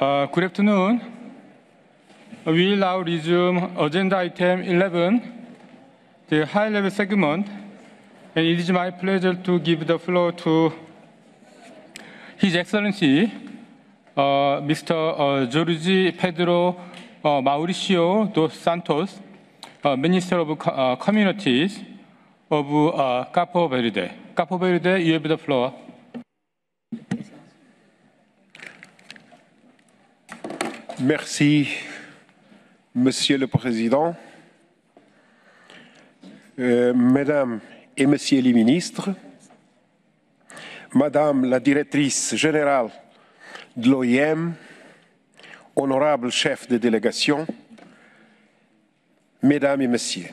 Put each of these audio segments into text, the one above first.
Uh, good afternoon. We will now resume agenda item 11, the high-level segment, and it is my pleasure to give the floor to His Excellency, uh, Mr. uh, Jorge Pedro uh, Mauricio dos Santos, uh, Minister of uh, Communities of uh, Capo Verde. Capo Verde, you have the floor. Merci, Monsieur le Président. Euh, Mesdames et Messieurs les ministres, Madame la directrice générale de l'OIM, honorable chef de délégation, Mesdames et Messieurs,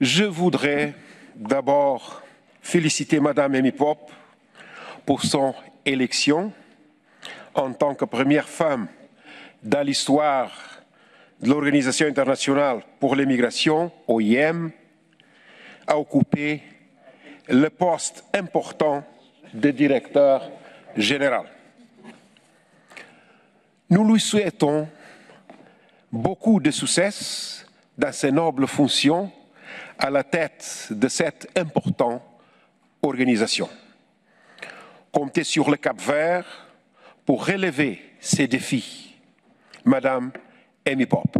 je voudrais d'abord féliciter Madame Amy Pop pour son élection en tant que première femme dans l'histoire de l'Organisation internationale pour l'immigration, OIM, a occupé le poste important de directeur général. Nous lui souhaitons beaucoup de succès dans ses nobles fonctions à la tête de cette importante organisation. Comptez sur le Cap Vert pour relever ces défis. Madame Amy Pop.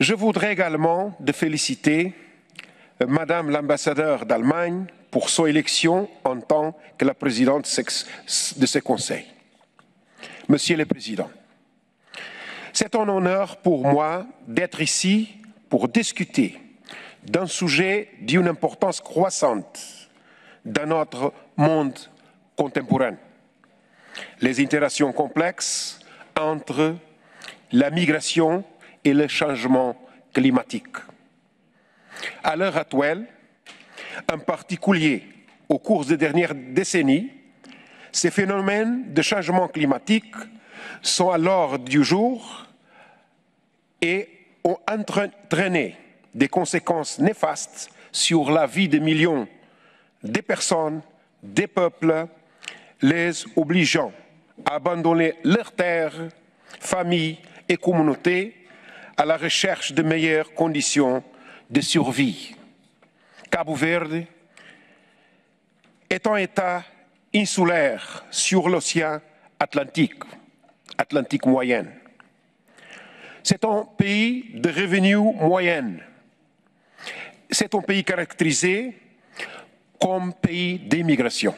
Je voudrais également féliciter euh, Madame l'ambassadeur d'Allemagne pour son élection en tant que la présidente de ce conseil. Monsieur le Président, c'est un honneur pour moi d'être ici pour discuter d'un sujet d'une importance croissante dans notre monde contemporain. Les interactions complexes entre la migration et le changement climatique. À l'heure actuelle, en particulier au cours des dernières décennies, ces phénomènes de changement climatique sont à l'ordre du jour et ont entraîné des conséquences néfastes sur la vie de millions de personnes, des peuples, les obligeant abandonner leurs terres, familles et communautés à la recherche de meilleures conditions de survie. Cabo Verde est un État insulaire sur l'océan Atlantique, Atlantique moyenne. C'est un pays de revenus moyens. C'est un pays caractérisé comme pays d'immigration.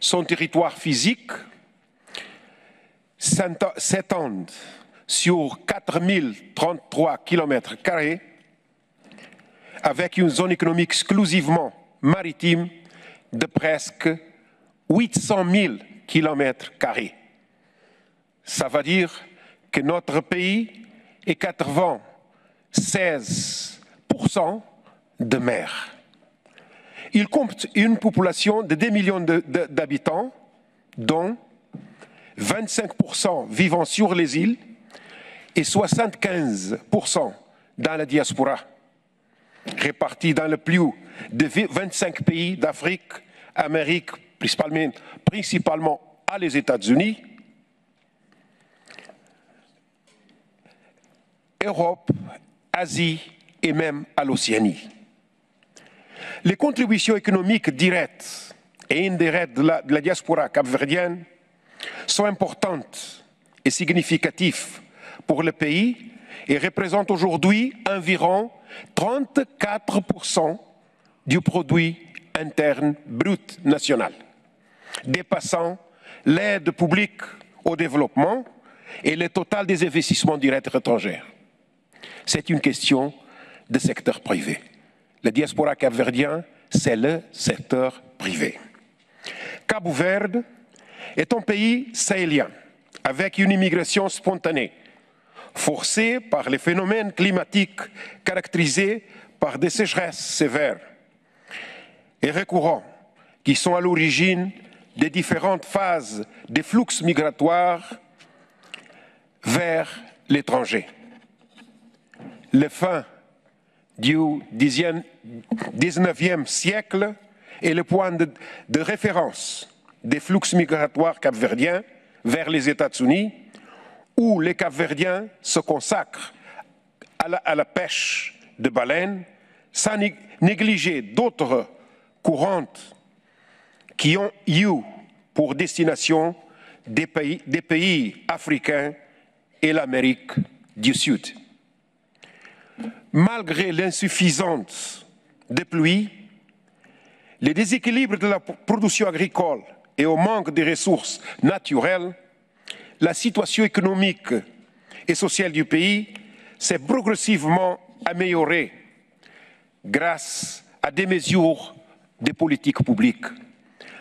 Son territoire physique s'étend sur 4033 km avec une zone économique exclusivement maritime de presque 800 000 km Ça veut dire que notre pays est 96% de mer. Il compte une population de 2 millions d'habitants, dont 25% vivant sur les îles et 75% dans la diaspora, répartis dans le plus de 25 pays d'Afrique, Amérique, principalement, principalement à les États-Unis, Europe, Asie et même à l'Océanie. Les contributions économiques directes et indirectes de la, diaspora capverdienne sont importantes et significatives pour le pays et représentent aujourd'hui environ 34% du produit interne brut national, dépassant l'aide publique au développement et le total des investissements directs étrangers. C'est une question de secteur privé. La diaspora capverdien, c'est le secteur privé. Cabo Verde est un pays sahélien avec une immigration spontanée, forcée par les phénomènes climatiques caractérisés par des sécheresses sévères et récurrents qui sont à l'origine des différentes phases des flux migratoires vers l'étranger. Le fin du 19e siècle est le point de, référence des flux migratoires capverdiens vers les États-Unis, où les Capverdiens se consacrent à la, pêche de baleines sans né- négliger d'autres courantes qui ont eu pour destination des pays africains et l'Amérique du Sud. Malgré l'insuffisance des pluies, les déséquilibres de la production agricole et au manque de ressources naturelles, la situation économique et sociale du pays s'est progressivement améliorée grâce à des mesures de politique publique,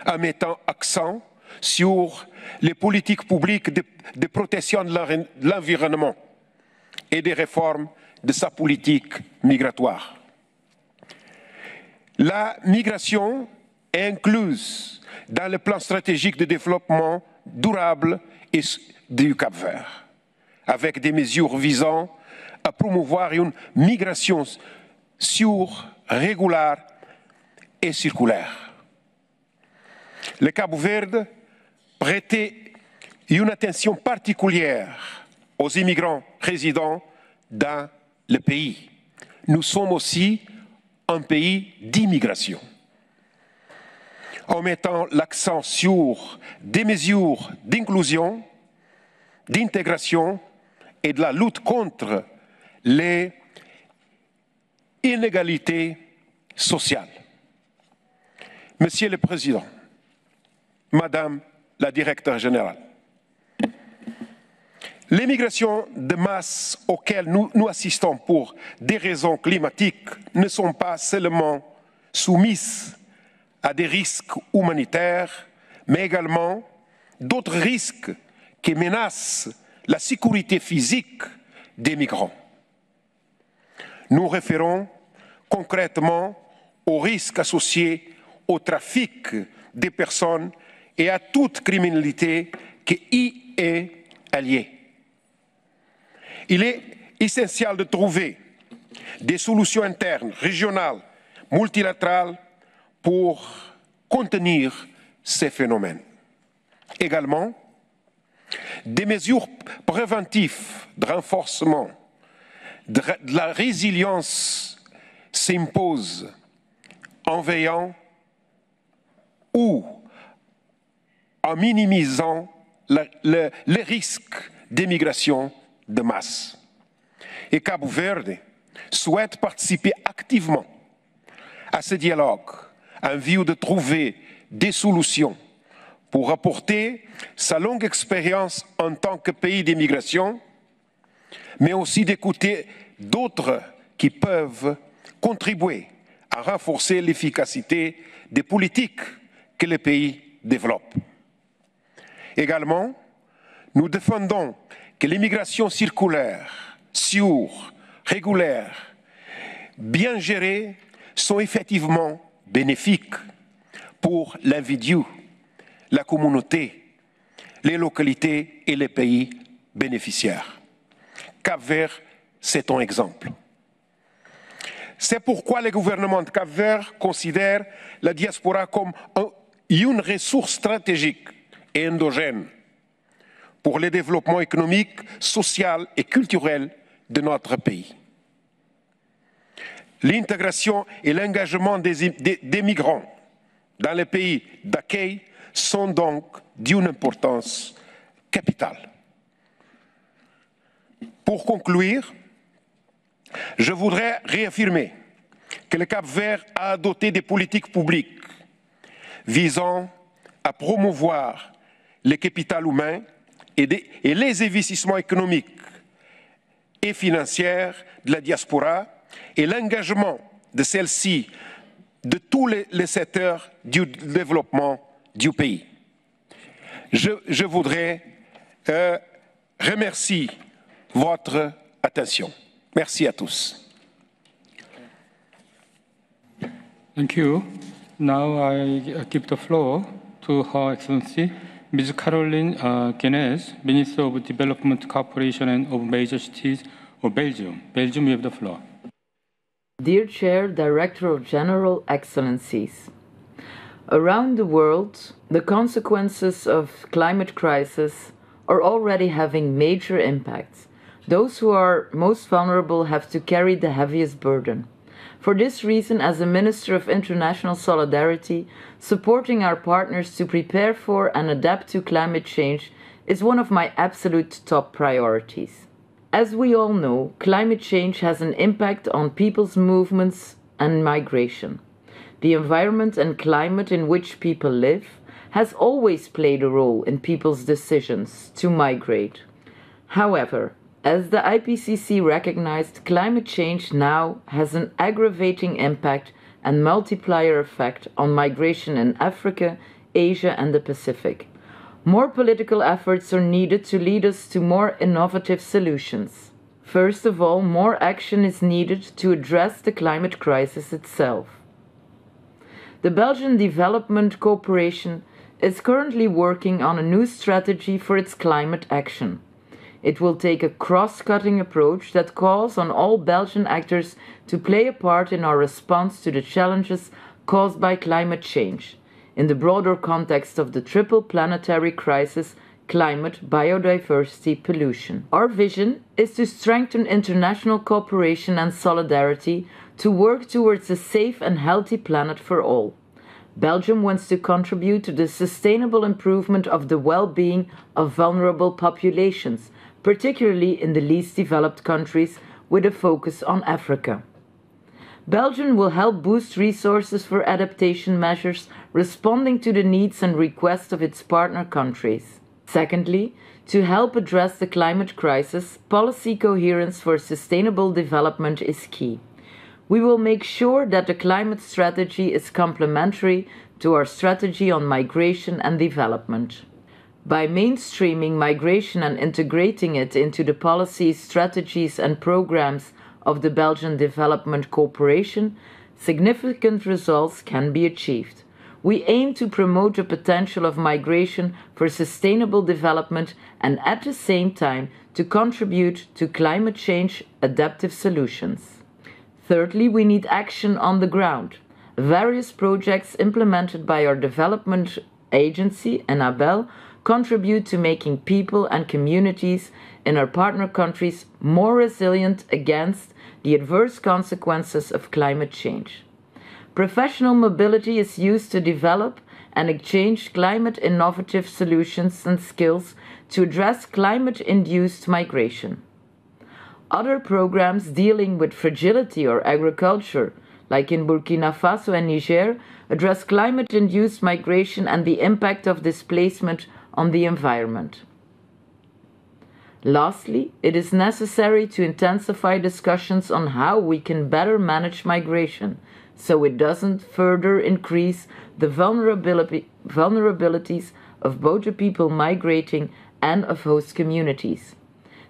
en mettant accent sur les politiques publiques de, protection de l'environnement et des réformes de sa politique migratoire. La migration est incluse dans le plan stratégique de développement durable du Cap-Vert, avec des mesures visant à promouvoir une migration sûre, régulière et circulaire. Le Cap-Vert prêtait une attention particulière aux immigrants résidant dans le pays. Nous sommes aussi un pays d'immigration. En mettant l'accent sur des mesures d'inclusion, d'intégration et de la lutte contre les inégalités sociales. Monsieur le Président, Madame la Directrice générale, L'immigration de masse auxquelles nous, nous assistons pour des raisons climatiques ne sont pas seulement soumises à des risques humanitaires, mais également d'autres risques qui menacent la sécurité physique des migrants. Nous référons concrètement aux risques associés au trafic des personnes et à toute criminalité qui y est alliée. Il est essentiel de trouver des solutions internes, régionales, multilatérales pour contenir ces phénomènes. Également, des mesures préventives de renforcement de la résilience s'imposent en veillant ou en minimisant les risques d'émigration de masse. Et Cabo Verde souhaite participer activement à ce dialogue en vue de trouver des solutions pour apporter sa longue expérience en tant que pays d'immigration, mais aussi d'écouter d'autres qui peuvent contribuer à renforcer l'efficacité des politiques que le pays développe. Également, nous défendons l'immigration circulaire, sûre, régulière, bien gérée, sont effectivement bénéfiques pour l'individu, la communauté, les localités et les pays bénéficiaires. Cap-Vert, c'est un exemple. C'est pourquoi le gouvernement de Cap-Vert considère la diaspora comme un- une ressource stratégique et endogène pour le développement économique, social et culturel de notre pays. L'intégration et l'engagement des, migrants dans les pays d'accueil sont donc d'une importance capitale. Pour conclure, je voudrais réaffirmer que le Cap Vert a adopté des politiques publiques visant à promouvoir le capital humain et, les investissements économiques et financiers de la diaspora et l'engagement de celle-ci de tous les, les secteurs du développement du pays. Je, voudrais euh, remercier votre attention. Merci à tous. Thank you. Now I give floor to Her Excellency Ms. Caroline uh, Gennez, Minister of Development Cooperation and of Major Cities of Belgium. Belgium, you have the floor. Dear Chair, Director of General Excellencies, Around the world, the consequences of climate crisis are already having major impacts. Those who are most vulnerable have to carry the heaviest burden. For this reason, as a Minister of International Solidarity, supporting our partners to prepare for and adapt to climate change is one of my absolute top priorities. As we all know, climate change has an impact on people's movements and migration. The environment and climate in which people live has always played a role in people's decisions to migrate. However, as the IPCC recognized, climate change now has an aggravating impact and multiplier effect on migration in Africa, Asia, and the Pacific. More political efforts are needed to lead us to more innovative solutions. First of all, more action is needed to address the climate crisis itself. The Belgian Development Corporation is currently working on a new strategy for its climate action. It will take a cross cutting approach that calls on all Belgian actors to play a part in our response to the challenges caused by climate change, in the broader context of the triple planetary crisis climate, biodiversity, pollution. Our vision is to strengthen international cooperation and solidarity to work towards a safe and healthy planet for all. Belgium wants to contribute to the sustainable improvement of the well being of vulnerable populations, particularly in the least developed countries, with a focus on Africa. Belgium will help boost resources for adaptation measures responding to the needs and requests of its partner countries. Secondly, to help address the climate crisis, policy coherence for sustainable development is key. We will make sure that the climate strategy is complementary to our strategy on migration and development. By mainstreaming migration and integrating it into the policies, strategies, and programs of the Belgian Development Corporation, significant results can be achieved. We aim to promote the potential of migration for sustainable development and at the same time to contribute to climate change adaptive solutions. Thirdly, we need action on the ground. Various projects implemented by our development agency, ENABEL, contribute to making people and communities in our partner countries more resilient against the adverse consequences of climate change. Professional mobility is used to develop and exchange climate innovative solutions and skills to address climate induced migration. Other programs dealing with fragility or agriculture, like in Burkina Faso and Niger, address climate induced migration and the impact of displacement on the environment. Lastly, it is necessary to intensify discussions on how we can better manage migration so it doesn't further increase the vulnerability, vulnerabilities of both the people migrating and of host communities.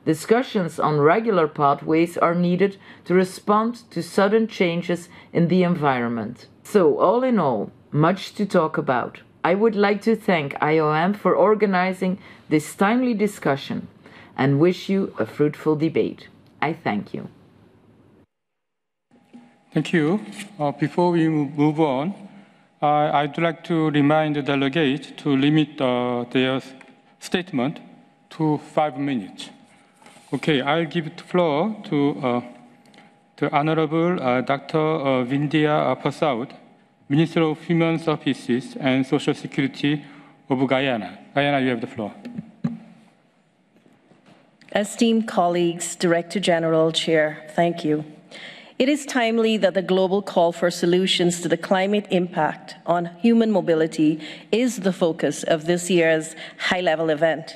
Discussions on regular pathways are needed to respond to sudden changes in the environment. So, all in all, much to talk about. I would like to thank IOM for organizing this timely discussion and wish you a fruitful debate. I thank you. Thank you. Uh, before we move on, uh, I'd like to remind the delegates to limit uh, their statement to five minutes. Okay, I'll give the floor to uh, the Honorable uh, Dr. Uh, Vindhya Persaud, Minister of Human Services and Social Security of Guyana. Guyana, you have the floor. Esteemed colleagues, Director General, Chair, thank you. It is timely that the global call for solutions to the climate impact on human mobility is the focus of this year's high level event.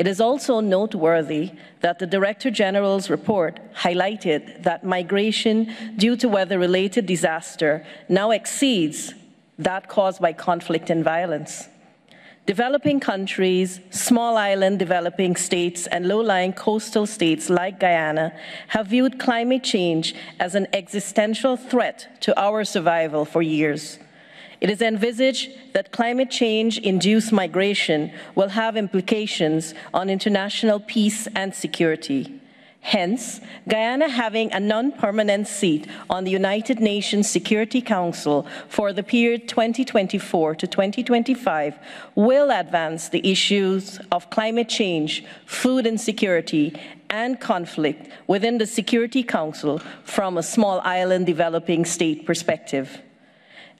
It is also noteworthy that the Director General's report highlighted that migration due to weather related disaster now exceeds that caused by conflict and violence. Developing countries, small island developing states, and low lying coastal states like Guyana have viewed climate change as an existential threat to our survival for years. It is envisaged that climate change induced migration will have implications on international peace and security. Hence, Guyana having a non-permanent seat on the United Nations Security Council for the period 2024 to 2025 will advance the issues of climate change, food insecurity, and conflict within the Security Council from a small island developing state perspective.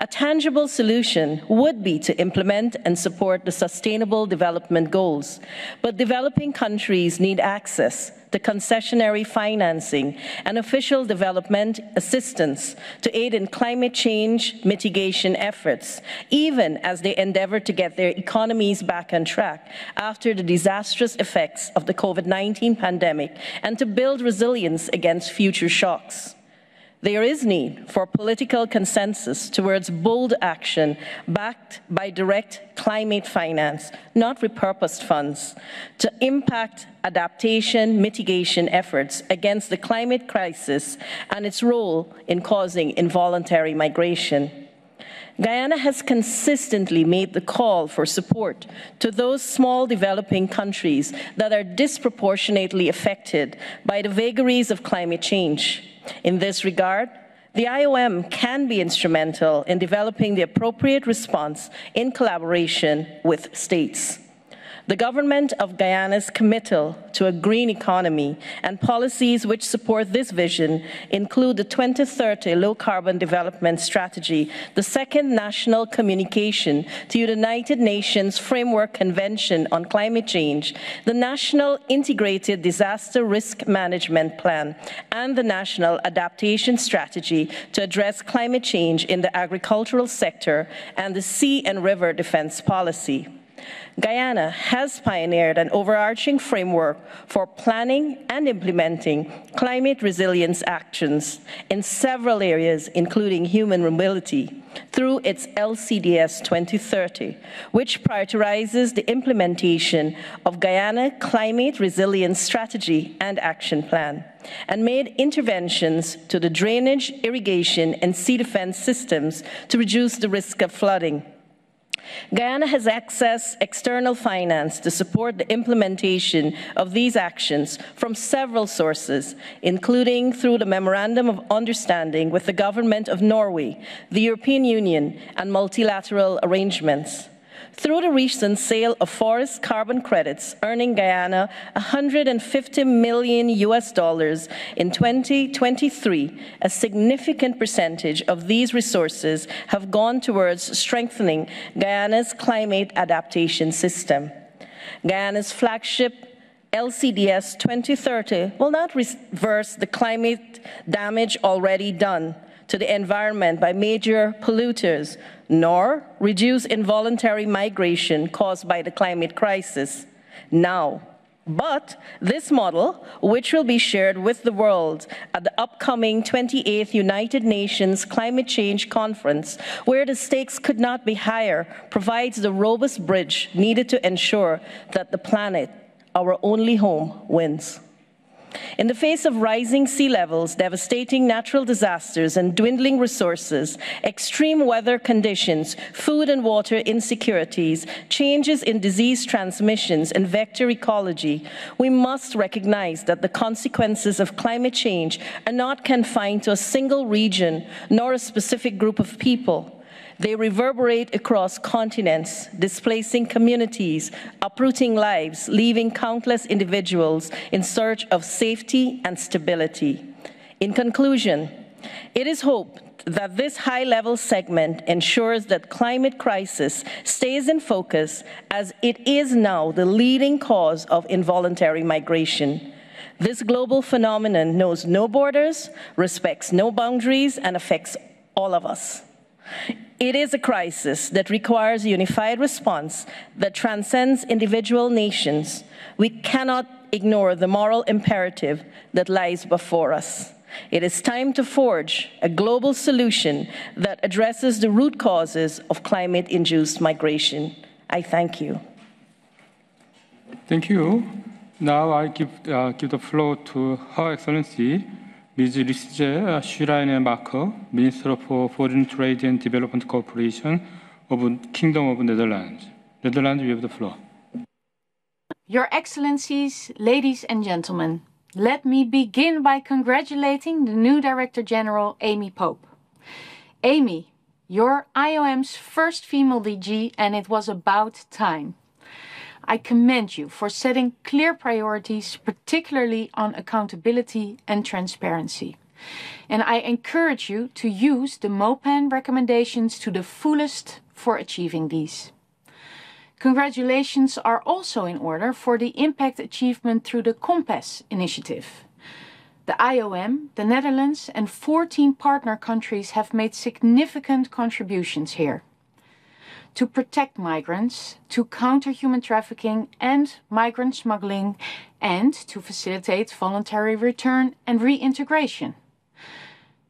A tangible solution would be to implement and support the Sustainable Development Goals, but developing countries need access to concessionary financing and official development assistance to aid in climate change mitigation efforts, even as they endeavor to get their economies back on track after the disastrous effects of the COVID-19 pandemic and to build resilience against future shocks. There is need for political consensus towards bold action backed by direct climate finance, not repurposed funds, to impact adaptation mitigation efforts against the climate crisis and its role in causing involuntary migration. Guyana has consistently made the call for support to those small developing countries that are disproportionately affected by the vagaries of climate change. In this regard, the IOM can be instrumental in developing the appropriate response in collaboration with states. The government of Guyana's committal to a green economy and policies which support this vision include the 2030 Low Carbon Development Strategy, the second national communication to the United Nations Framework Convention on Climate Change, the National Integrated Disaster Risk Management Plan, and the National Adaptation Strategy to address climate change in the agricultural sector and the Sea and River Defense Policy. Guyana has pioneered an overarching framework for planning and implementing climate resilience actions in several areas, including human mobility, through its LCDS 2030, which prioritizes the implementation of Guyana Climate Resilience Strategy and Action Plan, and made interventions to the drainage, irrigation, and sea defense systems to reduce the risk of flooding. Guyana has accessed external finance to support the implementation of these actions from several sources, including through the Memorandum of Understanding with the Government of Norway, the European Union, and multilateral arrangements through the recent sale of forest carbon credits, earning Guyana 150 million US dollars in 2023, a significant percentage of these resources have gone towards strengthening Guyana's climate adaptation system. Guyana's flagship LCDS 2030 will not reverse the climate damage already done to the environment by major polluters, nor reduce involuntary migration caused by the climate crisis now. But this model, which will be shared with the world at the upcoming 28th United Nations Climate Change Conference, where the stakes could not be higher, provides the robust bridge needed to ensure that the planet, our only home, wins. In the face of rising sea levels, devastating natural disasters, and dwindling resources, extreme weather conditions, food and water insecurities, changes in disease transmissions, and vector ecology, we must recognize that the consequences of climate change are not confined to a single region nor a specific group of people. They reverberate across continents, displacing communities, uprooting lives, leaving countless individuals in search of safety and stability. In conclusion, it is hoped that this high-level segment ensures that climate crisis stays in focus as it is now the leading cause of involuntary migration. This global phenomenon knows no borders, respects no boundaries, and affects all of us. It is a crisis that requires a unified response that transcends individual nations. We cannot ignore the moral imperative that lies before us. It is time to forge a global solution that addresses the root causes of climate-induced migration. I thank you. Thank you. Now I give, uh, give the floor to Her Excellency Ms. Liesje Schreinemacher, Minister for Foreign Trade and Development Cooperation of the Kingdom of Netherlands. Netherlands, you have the floor. Your Excellencies, ladies and gentlemen, Let me begin by congratulating the new Director General, Amy Pope. Amy, you're IOM's first female DG, and it was about time. I commend you for setting clear priorities, particularly on accountability and transparency. And I encourage you to use the MOPAN recommendations to the fullest for achieving these. Congratulations are also in order for the impact achievement through the Compass initiative. The IOM, the Netherlands, and 14 partner countries have made significant contributions here to protect migrants, to counter human trafficking and migrant smuggling, and to facilitate voluntary return and reintegration.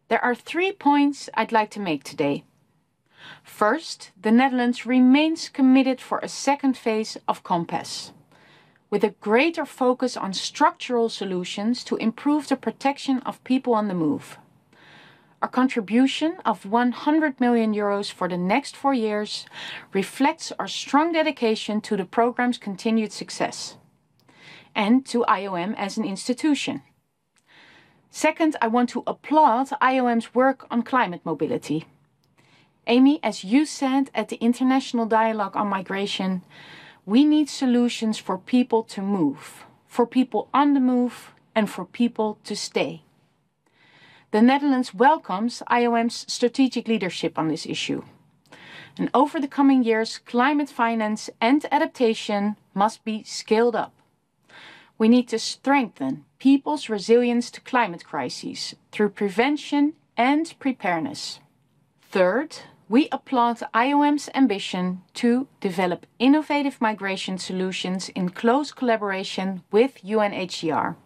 There are three points I'd like to make today. First, the Netherlands remains committed for a second phase of Compass, with a greater focus on structural solutions to improve the protection of people on the move. Our contribution of 100 million euros for the next four years reflects our strong dedication to the program's continued success and to IOM as an institution. Second, I want to applaud IOM's work on climate mobility. Amy, as you said at the International Dialogue on Migration, we need solutions for people to move, for people on the move, and for people to stay. The Netherlands welcomes IOM's strategic leadership on this issue. And over the coming years, climate finance and adaptation must be scaled up. We need to strengthen people's resilience to climate crises through prevention and preparedness. Third, we applaud IOM's ambition to develop innovative migration solutions in close collaboration with UNHCR.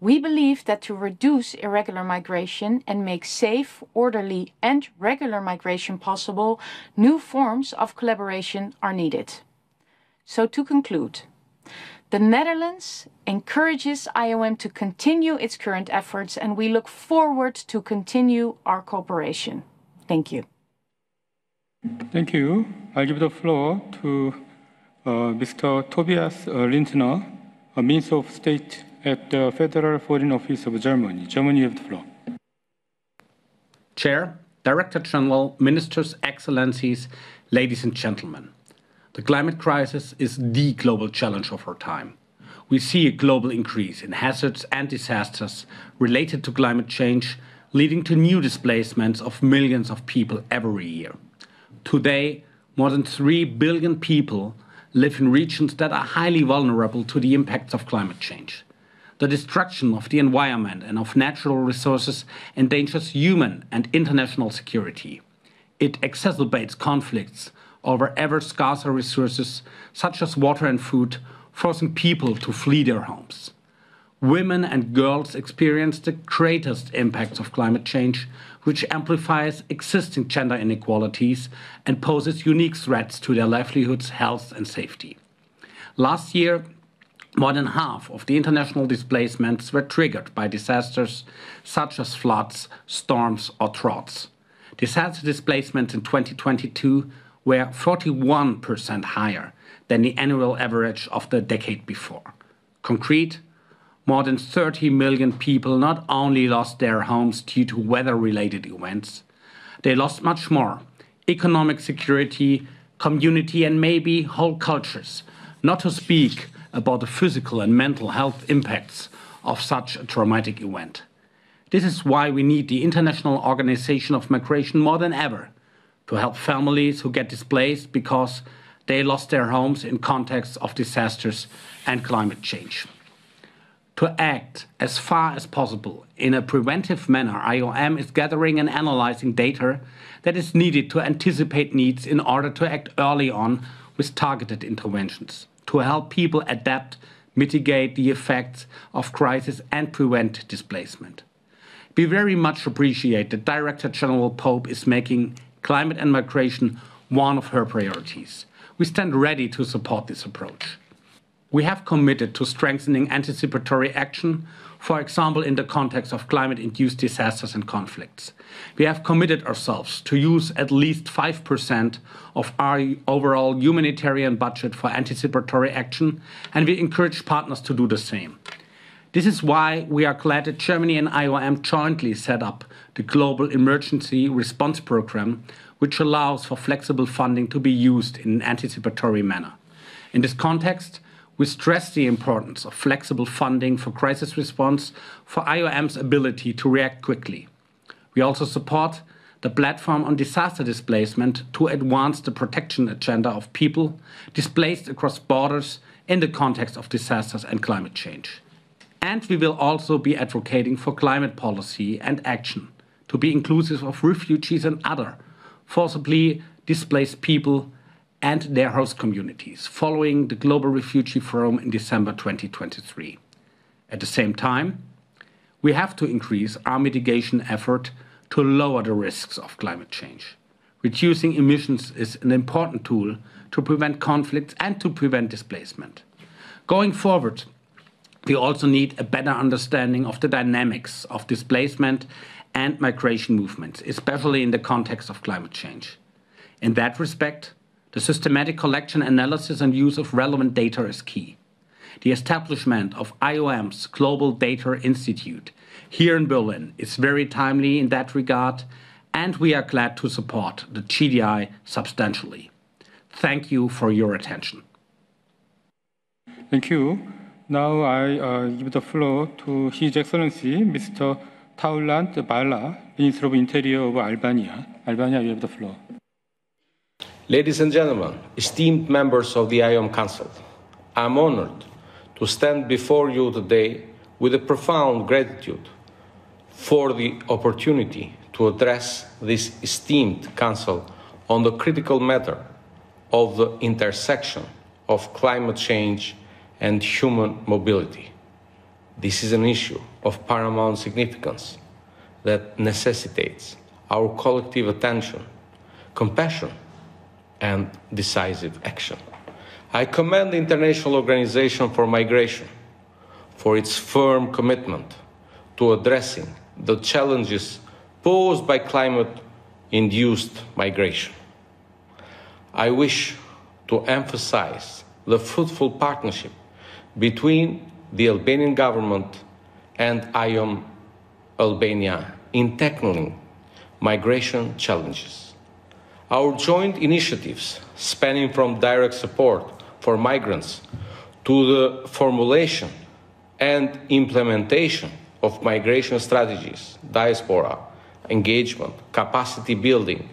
We believe that to reduce irregular migration and make safe, orderly, and regular migration possible, new forms of collaboration are needed. So, to conclude, the Netherlands encourages IOM to continue its current efforts, and we look forward to continue our cooperation. Thank you. Thank you. I give the floor to uh, Mr. Tobias uh, Lindner, uh, Minister of State at the Federal Foreign Office of Germany. Germany, you have the floor. Chair, Director General, Ministers, Excellencies, ladies and gentlemen. The climate crisis is the global challenge of our time. We see a global increase in hazards and disasters related to climate change, leading to new displacements of millions of people every year. Today, more than 3 billion people live in regions that are highly vulnerable to the impacts of climate change. The destruction of the environment and of natural resources endangers human and international security. It exacerbates conflicts over ever scarcer resources such as water and food, forcing people to flee their homes. Women and girls experience the greatest impacts of climate change, which amplifies existing gender inequalities and poses unique threats to their livelihoods, health, and safety. Last year, more than half of the international displacements were triggered by disasters such as floods, storms, or droughts. Disaster displacements in 2022 were 41% higher than the annual average of the decade before. Concrete, more than 30 million people not only lost their homes due to weather related events, they lost much more economic security, community, and maybe whole cultures, not to speak about the physical and mental health impacts of such a traumatic event. This is why we need the International Organization of Migration more than ever to help families who get displaced because they lost their homes in context of disasters and climate change. To act as far as possible in a preventive manner, IOM is gathering and analyzing data that is needed to anticipate needs in order to act early on with targeted interventions to help people adapt, mitigate the effects of crisis, and prevent displacement. We very much appreciate that Director General Pope is making climate and migration one of her priorities. We stand ready to support this approach. We have committed to strengthening anticipatory action for example, in the context of climate induced disasters and conflicts. We have committed ourselves to use at least 5% of our overall humanitarian budget for anticipatory action, and we encourage partners to do the same. This is why we are glad that Germany and IOM jointly set up the Global Emergency Response Program, which allows for flexible funding to be used in an anticipatory manner. In this context, we stress the importance of flexible funding for crisis response for IOM's ability to react quickly. We also support the platform on disaster displacement to advance the protection agenda of people displaced across borders in the context of disasters and climate change. And we will also be advocating for climate policy and action to be inclusive of refugees and other forcibly displaced people and their host communities following the Global Refugee Forum in December 2023. At the same time, we have to increase our mitigation effort to lower the risks of climate change. Reducing emissions is an important tool to prevent conflicts and to prevent displacement. Going forward, we also need a better understanding of the dynamics of displacement and migration movements, especially in the context of climate change. In that respect, the systematic collection, analysis, and use of relevant data is key. The establishment of IOM's Global Data Institute here in Berlin is very timely in that regard, and we are glad to support the GDI substantially. Thank you for your attention. Thank you. Now I uh, give the floor to His Excellency Mr. Taulant Balla, Minister of Interior of Albania. Albania, you have the floor. Ladies and gentlemen, esteemed members of the IOM Council, I'm honored to stand before you today with a profound gratitude for the opportunity to address this esteemed Council on the critical matter of the intersection of climate change and human mobility. This is an issue of paramount significance that necessitates our collective attention, compassion, and decisive action. I commend the International Organization for Migration for its firm commitment to addressing the challenges posed by climate induced migration. I wish to emphasize the fruitful partnership between the Albanian government and IOM Albania in tackling migration challenges. Our joint initiatives, spanning from direct support for migrants to the formulation and implementation of migration strategies, diaspora, engagement, capacity building,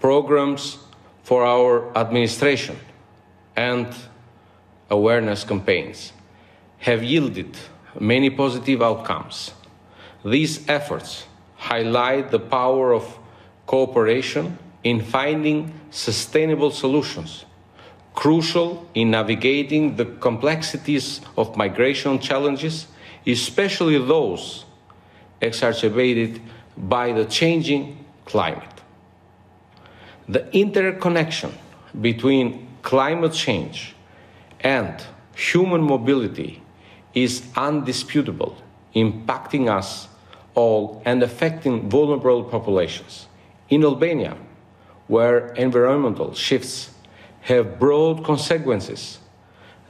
programs for our administration, and awareness campaigns have yielded many positive outcomes. These efforts highlight the power of cooperation in finding sustainable solutions, crucial in navigating the complexities of migration challenges, especially those exacerbated by the changing climate. The interconnection between climate change and human mobility is undisputable, impacting us all and affecting vulnerable populations. In Albania, where environmental shifts have broad consequences,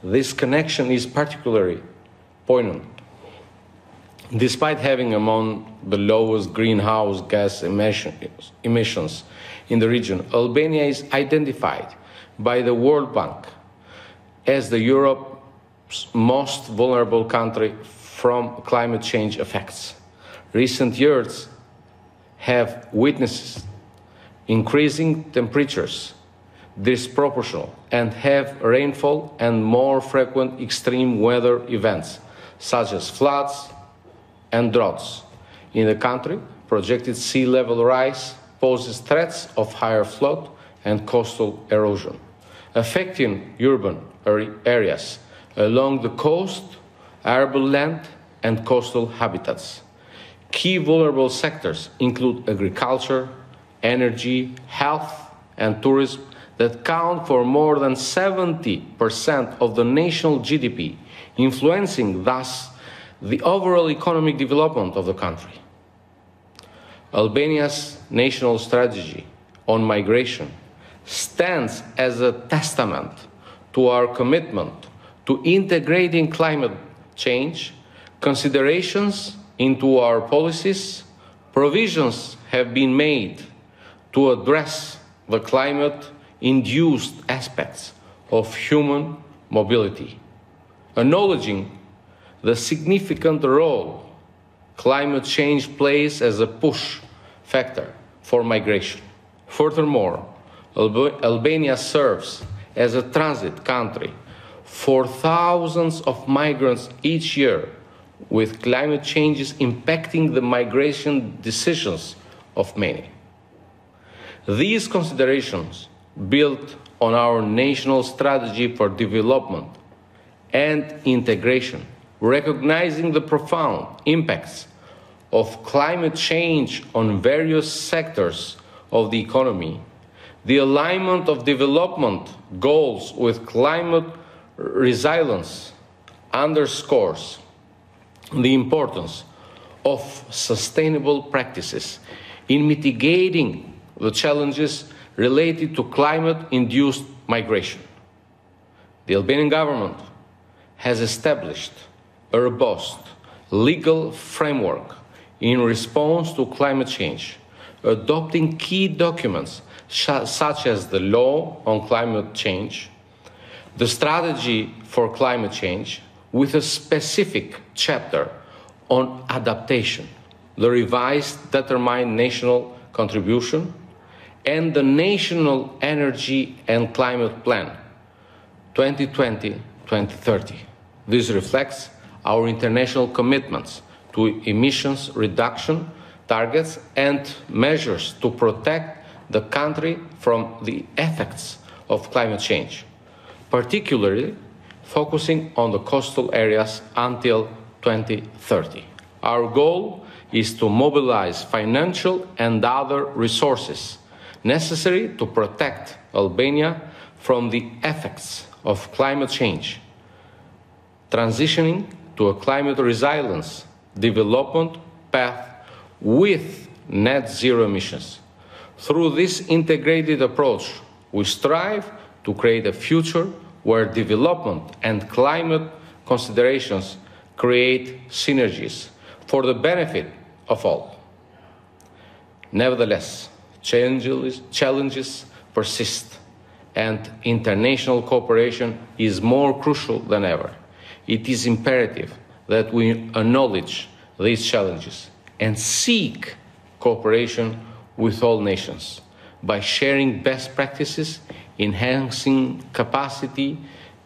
this connection is particularly poignant. Despite having among the lowest greenhouse gas emissions in the region, Albania is identified by the World Bank as the Europe's most vulnerable country from climate change effects. Recent years have witnessed increasing temperatures disproportional and have rainfall and more frequent extreme weather events such as floods and droughts. In the country, projected sea level rise poses threats of higher flood and coastal erosion, affecting urban areas along the coast, arable land, and coastal habitats. Key vulnerable sectors include agriculture, energy, health, and tourism that count for more than 70% of the national GDP, influencing thus the overall economic development of the country. Albania's national strategy on migration stands as a testament to our commitment to integrating climate change, considerations into our policies, provisions have been made to address the climate induced aspects of human mobility, acknowledging the significant role climate change plays as a push factor for migration. Furthermore, Alba- Albania serves as a transit country for thousands of migrants each year, with climate changes impacting the migration decisions of many. These considerations build on our national strategy for development and integration, recognizing the profound impacts of climate change on various sectors of the economy, the alignment of development goals with climate resilience underscores the importance of sustainable practices in mitigating the challenges related to climate induced migration. The Albanian government has established a robust legal framework in response to climate change, adopting key documents such as the Law on Climate Change, the Strategy for Climate Change, with a specific chapter on adaptation, the revised determined national contribution, and the National Energy and Climate Plan 2020-2030. This reflects our international commitments to emissions reduction targets and measures to protect the country from the effects of climate change, particularly focusing on the coastal areas until 2030. Our goal is to mobilize financial and other resources necessary to protect Albania from the effects of climate change, transitioning to a climate resilience development path with net zero emissions. Through this integrated approach, we strive to create a future where development and climate considerations create synergies for the benefit of all. Nevertheless, challenges, challenges persist, and international cooperation is more crucial than ever. It is imperative that we acknowledge these challenges and seek cooperation with all nations by sharing best practices, enhancing capacity,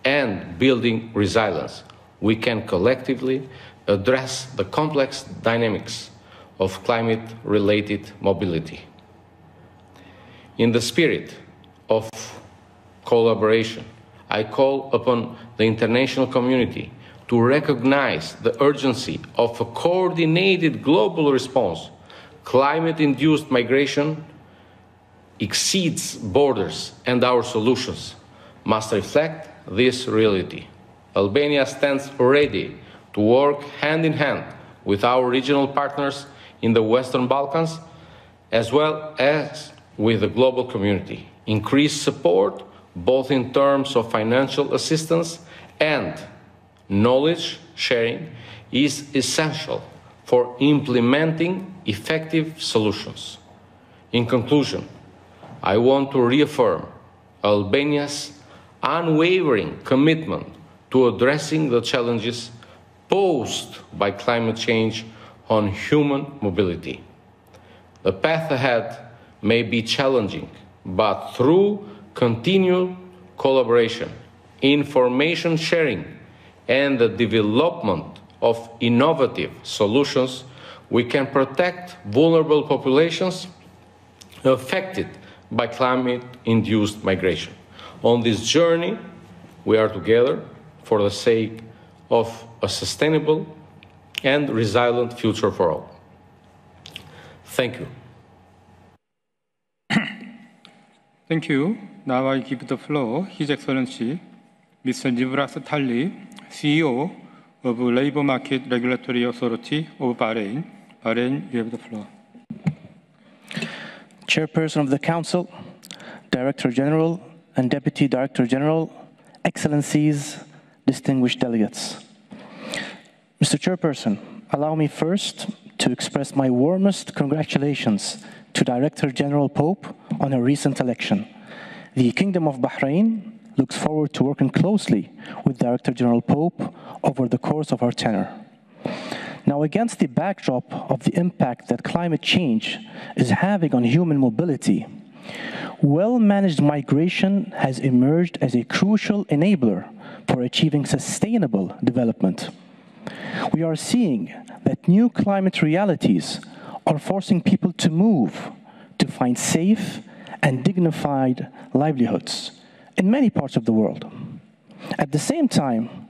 and building resilience. We can collectively address the complex dynamics of climate related mobility. In the spirit of collaboration, I call upon the international community to recognize the urgency of a coordinated global response. Climate induced migration exceeds borders, and our solutions must reflect this reality. Albania stands ready to work hand in hand with our regional partners in the Western Balkans as well as with the global community. Increased support, both in terms of financial assistance and knowledge sharing, is essential for implementing effective solutions. In conclusion, I want to reaffirm Albania's unwavering commitment to addressing the challenges posed by climate change on human mobility. The path ahead may be challenging, but through continued collaboration, information sharing, and the development of innovative solutions, we can protect vulnerable populations affected by climate induced migration. On this journey, we are together for the sake of a sustainable and resilient future for all. Thank you. Thank you. Now I give the floor His Excellency Mr. Nibras Talib, CEO of the Labor Market Regulatory Authority of Bahrain. Bahrain, you have the floor. Chairperson of the Council, Director General, and Deputy Director General, Excellencies, distinguished delegates. Mr. Chairperson, allow me first to express my warmest congratulations to Director General Pope on her recent election. The Kingdom of Bahrain looks forward to working closely with Director General Pope over the course of her tenure. Now, against the backdrop of the impact that climate change is having on human mobility, well-managed migration has emerged as a crucial enabler for achieving sustainable development. We are seeing that new climate realities are forcing people to move to find safe and dignified livelihoods in many parts of the world. At the same time,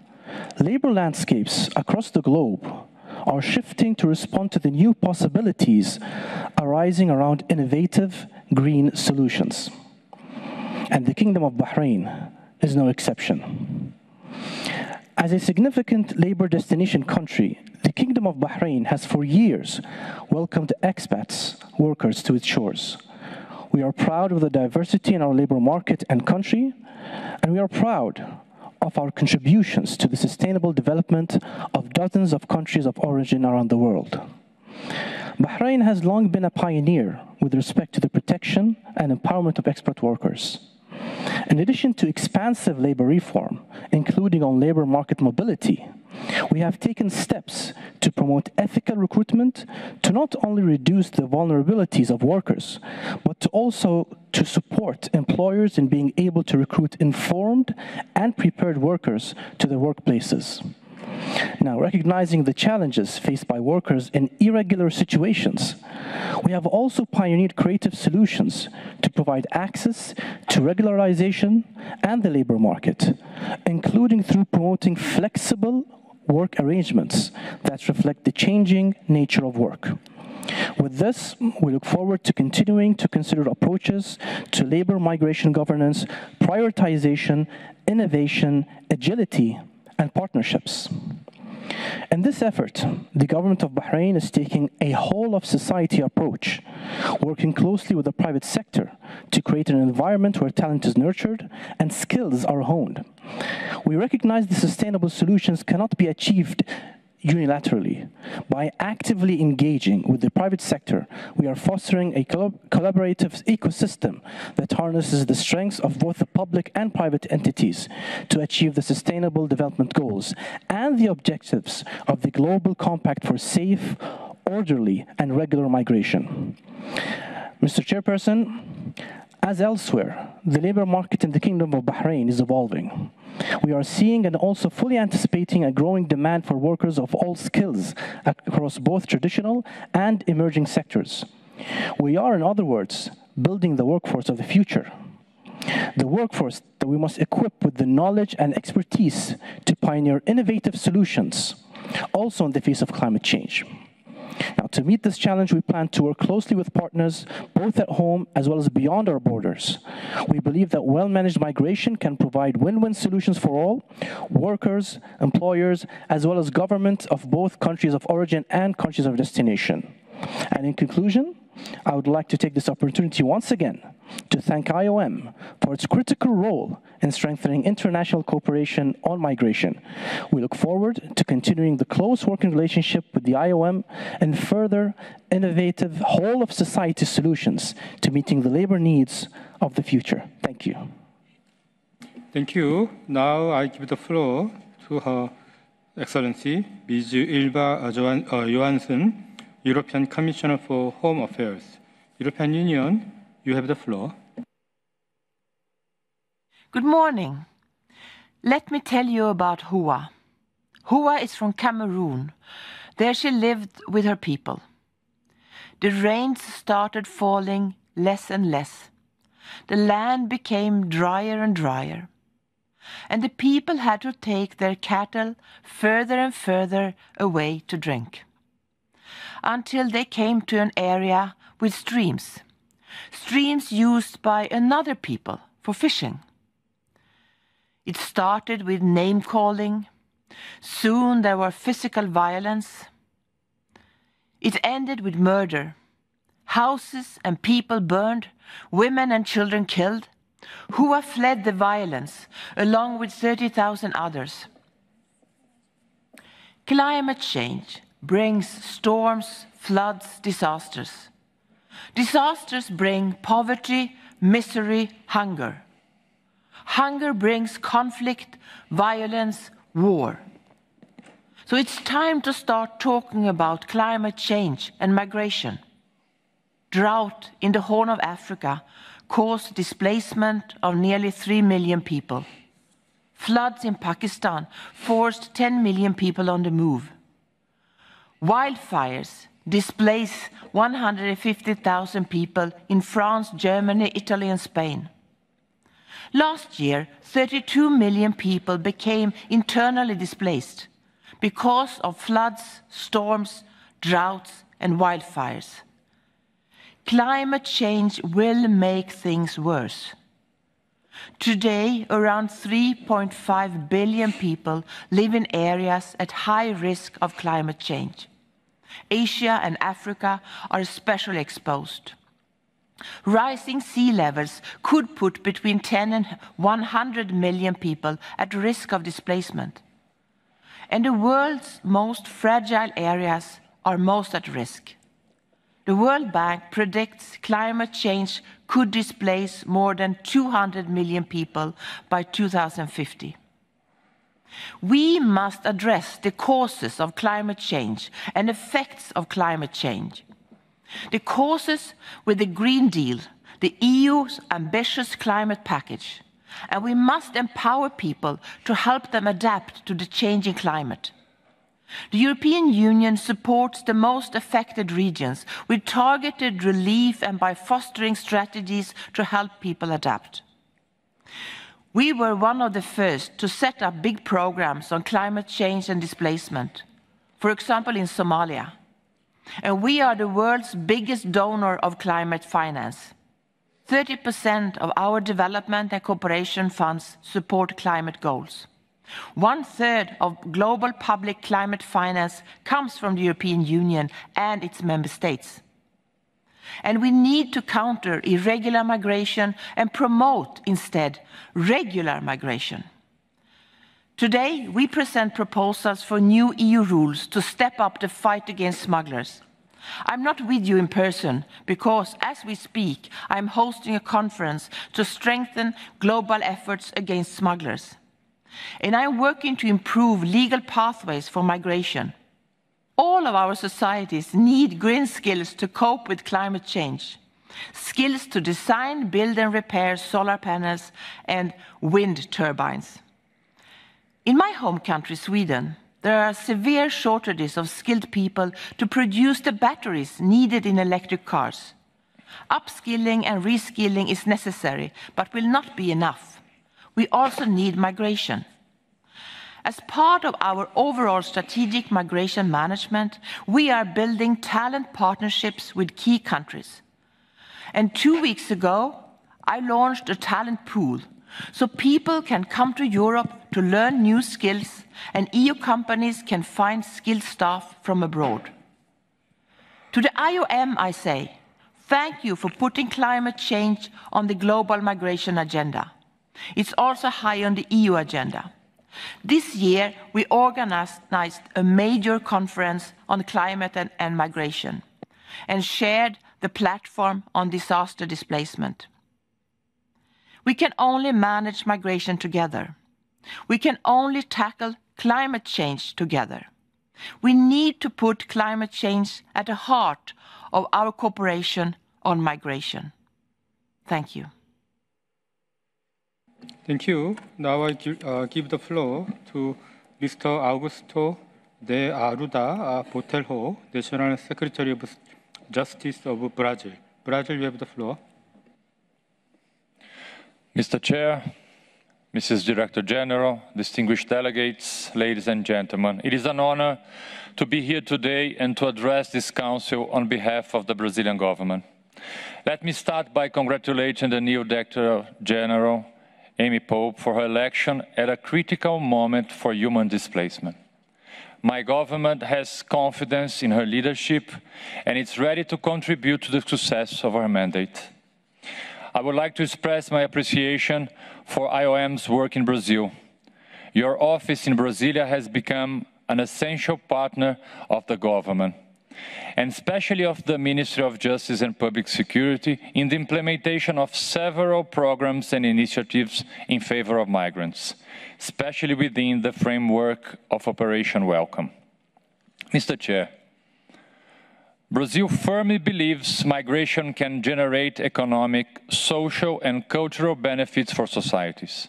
labor landscapes across the globe are shifting to respond to the new possibilities arising around innovative green solutions. And the Kingdom of Bahrain is no exception. As a significant labor destination country, the Kingdom of Bahrain has for years welcomed expats, workers to its shores. We are proud of the diversity in our labor market and country, and we are proud of our contributions to the sustainable development of dozens of countries of origin around the world. Bahrain has long been a pioneer with respect to the protection and empowerment of expert workers. In addition to expansive labor reform, including on labor market mobility, we have taken steps to promote ethical recruitment to not only reduce the vulnerabilities of workers, but to also to support employers in being able to recruit informed and prepared workers to their workplaces. Now, recognizing the challenges faced by workers in irregular situations, we have also pioneered creative solutions to provide access to regularization and the labor market, including through promoting flexible work arrangements that reflect the changing nature of work. With this, we look forward to continuing to consider approaches to labor migration governance, prioritization, innovation, agility, and partnerships. In this effort, the government of Bahrain is taking a whole of society approach, working closely with the private sector to create an environment where talent is nurtured and skills are honed. We recognize the sustainable solutions cannot be achieved unilaterally. By actively engaging with the private sector, we are fostering a collaborative ecosystem that harnesses the strengths of both the public and private entities to achieve the sustainable development goals and the objectives of the Global Compact for safe, orderly, and regular migration. Mr. Chairperson, as elsewhere, the labor market in the Kingdom of Bahrain is evolving. We are seeing and also fully anticipating a growing demand for workers of all skills across both traditional and emerging sectors. We are, in other words, building the workforce of the future. The workforce that we must equip with the knowledge and expertise to pioneer innovative solutions, also in the face of climate change. Now, to meet this challenge, we plan to work closely with partners, both at home as well as beyond our borders. We believe that well-managed migration can provide win-win solutions for all, workers, employers, as well as governments of both countries of origin and countries of destination. And in conclusion, I would like to take this opportunity once again to thank IOM for its critical role in strengthening international cooperation on migration. We look forward to continuing the close working relationship with the IOM and further innovative whole of society solutions to meeting the labor needs of the future. Thank you. Thank you. Now I give the floor to Her Excellency Ms. Ylva uh, Johansson, European Commissioner for Home Affairs. European Union, you have the floor. Good morning. Let me tell you about Hua. Hua is from Cameroon. There she lived with her people. The rains started falling less and less. The land became drier and drier. And the people had to take their cattle further and further away to drink until they came to an area with streams, streams used by another people for fishing. It started with name calling. Soon there were physical violence. It ended with murder. Houses and people burned, women and children killed. Hua fled the violence along with 30,000 others. Climate change brings storms, floods, disasters. Disasters bring poverty, misery, hunger. Hunger brings conflict, violence, war. So it's time to start talking about climate change and migration. Drought in the Horn of Africa caused displacement of nearly 3 million people. Floods in Pakistan forced 10 million people on the move. Wildfires displace 150,000 people in France, Germany, Italy, and Spain. Last year, 32 million people became internally displaced because of floods, storms, droughts, and wildfires. Climate change will make things worse. Today, around 3.5 billion people live in areas at high risk of climate change. Asia and Africa are especially exposed. Rising sea levels could put between 10 and 100 million people at risk of displacement. And the world's most fragile areas are most at risk. The World Bank predicts climate change could displace more than 200 million people by 2050. We must address the causes of climate change and effects of climate change. The causes with the Green Deal, the EU's ambitious climate package, and we must empower people to help them adapt to the changing climate. The European Union supports the most affected regions with targeted relief and by fostering strategies to help people adapt. We were one of the first to set up big programs on climate change and displacement, for example, in Somalia. And we are the world's biggest donor of climate finance. 30% of our development and cooperation funds support climate goals. One third of global public climate finance comes from the European Union and its member states. And we need to counter irregular migration and promote instead regular migration. Today, we present proposals for new EU rules to step up the fight against smugglers. I'm not with you in person because, as we speak, I'm hosting a conference to strengthen global efforts against smugglers and I'm working to improve legal pathways for migration. All of our societies need green skills to cope with climate change, skills to design, build, and repair solar panels and wind turbines. In my home country, Sweden, there are severe shortages of skilled people to produce the batteries needed in electric cars. Upskilling and reskilling is necessary, but will not be enough we also need migration. As part of our overall strategic migration management, we are building talent partnerships with key countries. And two weeks ago, I launched a talent pool so people can come to Europe to learn new skills and EU companies can find skilled staff from abroad. To the IOM, I say, thank you for putting climate change on the global migration agenda. It's also high on the EU agenda. This year, we organized a major conference on climate and, and migration and shared the platform on disaster displacement. We can only manage migration together. We can only tackle climate change together. We need to put climate change at the heart of our cooperation on migration. Thank you. Thank you. Now I give, uh, give the floor to Mr. Augusto de Arruda Botelho, National Secretary of Justice of Brazil. Brazil, you have the floor. Mr. Chair, Mrs. Director General, distinguished delegates, ladies and gentlemen, it is an honor to be here today and to address this Council on behalf of the Brazilian government. Let me start by congratulating the new Director General Amy Pope for her election at a critical moment for human displacement. My government has confidence in her leadership and it's ready to contribute to the success of our mandate. I would like to express my appreciation for IOM's work in Brazil. Your office in Brasilia has become an essential partner of the government, and especially of the Ministry of Justice and Public Security in the implementation of several programs and initiatives in favor of migrants, especially within the framework of Operation Welcome. Mr. Chair, Brazil firmly believes migration can generate economic, social, and cultural benefits for societies.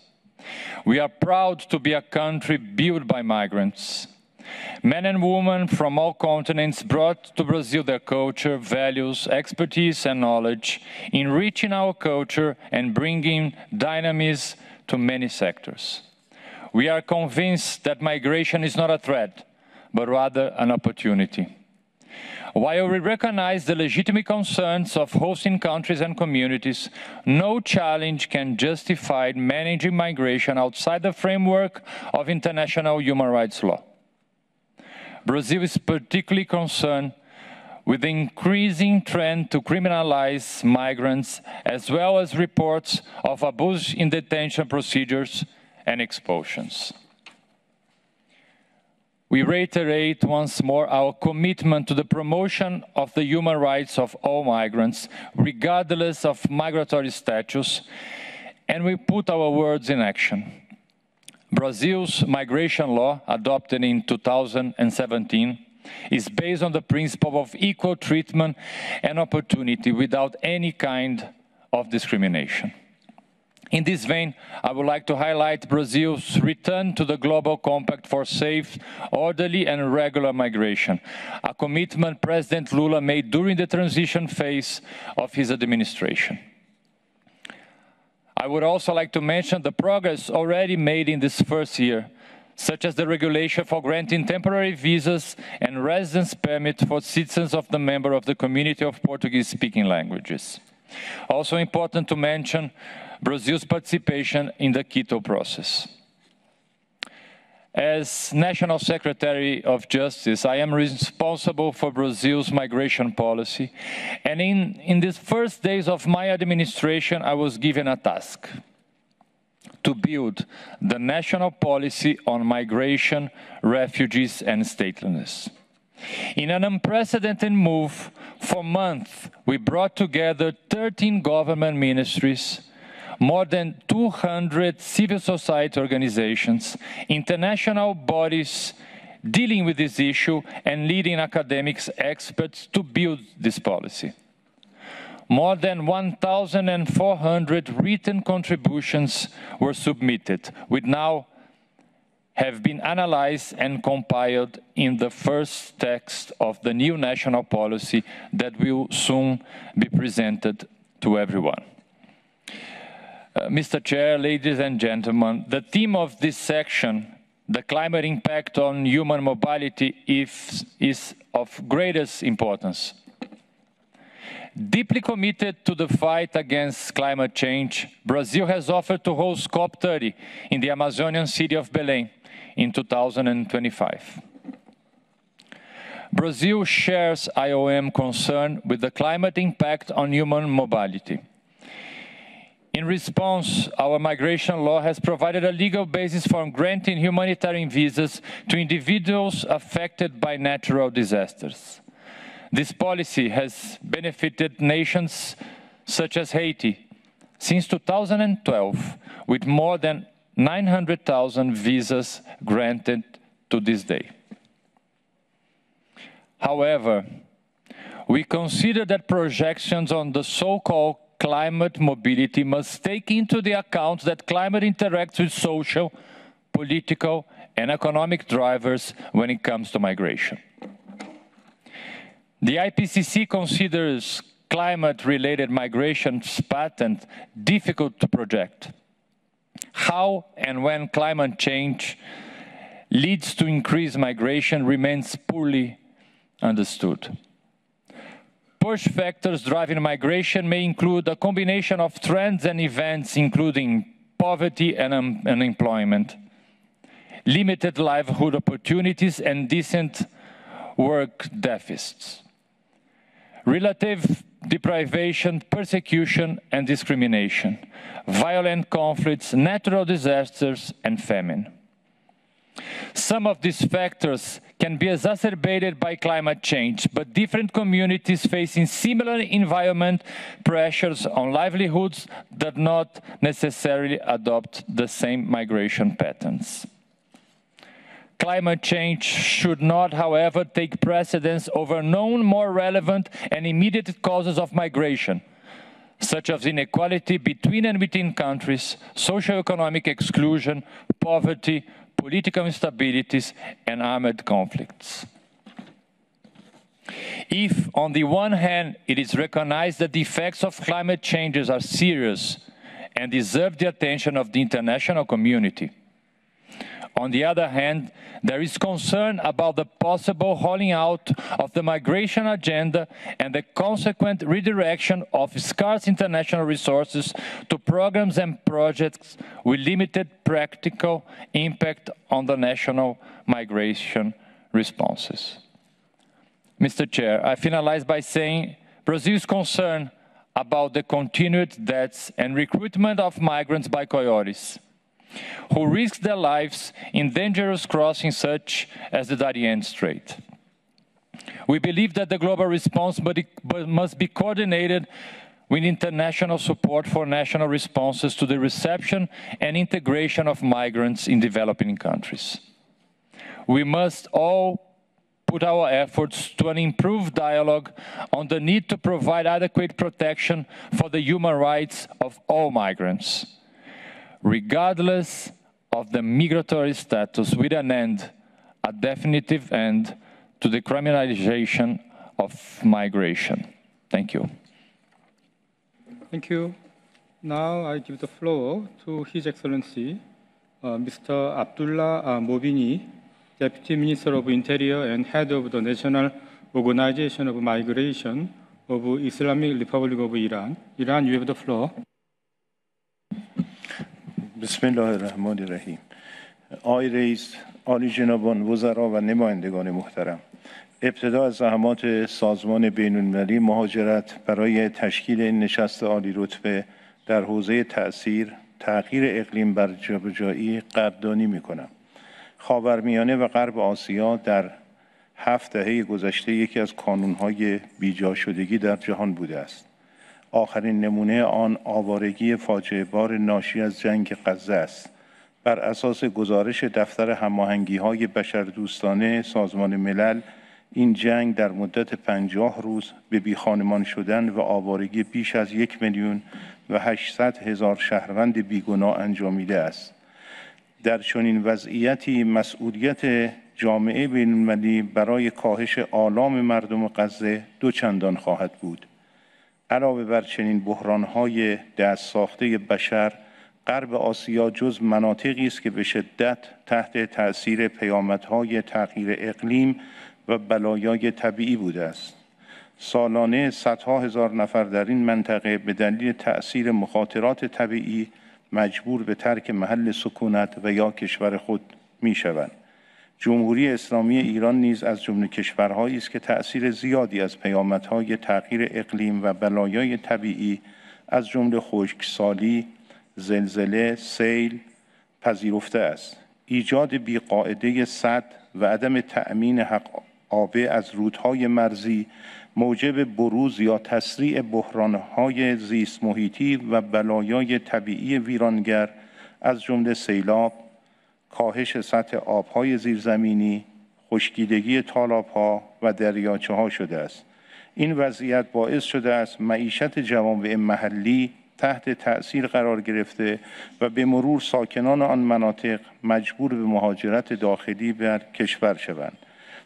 We are proud to be a country built by migrants. Men and women from all continents brought to Brazil their culture, values, expertise, and knowledge, enriching our culture and bringing dynamism to many sectors. We are convinced that migration is not a threat, but rather an opportunity. While we recognize the legitimate concerns of hosting countries and communities, no challenge can justify managing migration outside the framework of international human rights law. Brazil is particularly concerned with the increasing trend to criminalize migrants, as well as reports of abuse in detention procedures and expulsions. We reiterate once more our commitment to the promotion of the human rights of all migrants, regardless of migratory status, and we put our words in action. Brazil's migration law, adopted in 2017, is based on the principle of equal treatment and opportunity without any kind of discrimination. In this vein, I would like to highlight Brazil's return to the Global Compact for Safe, Orderly and Regular Migration, a commitment President Lula made during the transition phase of his administration. I would also like to mention the progress already made in this first year, such as the regulation for granting temporary visas and residence permits for citizens of the member of the community of Portuguese-speaking languages. Also important to mention Brazil's participation in the Quito process. As National Secretary of Justice, I am responsible for Brazil's migration policy. And in, in these first days of my administration, I was given a task to build the national policy on migration, refugees, and statelessness. In an unprecedented move, for months, we brought together 13 government ministries, more than 200 civil society organizations, international bodies dealing with this issue, and leading academics experts to build this policy. More than 1,400 written contributions were submitted, which now have been analyzed and compiled in the first text of the new national policy that will soon be presented to everyone. Uh, Mr. Chair, ladies and gentlemen, the theme of this section, the climate impact on human mobility, is, is of greatest importance. Deeply committed to the fight against climate change, Brazil has offered to host COP30 in the Amazonian city of Belém in 2025. Brazil shares IOM concern with the climate impact on human mobility. In response, our migration law has provided a legal basis for granting humanitarian visas to individuals affected by natural disasters. This policy has benefited nations such as Haiti since 2012, with more than 900,000 visas granted to this day. However, we consider that projections on the so-called climate mobility must take into the account that climate interacts with social, political, and economic drivers when it comes to migration. The IPCC considers climate-related migration's pattern difficult to project. How and when climate change leads to increased migration remains poorly understood. Push factors driving migration may include a combination of trends and events, including poverty and un unemployment, limited livelihood opportunities, and decent work deficits, relative deprivation, persecution, and discrimination, violent conflicts, natural disasters, and famine. Some of these factors can be exacerbated by climate change, but different communities facing similar environment pressures on livelihoods do not necessarily adopt the same migration patterns. Climate change should not, however, take precedence over known more relevant and immediate causes of migration, such as inequality between and within countries, socio-economic exclusion, poverty, political instabilities, and armed conflicts. If, on the one hand, it is recognized that the effects of climate changes are serious and deserve the attention of the international community, on the other hand, there is concern about the possible hauling out of the migration agenda and the consequent redirection of scarce international resources to programs and projects with limited practical impact on the national migration responses. Mr. Chair, I finalize by saying Brazil's concern about the continued deaths and recruitment of migrants by coyotes who risk their lives in dangerous crossings such as the Darien Strait. We believe that the global response must be coordinated with international support for national responses to the reception and integration of migrants in developing countries. We must all put our efforts to an improved dialogue on the need to provide adequate protection for the human rights of all migrants regardless of the migratory status, with an end, a definitive end to the criminalization of migration. Thank you. Thank you. Now I give the floor to His Excellency uh, Mr. Abdullah uh, Mobini, Deputy Minister of Interior and Head of the National Organization of Migration of Islamic Republic of Iran. Iran, you have the floor. بسم الله الرحمن الرحیم. آقای رئیس عالی جنابان وزرا و نمایندگان محترم. ابتدا از زحمات سازمان بین المللی مهاجرت برای تشکیل این نشست عالی رتبه در حوزه تأثیر تغییر اقلیم بر جابجایی قدردانی می کنم خاورمیانه و غرب آسیا در هفت دهه گذشته یکی از کانونهای بیجا شدگی در جهان بوده است. آخرین نمونه آن آوارگی فاجعه بار ناشی از جنگ غزه است. بر اساس گزارش دفتر هماهنگی های بشردوستانه سازمان ملل این جنگ در مدت پنجاه روز به بیخانمان شدن و آوارگی بیش از یک میلیون و هشتصد هزار شهروند بیگناه انجامیده است. در چنین وضعیتی مسئولیت جامعه بینالمللی برای کاهش آلام مردم غزه دو چندان خواهد بود. علاوه بر چنین بحرانهای دست ساخته بشر غرب آسیا جز مناطقی است که به شدت تحت تأثیر پیامدهای تغییر اقلیم و بلایای طبیعی بوده است سالانه صدها هزار نفر در این منطقه به دلیل تأثیر مخاطرات طبیعی مجبور به ترک محل سکونت و یا کشور خود می شوند. جمهوری اسلامی ایران نیز از جمله کشورهایی است که تأثیر زیادی از پیامدهای تغییر اقلیم و بلایای طبیعی از جمله خشکسالی، زلزله، سیل پذیرفته است. ایجاد بیقاعده صد و عدم تأمین حق آبه از رودهای مرزی موجب بروز یا تسریع بحرانهای زیست محیطی و بلایای طبیعی ویرانگر از جمله سیلاب، کاهش سطح آبهای زیرزمینی، خشکیدگی تالابها و دریاچه ها شده است. این وضعیت باعث شده است معیشت جوامع محلی تحت تأثیر قرار گرفته و به مرور ساکنان آن مناطق مجبور به مهاجرت داخلی بر کشور شوند.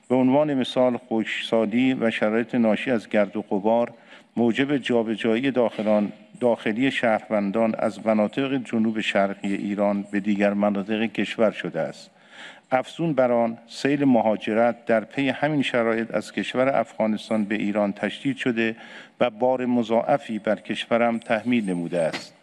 به عنوان مثال خشکسالی و شرایط ناشی از گرد و غبار موجب جابجایی داخلان داخلی شهروندان از مناطق جنوب شرقی ایران به دیگر مناطق کشور شده است. افزون بر آن سیل مهاجرت در پی همین شرایط از کشور افغانستان به ایران تشدید شده و بار مضاعفی بر کشورم تحمیل نموده است.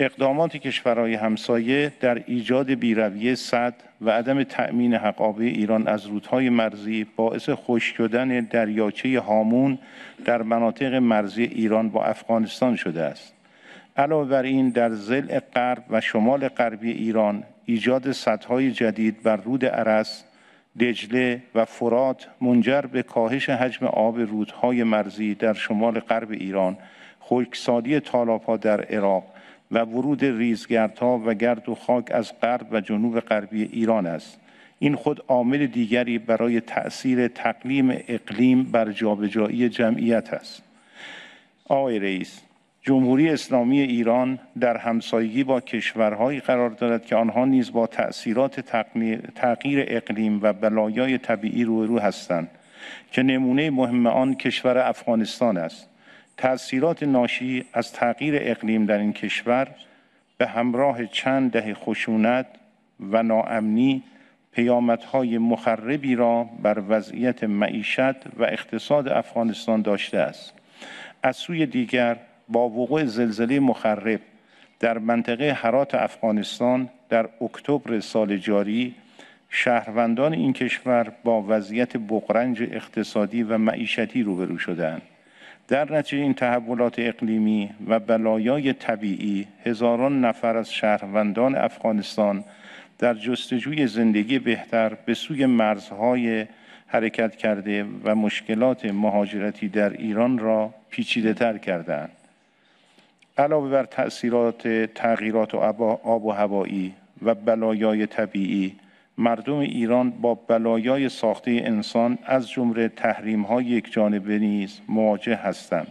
اقدامات کشورهای همسایه در ایجاد بیرویه صد و عدم تأمین حقابه ایران از رودهای مرزی باعث خشک شدن دریاچه هامون در مناطق مرزی ایران با افغانستان شده است. علاوه بر این در زل غرب و شمال غربی ایران ایجاد سدهای جدید بر رود عرس، دجله و فرات منجر به کاهش حجم آب رودهای مرزی در شمال غرب ایران، خشکسالی تالابها در عراق و ورود ریزگردها و گرد و خاک از غرب و جنوب غربی ایران است. این خود عامل دیگری برای تأثیر تقلیم اقلیم بر جابجایی جمعیت است. آقای رئیس، جمهوری اسلامی ایران در همسایگی با کشورهایی قرار دارد که آنها نیز با تأثیرات تغییر اقلیم و بلایای طبیعی روبرو هستند که نمونه مهم آن کشور افغانستان است. تأثیرات ناشی از تغییر اقلیم در این کشور به همراه چند دهه خشونت و ناامنی پیامدهای مخربی را بر وضعیت معیشت و اقتصاد افغانستان داشته است. از سوی دیگر با وقوع زلزله مخرب در منطقه حرات افغانستان در اکتبر سال جاری شهروندان این کشور با وضعیت بغرنج اقتصادی و معیشتی روبرو شدند در نتیجه این تحولات اقلیمی و بلایای طبیعی هزاران نفر از شهروندان افغانستان در جستجوی زندگی بهتر به سوی مرزهای حرکت کرده و مشکلات مهاجرتی در ایران را پیچیده تر کردند. علاوه بر تأثیرات تغییرات آب و هوایی و بلایای طبیعی مردم ایران با بلایای ساخته انسان از جمله تحریم های یک جانبه نیز مواجه هستند.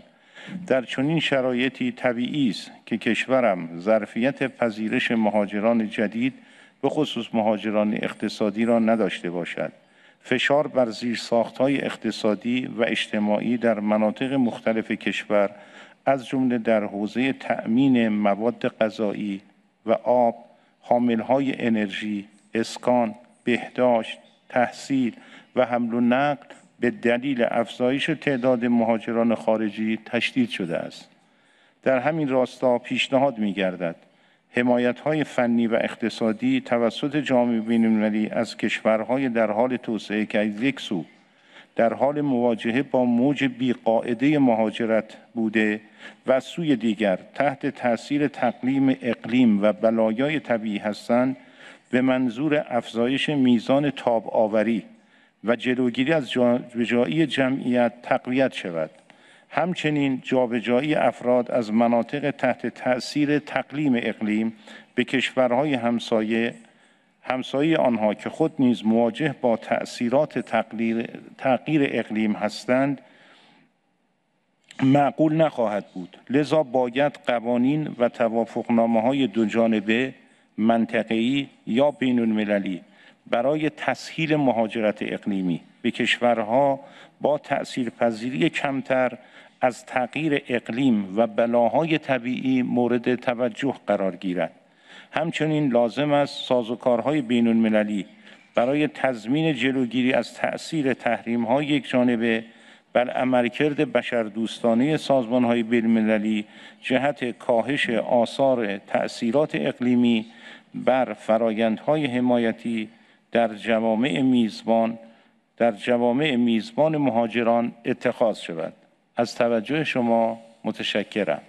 در چنین شرایطی طبیعی است که کشورم ظرفیت پذیرش مهاجران جدید به خصوص مهاجران اقتصادی را نداشته باشد. فشار بر زیر های اقتصادی و اجتماعی در مناطق مختلف کشور از جمله در حوزه تأمین مواد غذایی و آب، حاملهای انرژی، اسکان، بهداشت، تحصیل و حمل و نقل به دلیل افزایش تعداد مهاجران خارجی تشدید شده است. در همین راستا پیشنهاد می گردد حمایت های فنی و اقتصادی توسط جامعه بین‌المللی از کشورهای در حال توسعه که از یک سو در حال مواجهه با موج بیقاعده مهاجرت بوده و سوی دیگر تحت تاثیر تقلیم اقلیم و بلایای طبیعی هستند به منظور افزایش میزان تاب آوری و جلوگیری از جابجایی جمعیت تقویت شود. همچنین جابجایی افراد از مناطق تحت تأثیر تقلیم اقلیم به کشورهای همسایه همسایه آنها که خود نیز مواجه با تأثیرات تغییر اقلیم هستند معقول نخواهد بود. لذا باید قوانین و توافقنامه های دو جانبه منطقه‌ای یا بین المللی برای تسهیل مهاجرت اقلیمی به کشورها با تأثیر پذیری کمتر از تغییر اقلیم و بلاهای طبیعی مورد توجه قرار گیرد. همچنین لازم است سازوکارهای بین المللی برای تضمین جلوگیری از تأثیر تحریم های بر عملکرد بشردوستانه سازمان های بین المللی جهت کاهش آثار تأثیرات اقلیمی بر فرایندهای حمایتی در جوامع میزبان در جوامع میزبان مهاجران اتخاذ شود از توجه شما متشکرم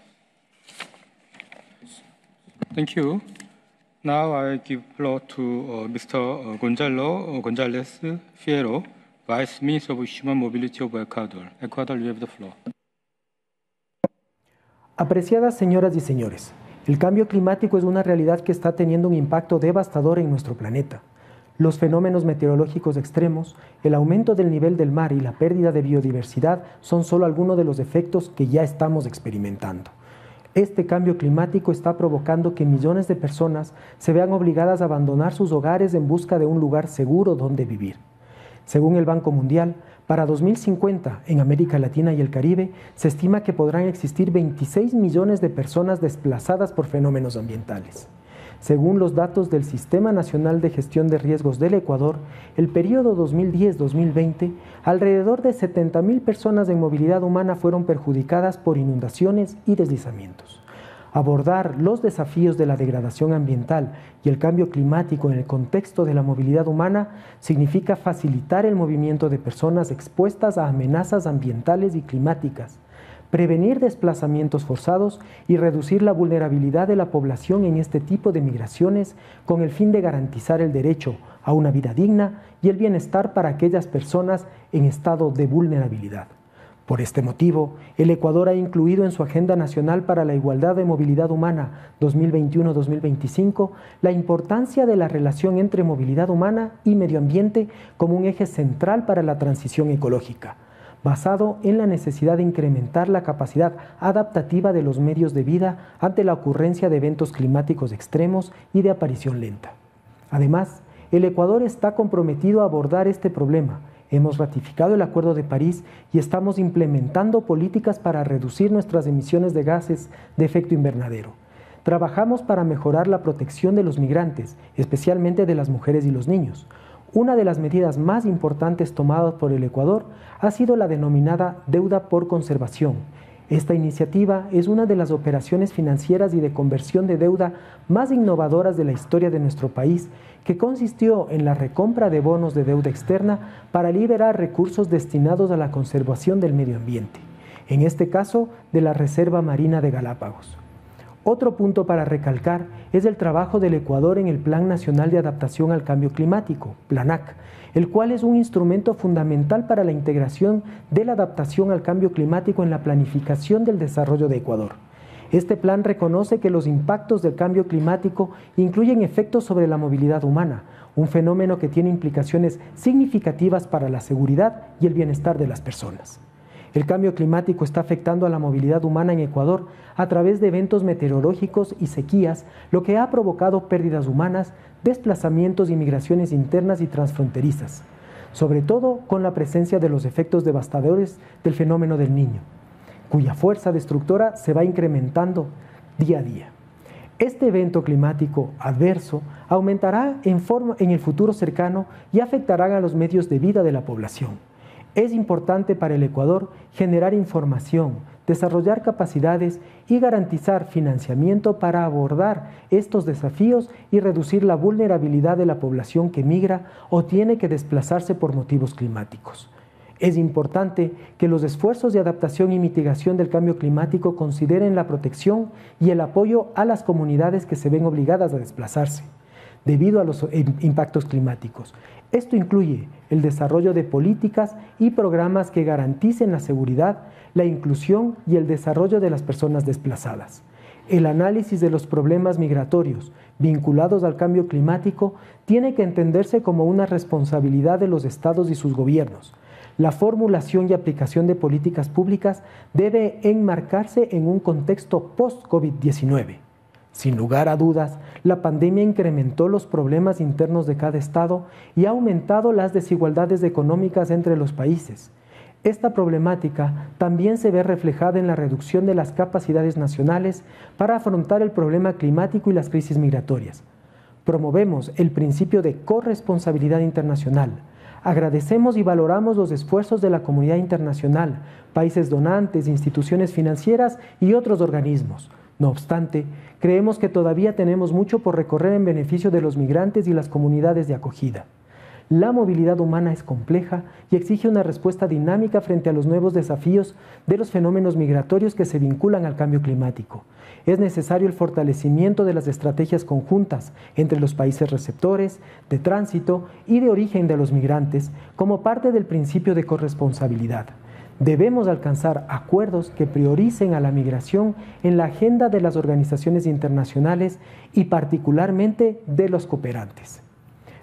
Thank you. Now I give floor to uh, Mr. Gonzalo Gonzalez Fierro, Vice Minister of Human Mobility of Ecuador. Ecuador, you have the floor. Apreciadas señoras y señores, el cambio climático es una realidad que está teniendo un impacto devastador en nuestro planeta. Los fenómenos meteorológicos extremos, el aumento del nivel del mar y la pérdida de biodiversidad son solo algunos de los efectos que ya estamos experimentando. Este cambio climático está provocando que millones de personas se vean obligadas a abandonar sus hogares en busca de un lugar seguro donde vivir. Según el Banco Mundial, para 2050 en América Latina y el Caribe se estima que podrán existir 26 millones de personas desplazadas por fenómenos ambientales. Según los datos del Sistema Nacional de Gestión de Riesgos del Ecuador, el periodo 2010-2020, alrededor de 70.000 personas en movilidad humana fueron perjudicadas por inundaciones y deslizamientos. Abordar los desafíos de la degradación ambiental y el cambio climático en el contexto de la movilidad humana significa facilitar el movimiento de personas expuestas a amenazas ambientales y climáticas, prevenir desplazamientos forzados y reducir la vulnerabilidad de la población en este tipo de migraciones con el fin de garantizar el derecho a una vida digna y el bienestar para aquellas personas en estado de vulnerabilidad. Por este motivo, el Ecuador ha incluido en su Agenda Nacional para la Igualdad de Movilidad Humana 2021-2025 la importancia de la relación entre movilidad humana y medio ambiente como un eje central para la transición ecológica, basado en la necesidad de incrementar la capacidad adaptativa de los medios de vida ante la ocurrencia de eventos climáticos extremos y de aparición lenta. Además, el Ecuador está comprometido a abordar este problema. Hemos ratificado el Acuerdo de París y estamos implementando políticas para reducir nuestras emisiones de gases de efecto invernadero. Trabajamos para mejorar la protección de los migrantes, especialmente de las mujeres y los niños. Una de las medidas más importantes tomadas por el Ecuador ha sido la denominada deuda por conservación. Esta iniciativa es una de las operaciones financieras y de conversión de deuda más innovadoras de la historia de nuestro país que consistió en la recompra de bonos de deuda externa para liberar recursos destinados a la conservación del medio ambiente, en este caso de la Reserva Marina de Galápagos. Otro punto para recalcar es el trabajo del Ecuador en el Plan Nacional de Adaptación al Cambio Climático, PLANAC, el cual es un instrumento fundamental para la integración de la adaptación al cambio climático en la planificación del desarrollo de Ecuador. Este plan reconoce que los impactos del cambio climático incluyen efectos sobre la movilidad humana, un fenómeno que tiene implicaciones significativas para la seguridad y el bienestar de las personas. El cambio climático está afectando a la movilidad humana en Ecuador a través de eventos meteorológicos y sequías, lo que ha provocado pérdidas humanas, desplazamientos y migraciones internas y transfronterizas, sobre todo con la presencia de los efectos devastadores del fenómeno del niño cuya fuerza destructora se va incrementando día a día. Este evento climático adverso aumentará en, forma, en el futuro cercano y afectará a los medios de vida de la población. Es importante para el Ecuador generar información, desarrollar capacidades y garantizar financiamiento para abordar estos desafíos y reducir la vulnerabilidad de la población que migra o tiene que desplazarse por motivos climáticos. Es importante que los esfuerzos de adaptación y mitigación del cambio climático consideren la protección y el apoyo a las comunidades que se ven obligadas a desplazarse debido a los impactos climáticos. Esto incluye el desarrollo de políticas y programas que garanticen la seguridad, la inclusión y el desarrollo de las personas desplazadas. El análisis de los problemas migratorios vinculados al cambio climático tiene que entenderse como una responsabilidad de los estados y sus gobiernos la formulación y aplicación de políticas públicas debe enmarcarse en un contexto post-COVID-19. Sin lugar a dudas, la pandemia incrementó los problemas internos de cada Estado y ha aumentado las desigualdades económicas entre los países. Esta problemática también se ve reflejada en la reducción de las capacidades nacionales para afrontar el problema climático y las crisis migratorias. Promovemos el principio de corresponsabilidad internacional, Agradecemos y valoramos los esfuerzos de la comunidad internacional, países donantes, instituciones financieras y otros organismos. No obstante, creemos que todavía tenemos mucho por recorrer en beneficio de los migrantes y las comunidades de acogida. La movilidad humana es compleja y exige una respuesta dinámica frente a los nuevos desafíos de los fenómenos migratorios que se vinculan al cambio climático es necesario el fortalecimiento de las estrategias conjuntas entre los países receptores, de tránsito y de origen de los migrantes como parte del principio de corresponsabilidad. Debemos alcanzar acuerdos que prioricen a la migración en la agenda de las organizaciones internacionales y particularmente de los cooperantes.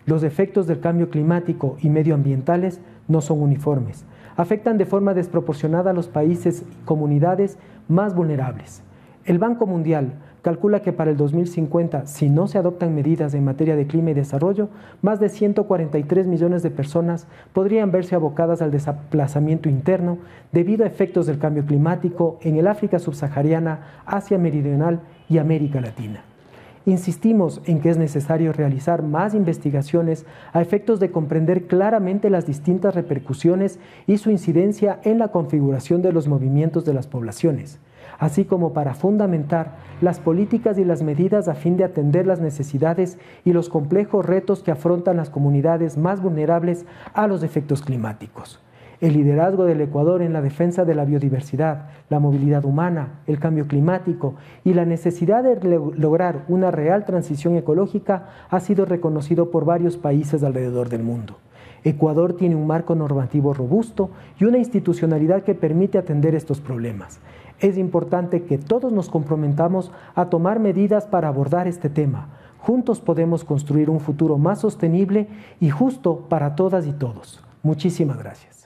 Los efectos del cambio climático y medioambientales no son uniformes. Afectan de forma desproporcionada a los países y comunidades más vulnerables. El Banco Mundial calcula que para el 2050, si no se adoptan medidas en materia de clima y desarrollo, más de 143 millones de personas podrían verse abocadas al desplazamiento interno debido a efectos del cambio climático en el África subsahariana, Asia Meridional y América Latina. Insistimos en que es necesario realizar más investigaciones a efectos de comprender claramente las distintas repercusiones y su incidencia en la configuración de los movimientos de las poblaciones así como para fundamentar las políticas y las medidas a fin de atender las necesidades y los complejos retos que afrontan las comunidades más vulnerables a los efectos climáticos. el liderazgo del Ecuador en la defensa de la biodiversidad, la movilidad humana, el cambio climático y la necesidad de lograr una real transición ecológica ha sido reconocido por varios países alrededor del mundo. Ecuador tiene un marco normativo robusto y una institucionalidad que permite atender estos problemas. Es importante que todos nos comprometamos a tomar medidas para abordar este tema. Juntos podemos construir un futuro más sostenible y justo para todas y todos. Muchísimas gracias.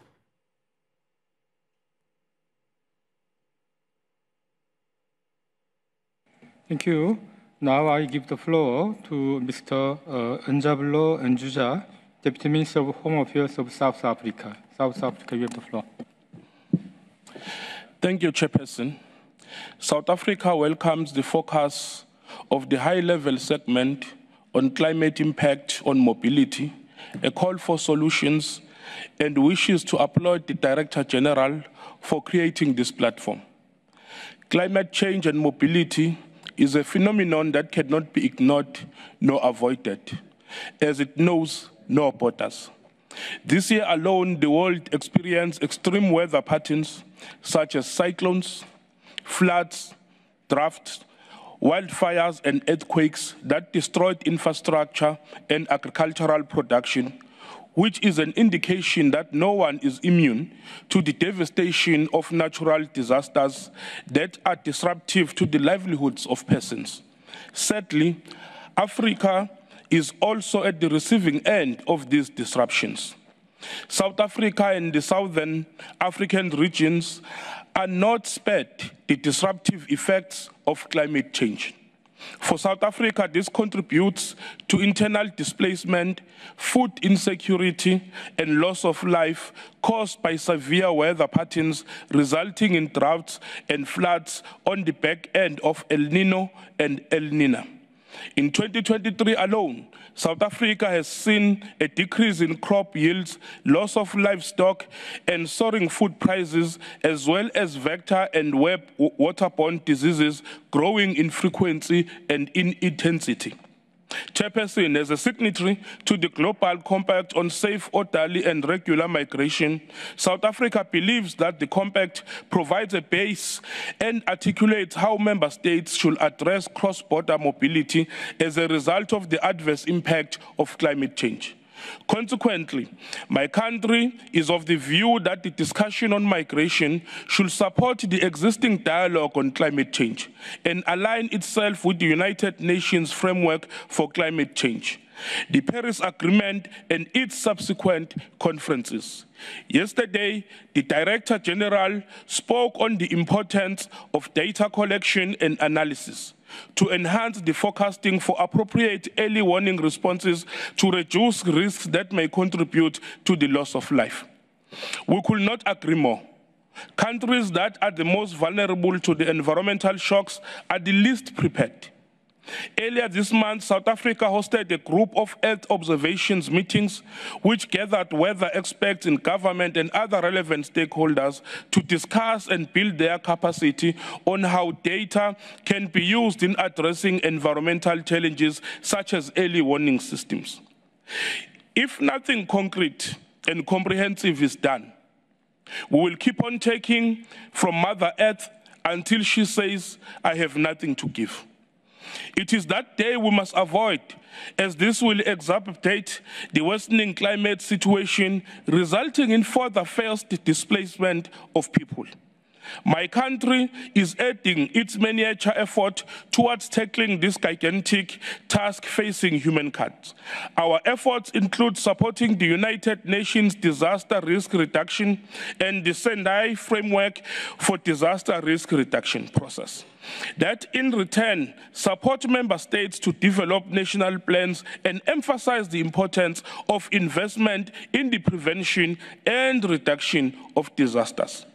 Thank you. Now I give the floor to Mr. Uh, Njablo Njuja, Deputy Minister of Home Affairs of South Africa. South Africa, you have the floor. Thank you, Chairperson. South Africa welcomes the focus of the high-level segment on climate impact on mobility, a call for solutions, and wishes to applaud the Director General for creating this platform. Climate change and mobility is a phenomenon that cannot be ignored nor avoided, as it knows no borders. This year alone, the world experienced extreme weather patterns such as cyclones, floods, droughts, wildfires, and earthquakes that destroyed infrastructure and agricultural production, which is an indication that no one is immune to the devastation of natural disasters that are disruptive to the livelihoods of persons. Sadly, Africa is also at the receiving end of these disruptions. South Africa and the southern African regions are not spared the disruptive effects of climate change. For South Africa, this contributes to internal displacement, food insecurity, and loss of life caused by severe weather patterns resulting in droughts and floods on the back end of El Nino and El Nina. In 2023 alone, South Africa has seen a decrease in crop yields, loss of livestock, and soaring food prices, as well as vector and web waterborne diseases growing in frequency and in intensity. Chairperson, as a signatory to the Global Compact on Safe, Orderly and Regular Migration, South Africa believes that the compact provides a base and articulates how member states should address cross-border mobility as a result of the adverse impact of climate change. Consequently, my country is of the view that the discussion on migration should support the existing dialogue on climate change and align itself with the United Nations framework for climate change the Paris Agreement and its subsequent conferences. Yesterday, the Director General spoke on the importance of data collection and analysis to enhance the forecasting for appropriate early warning responses to reduce risks that may contribute to the loss of life. We could not agree more. Countries that are the most vulnerable to the environmental shocks are the least prepared. Earlier this month, South Africa hosted a group of Earth observations meetings which gathered weather experts in government and other relevant stakeholders to discuss and build their capacity on how data can be used in addressing environmental challenges such as early warning systems. If nothing concrete and comprehensive is done, we will keep on taking from Mother Earth until she says, I have nothing to give. It is that day we must avoid, as this will exacerbate the worsening climate situation, resulting in further forced displacement of people. My country is adding its miniature effort towards tackling this gigantic task facing humankind. Our efforts include supporting the United Nations Disaster Risk Reduction and the Sendai Framework for Disaster Risk Reduction process that in return support member states to develop national plans and emphasize the importance of investment in the prevention and reduction of disasters.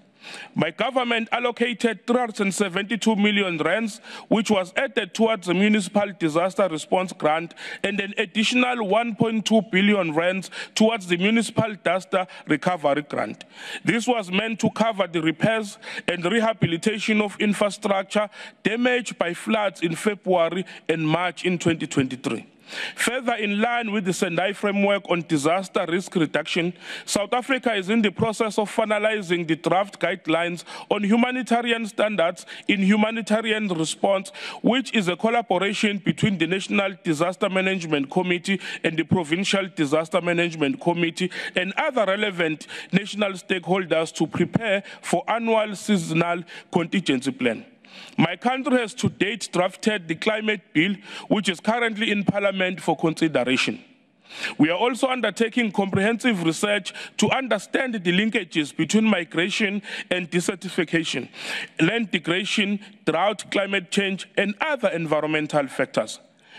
My government allocated 372 million rands, which was added towards the municipal disaster response grant, and an additional 1.2 billion rands towards the municipal disaster recovery grant. This was meant to cover the repairs and rehabilitation of infrastructure damaged by floods in February and March in 2023. Further, in line with the Sendai framework on disaster risk reduction, South Africa is in the process of finalizing the draft guidelines on humanitarian standards in humanitarian response, which is a collaboration between the National Disaster Management Committee and the Provincial Disaster Management Committee and other relevant national stakeholders to prepare for annual seasonal contingency plan. My country has to date drafted the climate bill, which is currently in parliament for consideration. We are also undertaking comprehensive research to understand the linkages between migration and desertification, land degradation, drought, climate change, and other environmental factors.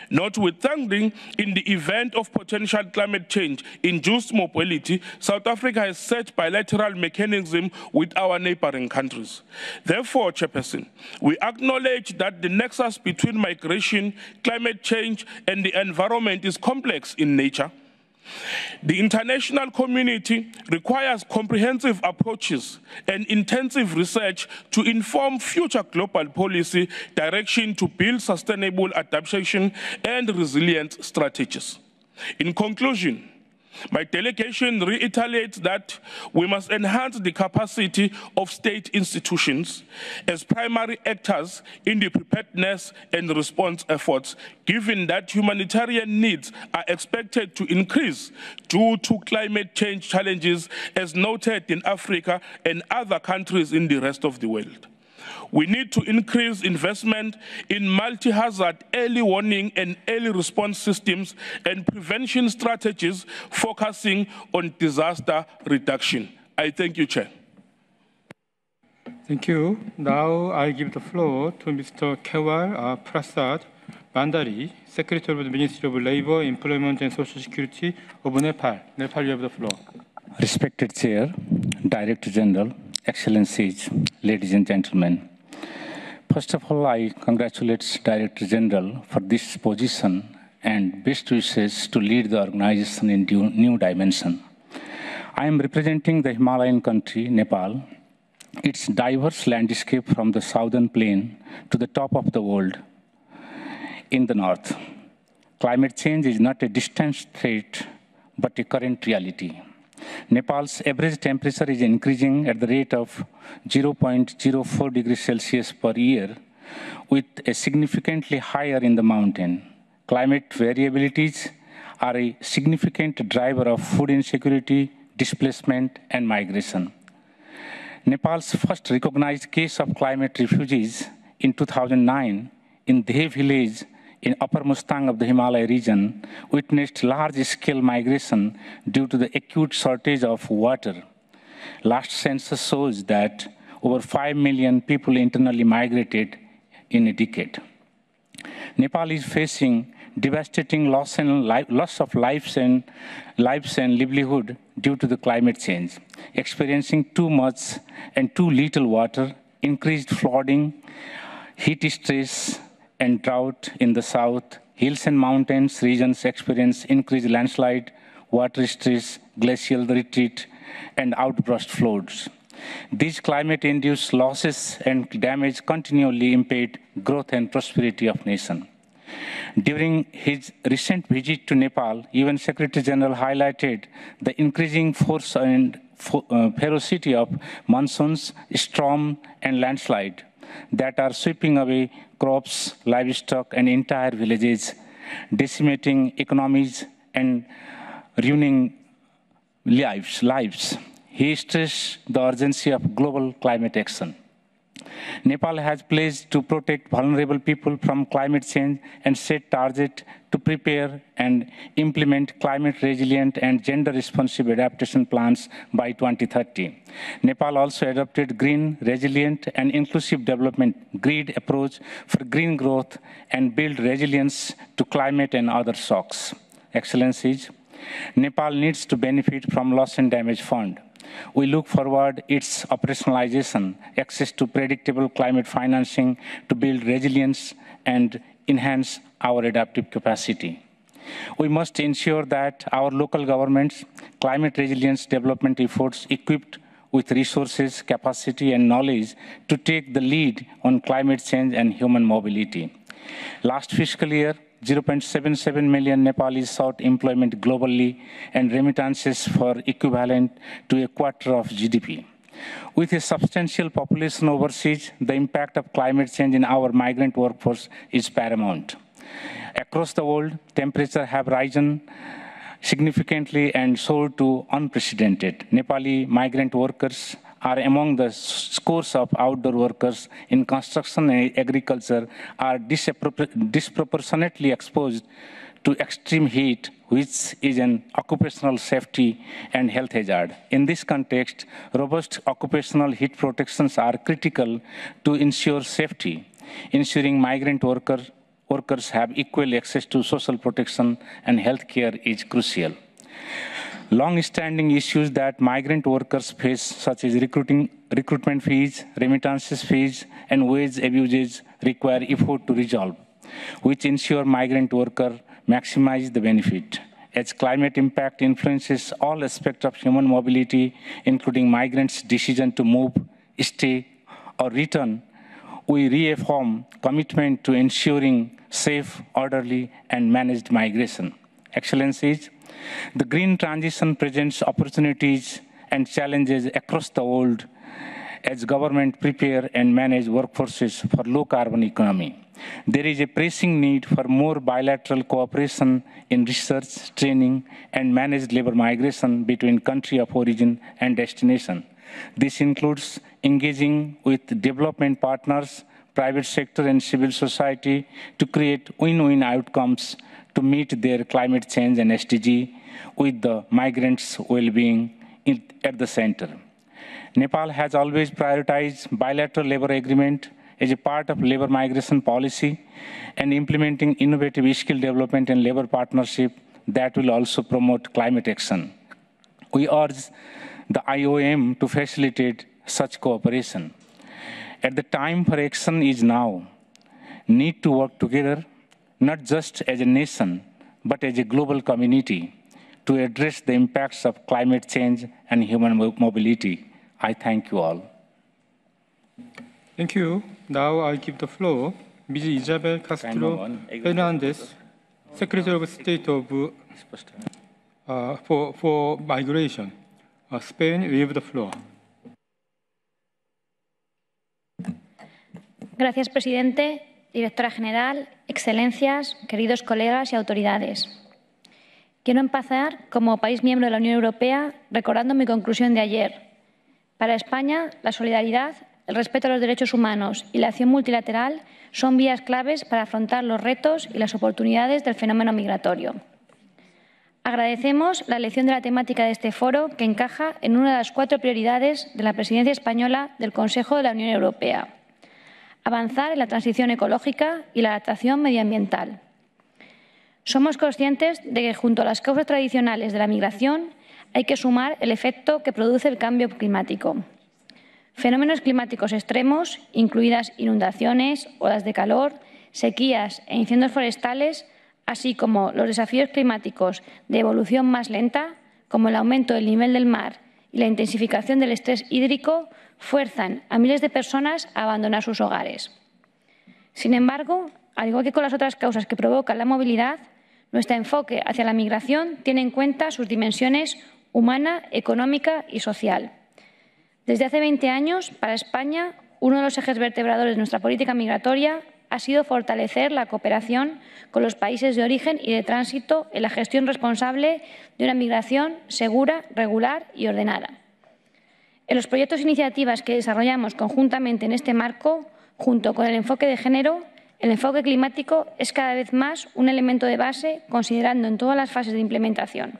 Notwithstanding, in the event of potential climate change induced mobility, South Africa has set bilateral mechanisms with our neighboring countries. Therefore, Chairperson, we acknowledge that the nexus between migration, climate change, and the environment is complex in nature. The international community requires comprehensive approaches and intensive research to inform future global policy direction to build sustainable adaptation and resilient strategies. In conclusion, my delegation reiterates that we must enhance the capacity of state institutions as primary actors in the preparedness and response efforts, given that humanitarian needs are expected to increase due to climate change challenges as noted in Africa and other countries in the rest of the world. We need to increase investment in multi-hazard early warning and early response systems and prevention strategies focusing on disaster reduction. I thank you, Chair. Thank you. Now I give the floor to Mr. Kewal uh, Prasad Bhandari, Secretary of the Ministry of Labor, Employment and Social Security of Nepal. Nepal, you have the floor. Respected Chair, Director General, Excellencies, ladies and gentlemen. First of all, I congratulate Director General for this position and best wishes to lead the organization in new dimension. I am representing the Himalayan country, Nepal, its diverse landscape from the southern plain to the top of the world in the north. Climate change is not a distant threat, but a current reality. Nepal's average temperature is increasing at the rate of 0.04 degrees Celsius per year, with a significantly higher in the mountain. Climate variabilities are a significant driver of food insecurity, displacement, and migration. Nepal's first recognized case of climate refugees in 2009 in Dehe village in Upper Mustang of the Himalaya region witnessed large-scale migration due to the acute shortage of water. Last census shows that over 5 million people internally migrated in a decade. Nepal is facing devastating loss, and loss of lives and, lives and livelihood due to the climate change, experiencing too much and too little water, increased flooding, heat stress, and drought in the south, hills and mountains regions experience increased landslide, water stress, glacial retreat, and outburst floods. These climate-induced losses and damage continually impede growth and prosperity of nation. During his recent visit to Nepal, UN Secretary General highlighted the increasing force and uh, ferocity of monsoons, storm, and landslide that are sweeping away crops, livestock, and entire villages, decimating economies and ruining lives. lives. He stressed the urgency of global climate action. Nepal has pledged to protect vulnerable people from climate change and set target to prepare and implement climate resilient and gender responsive adaptation plans by 2030. Nepal also adopted green, resilient and inclusive development GRID approach for green growth and build resilience to climate and other shocks. Excellencies, Nepal needs to benefit from loss and damage fund. We look forward its operationalization, access to predictable climate financing to build resilience and enhance our adaptive capacity. We must ensure that our local governments, climate resilience development efforts equipped with resources, capacity, and knowledge to take the lead on climate change and human mobility. Last fiscal year, 0.77 million Nepalis sought employment globally and remittances for equivalent to a quarter of GDP. With a substantial population overseas, the impact of climate change in our migrant workforce is paramount. Across the world, temperatures have risen significantly and soared to unprecedented. Nepali migrant workers are among the scores of outdoor workers in construction and agriculture are disproportionately exposed to extreme heat, which is an occupational safety and health hazard. In this context, robust occupational heat protections are critical to ensure safety, ensuring migrant workers workers have equal access to social protection and health care is crucial. Long-standing issues that migrant workers face, such as recruiting, recruitment fees, remittances fees, and wage abuses, require effort to resolve, which ensure migrant workers maximize the benefit. As climate impact influences all aspects of human mobility, including migrants' decision to move, stay, or return, we reaffirm commitment to ensuring safe, orderly, and managed migration. Excellencies, the green transition presents opportunities and challenges across the world as government prepare and manage workforces for low carbon economy. There is a pressing need for more bilateral cooperation in research, training, and managed labor migration between country of origin and destination. This includes engaging with development partners, private sector, and civil society to create win-win outcomes to meet their climate change and SDG with the migrants' well-being at the center. Nepal has always prioritized bilateral labor agreement as a part of labor migration policy and implementing innovative skill development and labor partnership that will also promote climate action. We urge the IOM to facilitate such cooperation. At the time for action is now. Need to work together not just as a nation, but as a global community to address the impacts of climate change and human mobility. I thank you all. Thank you. Now I give the floor Ms. Isabel Castro Fernandez, Secretary of State of uh, for, for Migration. Uh, Spain, we have the floor. Gracias, presidente. Directora General, Excelencias, queridos colegas y autoridades. Quiero empezar, como país miembro de la Unión Europea, recordando mi conclusión de ayer. Para España, la solidaridad, el respeto a los derechos humanos y la acción multilateral son vías claves para afrontar los retos y las oportunidades del fenómeno migratorio. Agradecemos la elección de la temática de este foro, que encaja en una de las cuatro prioridades de la presidencia española del Consejo de la Unión Europea avanzar en la transición ecológica y la adaptación medioambiental. Somos conscientes de que junto a las causas tradicionales de la migración hay que sumar el efecto que produce el cambio climático. Fenómenos climáticos extremos, incluidas inundaciones, olas de calor, sequías e incendios forestales, así como los desafíos climáticos de evolución más lenta, como el aumento del nivel del mar la intensificación del estrés hídrico, fuerzan a miles de personas a abandonar sus hogares. Sin embargo, al igual que con las otras causas que provocan la movilidad, nuestro enfoque hacia la migración tiene en cuenta sus dimensiones humana, económica y social. Desde hace 20 años, para España, uno de los ejes vertebradores de nuestra política migratoria ha sido fortalecer la cooperación con los países de origen y de tránsito en la gestión responsable de una migración segura, regular y ordenada. En los proyectos e iniciativas que desarrollamos conjuntamente en este marco, junto con el enfoque de género, el enfoque climático es cada vez más un elemento de base considerando en todas las fases de implementación,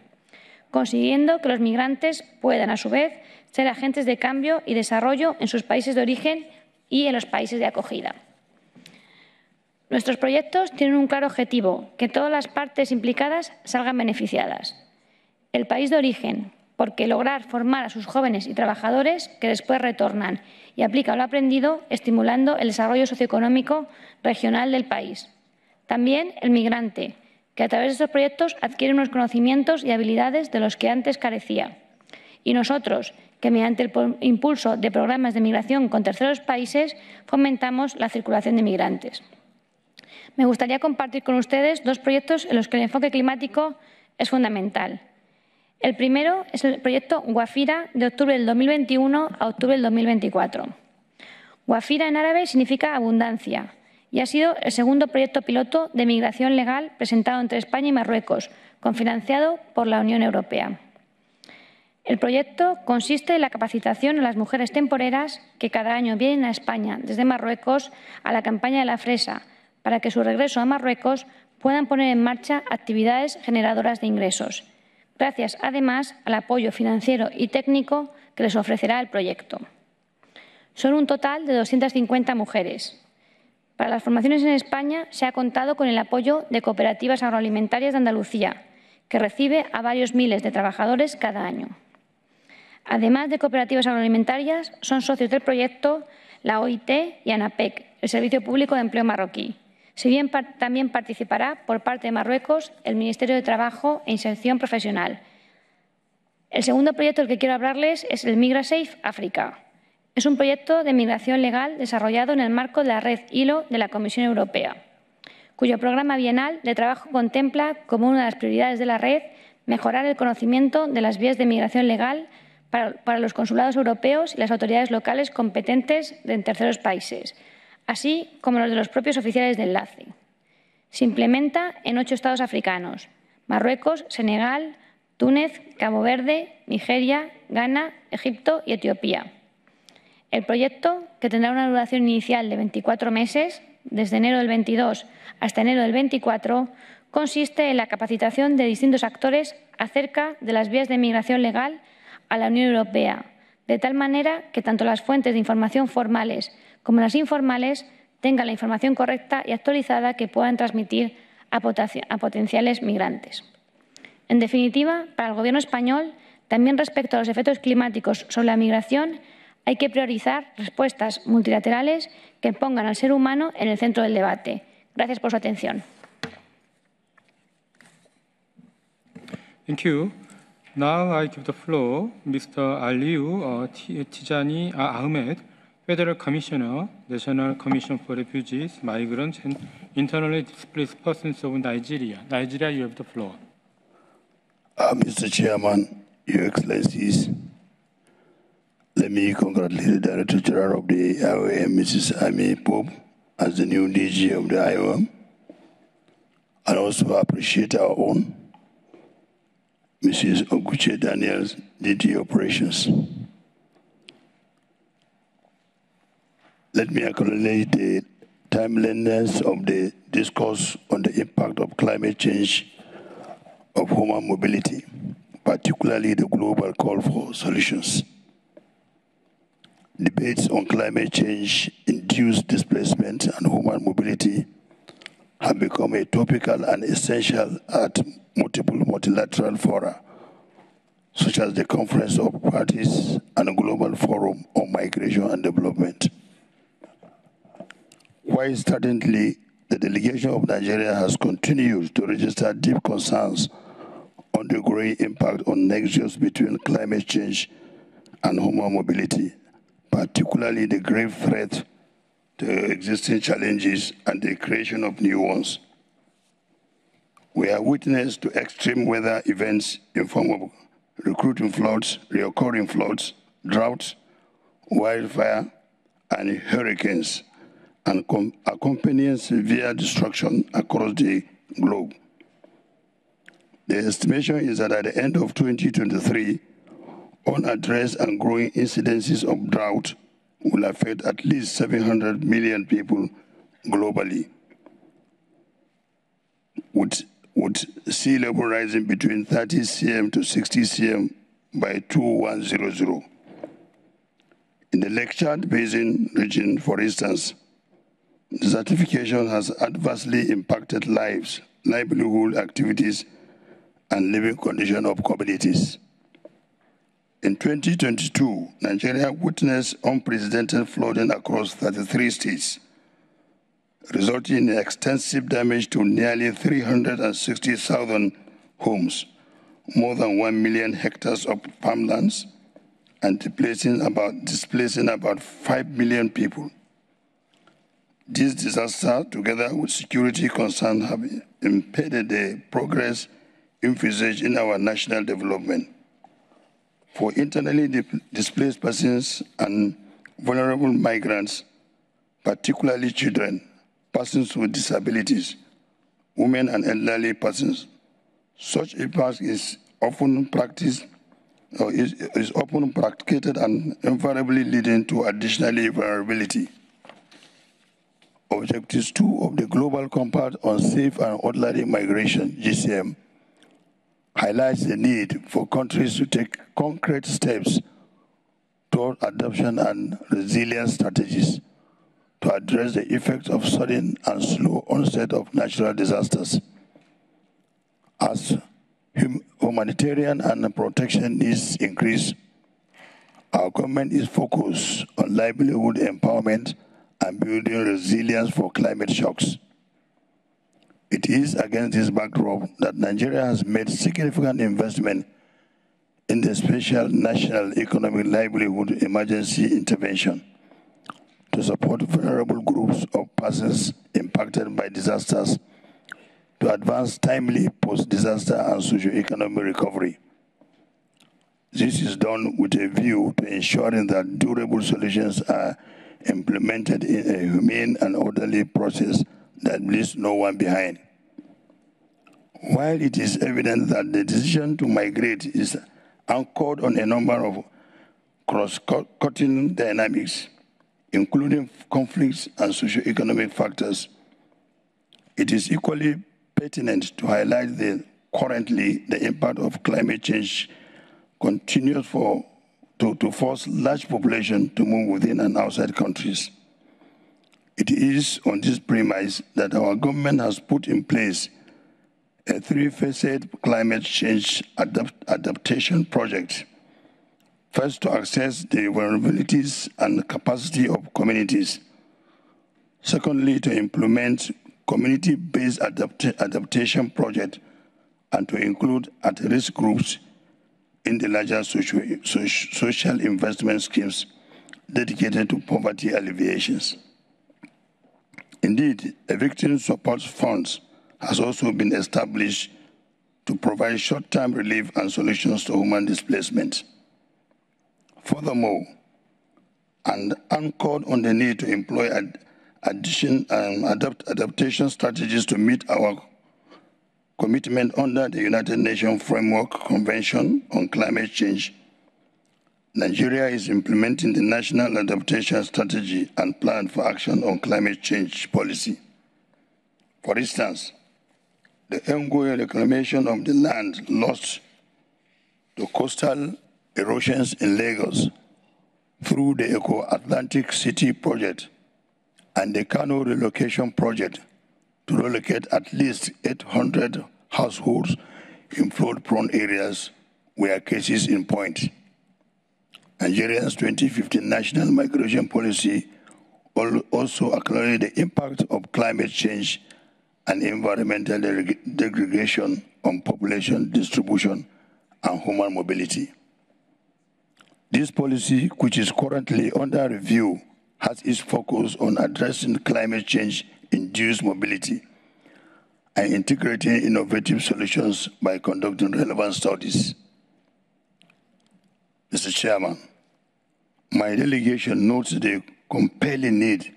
consiguiendo que los migrantes puedan, a su vez, ser agentes de cambio y desarrollo en sus países de origen y en los países de acogida. Nuestros proyectos tienen un claro objetivo, que todas las partes implicadas salgan beneficiadas. El país de origen, porque lograr formar a sus jóvenes y trabajadores que después retornan y aplican lo aprendido, estimulando el desarrollo socioeconómico regional del país. También el migrante, que a través de estos proyectos adquiere unos conocimientos y habilidades de los que antes carecía. Y nosotros, que mediante el impulso de programas de migración con terceros países fomentamos la circulación de migrantes. Me gustaría compartir con ustedes dos proyectos en los que el enfoque climático es fundamental. El primero es el proyecto Guafira de octubre del 2021 a octubre del 2024. Guafira en árabe significa abundancia y ha sido el segundo proyecto piloto de migración legal presentado entre España y Marruecos, confinanciado por la Unión Europea. El proyecto consiste en la capacitación a las mujeres temporeras que cada año vienen a España desde Marruecos a la campaña de la fresa, para que su regreso a Marruecos puedan poner en marcha actividades generadoras de ingresos, gracias además al apoyo financiero y técnico que les ofrecerá el proyecto. Son un total de 250 mujeres. Para las formaciones en España se ha contado con el apoyo de cooperativas agroalimentarias de Andalucía, que recibe a varios miles de trabajadores cada año. Además de cooperativas agroalimentarias, son socios del proyecto la OIT y ANAPEC, el Servicio Público de Empleo marroquí. Si bien también participará por parte de Marruecos el Ministerio de Trabajo e Inserción Profesional. El segundo proyecto del que quiero hablarles es el MigraSafe África. Es un proyecto de migración legal desarrollado en el marco de la red ILO de la Comisión Europea, cuyo programa bienal de trabajo contempla como una de las prioridades de la red mejorar el conocimiento de las vías de migración legal para, los consulados europeos y las autoridades locales competentes en terceros países, así como los de los propios oficiales de enlace. Se implementa en ocho estados africanos, Marruecos, Senegal, Túnez, Cabo Verde, Nigeria, Ghana, Egipto y Etiopía. El proyecto, que tendrá una duración inicial de 24 meses, desde enero del 22 hasta enero del 24, consiste en la capacitación de distintos actores acerca de las vías de migración legal a la Unión Europea, de tal manera que tanto las fuentes de información formales como las informales tengan la información correcta y actualizada que puedan transmitir a, potenciales migrantes. En definitiva, para el Gobierno español, también respecto a los efectos climáticos sobre la migración, hay que priorizar respuestas multilaterales que pongan al ser humano en el centro del debate. Gracias por su atención. Mr. Aliu uh, Tijani uh, Ahmed, Federal Commissioner, National Commission for Refugees, Migrants, and Internally Displaced Persons of Nigeria. Nigeria, you have the floor. Uh, Mr. Chairman, Your Excellencies, let me congratulate the Director General of the IOM, Mrs. Amy Pope, as the new DG of the IOM, and also appreciate our own Mrs. Ugochi Daniels, DD Operations. Let me acknowledge the timeliness of the discourse on the impact of climate change of human mobility, particularly the global call for solutions. Debates on climate change, induced displacement, and human mobility have become a topical and essential at multiple multilateral fora, such as the Conference of Parties and Global Forum on Migration and Development. While certainly the delegation of Nigeria has continued to register deep concerns on the growing impact on nexus between climate change and human mobility, particularly the grave threat to existing challenges and the creation of new ones. We are witness to extreme weather events in form of recruiting floods, reoccurring floods, droughts, wildfire, and hurricanes, and accompanying severe destruction across the globe. The estimation is that at the end of 2023, unaddressed and growing incidences of drought will affect at least 700 million people globally, with, with sea level rising between 30 cm to 60 cm by 2100. In the Lake Chad Basin region, for instance, desertification has adversely impacted lives, livelihood activities, and living conditions of communities. In 2022, Nigeria witnessed unprecedented flooding across 33 states, resulting in extensive damage to nearly 360,000 homes, more than 1 million hectares of farmlands, and displacing about, displacing about 5 million people. This disaster, together with security concerns, have impeded the progress envisaged in our national development. For internally displaced persons and vulnerable migrants, particularly children, persons with disabilities, women and elderly persons, such impact is often practiced is, is often practiced and invariably leading to additional vulnerability. Objectives 2 of the Global Compact on Safe and Orderly Migration, GCM, highlights the need for countries to take concrete steps toward adoption and resilience strategies to address the effects of sudden and slow onset of natural disasters. As humanitarian and protection needs increase, our government is focused on livelihood empowerment and building resilience for climate shocks. It is against this backdrop that Nigeria has made significant investment in the special national economic livelihood emergency intervention to support vulnerable groups of persons impacted by disasters to advance timely post-disaster and socio-economic recovery. This is done with a view to ensuring that durable solutions are implemented in a humane and orderly process that leaves no one behind. While it is evident that the decision to migrate is anchored on a number of cross-cutting dynamics, including conflicts and socio-economic factors, it is equally pertinent to highlight the currently the impact of climate change continues for to, to force large population to move within and outside countries. It is on this premise that our government has put in place a three-phased climate change adapt adaptation project. First, to assess the vulnerabilities and capacity of communities. Secondly, to implement community-based adapt adaptation project and to include at-risk groups in the larger social, social investment schemes dedicated to poverty alleviations. Indeed, a victim support fund has also been established to provide short-term relief and solutions to human displacement. Furthermore, and anchored on the need to employ ad addition and adapt adaptation strategies to meet our commitment under the United Nations Framework Convention on Climate Change, Nigeria is implementing the National Adaptation Strategy and Plan for Action on Climate Change Policy. For instance, the ongoing reclamation of the land lost to coastal erosions in Lagos through the Eco-Atlantic City Project and the Kano Relocation Project to relocate at least 800 households in flood-prone areas where cases in point. Nigeria's 2015 National Migration Policy also acknowledged the impact of climate change and environmental degradation on population distribution and human mobility. This policy, which is currently under review, has its focus on addressing climate change-induced mobility and integrating innovative solutions by conducting relevant studies. Mr. Chairman, my delegation notes the compelling need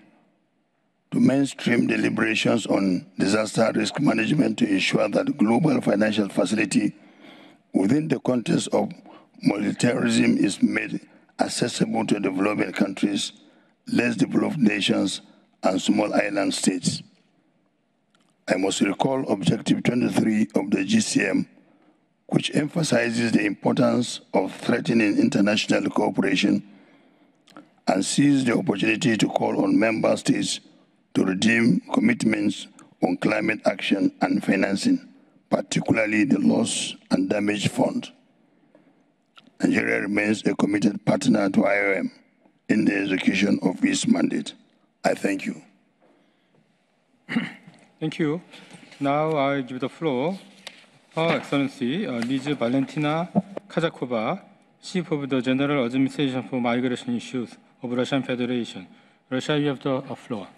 to mainstream deliberations on disaster risk management to ensure that global financial facility within the context of multilateralism is made accessible to developing countries, less developed nations, and small island states. I must recall Objective 23 of the GCM, which emphasizes the importance of threatening international cooperation and sees the opportunity to call on member states to redeem commitments on climate action and financing, particularly the loss and damage fund. Nigeria remains a committed partner to IOM in the execution of its mandate. I thank you. Thank you. Now I give the floor Her Excellency uh, Liz Valentina Kazakova, Chief of the General Administration for Migration Issues of Russian Federation. Russia, you have the uh, floor.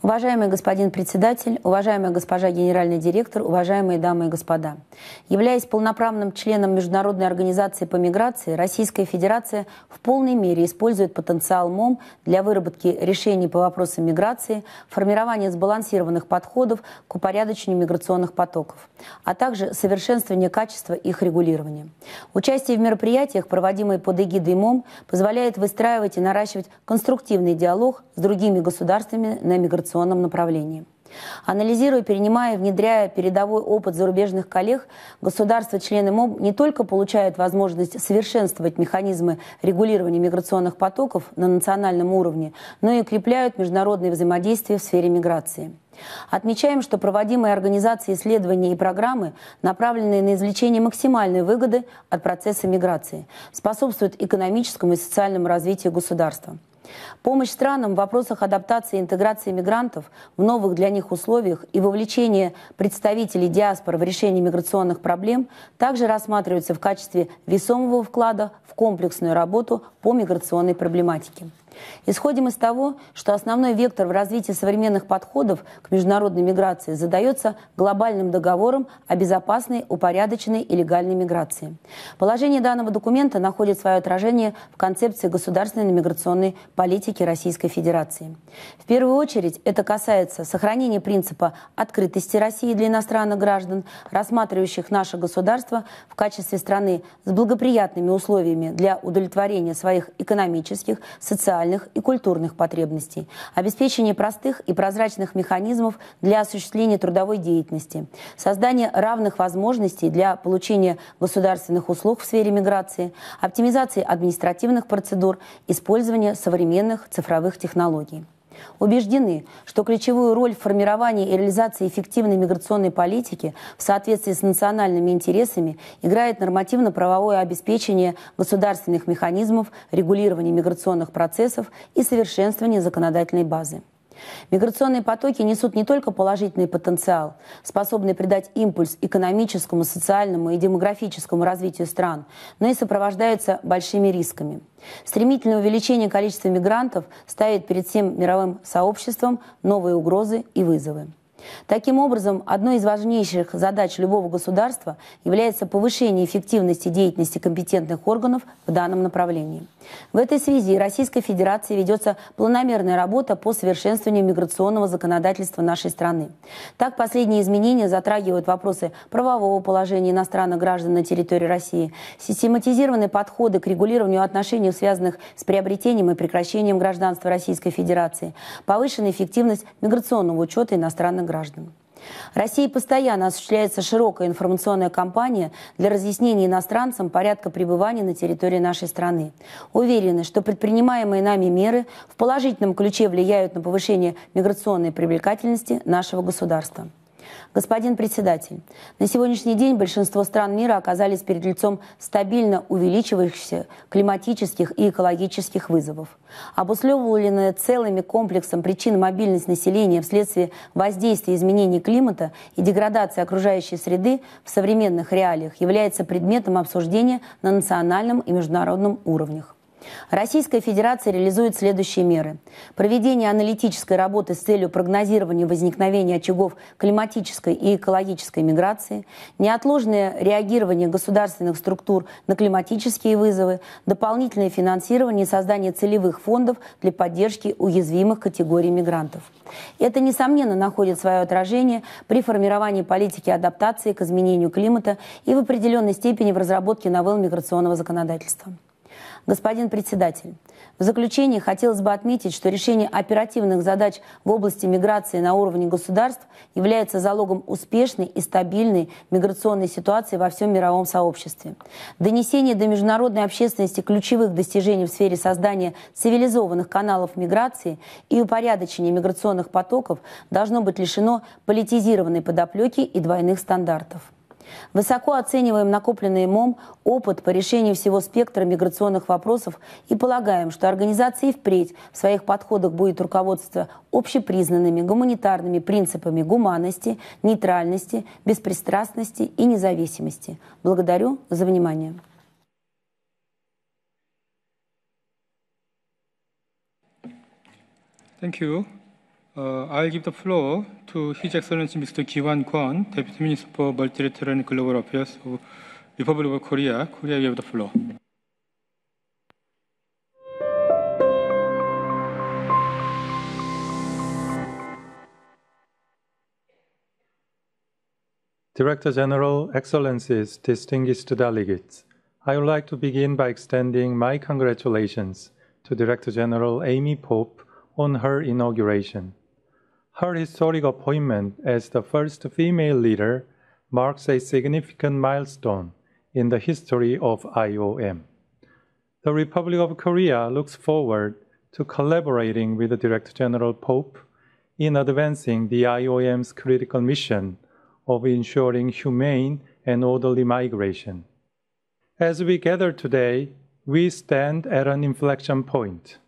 Уважаемый господин председатель, уважаемая госпожа генеральный директор, уважаемые дамы и господа. Являясь полноправным членом Международной организации по миграции, Российская Федерация в полной мере использует потенциал МОМ для выработки решений по вопросам миграции, формирования сбалансированных подходов к упорядочению миграционных потоков, а также совершенствования качества их регулирования. Участие в мероприятиях, проводимые под эгидой МОМ, позволяет выстраивать и наращивать конструктивный диалог с другими государствами на миграционном миграционном направлении. Анализируя, перенимая и внедряя передовой опыт зарубежных коллег, государства-члены МОБ не только получают возможность совершенствовать механизмы регулирования миграционных потоков на национальном уровне, но и укрепляют международное взаимодействие в сфере миграции. Отмечаем, что проводимые организации исследования и программы, направленные на извлечение максимальной выгоды от процесса миграции, способствуют экономическому и социальному развитию государства. Помощь странам в вопросах адаптации и интеграции мигрантов в новых для них условиях и вовлечение представителей диаспор в решение миграционных проблем также рассматривается в качестве весомого вклада в комплексную работу по миграционной проблематике. Исходим из того, что основной вектор в развитии современных подходов к международной миграции задается глобальным договором о безопасной, упорядоченной и легальной миграции. Положение данного документа находит свое отражение в концепции государственной миграционной политики Российской Федерации. В первую очередь это касается сохранения принципа открытости России для иностранных граждан, рассматривающих наше государство в качестве страны с благоприятными условиями для удовлетворения своих экономических, социальных, социальных и культурных потребностей, обеспечение простых и прозрачных механизмов для осуществления трудовой деятельности, создание равных возможностей для получения государственных услуг в сфере миграции, оптимизации административных процедур, использование современных цифровых технологий. Убеждены, что ключевую роль в формировании и реализации эффективной миграционной политики в соответствии с национальными интересами играет нормативно-правовое обеспечение государственных механизмов регулирования миграционных процессов и совершенствования законодательной базы. Миграционные потоки несут не только положительный потенциал, способный придать импульс экономическому, социальному и демографическому развитию стран, но и сопровождаются большими рисками. Стремительное увеличение количества мигрантов ставит перед всем мировым сообществом новые угрозы и вызовы. Таким образом, одной из важнейших задач любого государства является повышение эффективности деятельности компетентных органов в данном направлении. В этой связи Российской Федерации ведется планомерная работа по совершенствованию миграционного законодательства нашей страны. Так, последние изменения затрагивают вопросы правового положения иностранных граждан на территории России, систематизированные подходы к регулированию отношений, связанных с приобретением и прекращением гражданства Российской Федерации, повышенная эффективность миграционного учета иностранных граждан. России постоянно осуществляется широкая информационная кампания для разъяснения иностранцам порядка пребывания на территории нашей страны. Уверены, что предпринимаемые нами меры в положительном ключе влияют на повышение миграционной привлекательности нашего государства. Господин председатель, на сегодняшний день большинство стран мира оказались перед лицом стабильно увеличивающихся климатических и экологических вызовов. Обусловленная целыми комплексом причин мобильность населения вследствие воздействия изменений климата и деградации окружающей среды в современных реалиях является предметом обсуждения на национальном и международном уровнях. Российская Федерация реализует следующие меры. Проведение аналитической работы с целью прогнозирования возникновения очагов климатической и экологической миграции, неотложное реагирование государственных структур на климатические вызовы, дополнительное финансирование и создание целевых фондов для поддержки уязвимых категорий мигрантов. Это, несомненно, находит свое отражение при формировании политики адаптации к изменению климата и в определенной степени в разработке новелл миграционного законодательства. Господин председатель, в заключение хотелось бы отметить, что решение оперативных задач в области миграции на уровне государств является залогом успешной и стабильной миграционной ситуации во всем мировом сообществе. Донесение до международной общественности ключевых достижений в сфере создания цивилизованных каналов миграции и упорядочения миграционных потоков должно быть лишено политизированной подоплеки и двойных стандартов. Высоко оцениваем накопленный МОМ опыт по решению всего спектра миграционных вопросов и полагаем, что организация и впредь в своих подходах будет руководство общепризнанными гуманитарными принципами гуманности, нейтральности, беспристрастности и независимости. Благодарю за внимание. Thank you. Uh, I'll give the floor to His Excellency Mr. Kiwan Kwon, Deputy Minister for Multilateral and Global Affairs of Republic of Korea. Korea, you have the floor. Director General, Excellencies, distinguished delegates, I would like to begin by extending my congratulations to Director General Amy Pope on her inauguration. Her historic appointment as the first female leader marks a significant milestone in the history of IOM. The Republic of Korea looks forward to collaborating with the Director General Pope in advancing the IOM's critical mission of ensuring humane and orderly migration. As we gather today, we stand at an inflection point.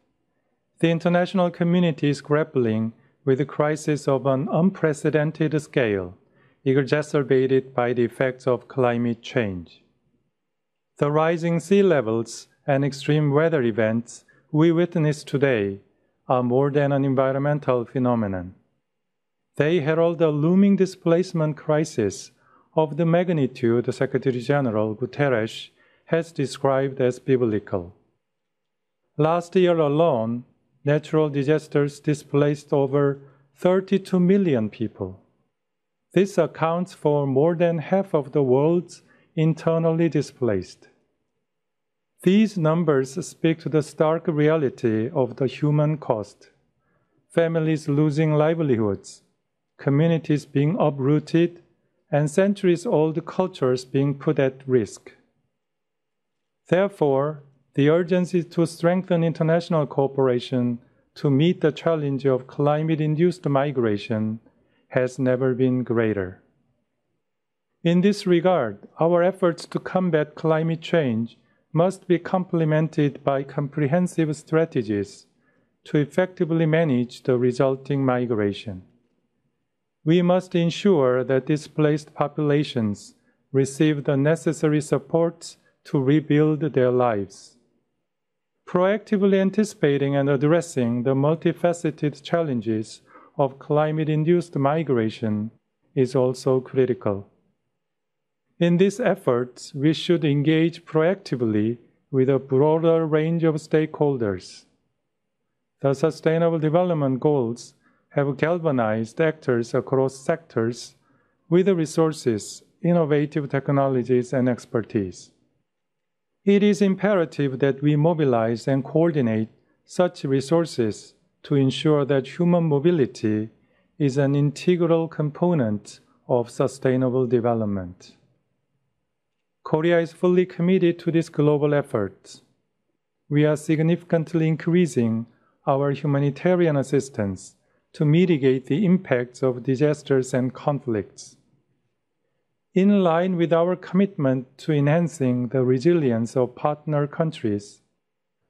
The international community is grappling with a crisis of an unprecedented scale, exacerbated by the effects of climate change. The rising sea levels and extreme weather events we witness today are more than an environmental phenomenon. They herald a looming displacement crisis of the magnitude the Secretary General Guterres has described as biblical. Last year alone, natural disasters displaced over 32 million people. This accounts for more than half of the world's internally displaced. These numbers speak to the stark reality of the human cost families losing livelihoods, communities being uprooted, and centuries old cultures being put at risk. Therefore, the urgency to strengthen international cooperation to meet the challenge of climate induced migration has never been greater. In this regard, our efforts to combat climate change must be complemented by comprehensive strategies to effectively manage the resulting migration. We must ensure that displaced populations receive the necessary supports to rebuild their lives. Proactively anticipating and addressing the multifaceted challenges of climate induced migration is also critical. In these efforts, we should engage proactively with a broader range of stakeholders. The Sustainable Development Goals have galvanized actors across sectors with resources, innovative technologies, and expertise. It is imperative that we mobilize and coordinate such resources to ensure that human mobility is an integral component of sustainable development. Korea is fully committed to this global effort. We are significantly increasing our humanitarian assistance to mitigate the impacts of disasters and conflicts. In line with our commitment to enhancing the resilience of partner countries,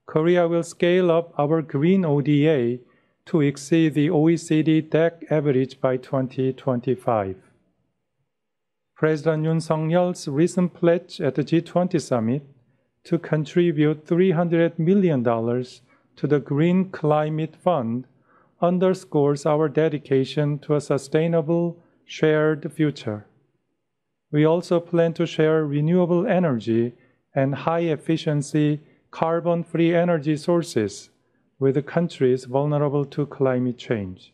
Korea will scale up our Green ODA to exceed the OECD DAC average by 2025. President Yoon Suk-yeol's recent pledge at the G20 summit to contribute $300 million to the Green Climate Fund underscores our dedication to a sustainable, shared future. We also plan to share renewable energy and high efficiency, carbon free energy sources with countries vulnerable to climate change.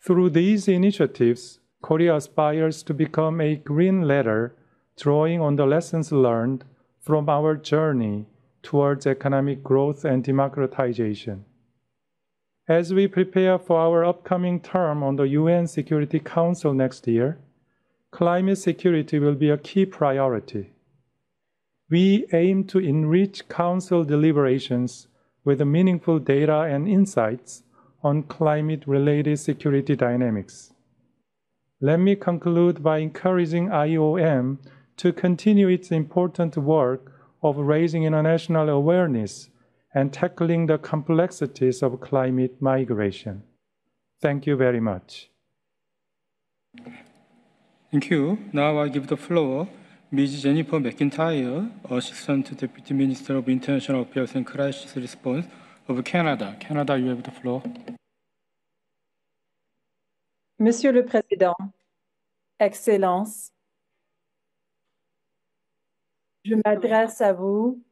Through these initiatives, Korea aspires to become a green leader, drawing on the lessons learned from our journey towards economic growth and democratization. As we prepare for our upcoming term on the UN Security Council next year, climate security will be a key priority. We aim to enrich Council deliberations with meaningful data and insights on climate related security dynamics. Let me conclude by encouraging IOM to continue its important work of raising international awareness and tackling the complexities of climate migration. Thank you very much. Thank you. Now I give the floor Ms. Jennifer McIntyre, Assistant Deputy Minister of International Affairs and Crisis Response of Canada. Canada, you have the floor. Monsieur le Président, Excellences, je m'adresse à vous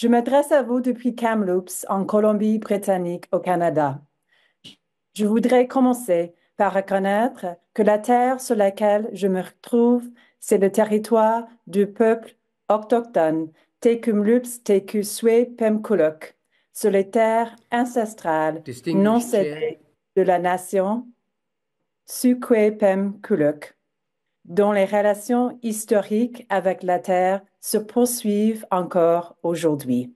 Je m'adresse à vous depuis Kamloops, en Colombie-Britannique, au Canada. Je voudrais commencer par reconnaître que la terre sur laquelle je me retrouve, c'est le territoire du peuple autochtone Tekumlups Tekuswe Pemkuluk, sur les terres ancestrales non cédées de la nation Sukwe Pemkuluk, dont les relations historiques avec la terre se poursuivent encore aujourd'hui.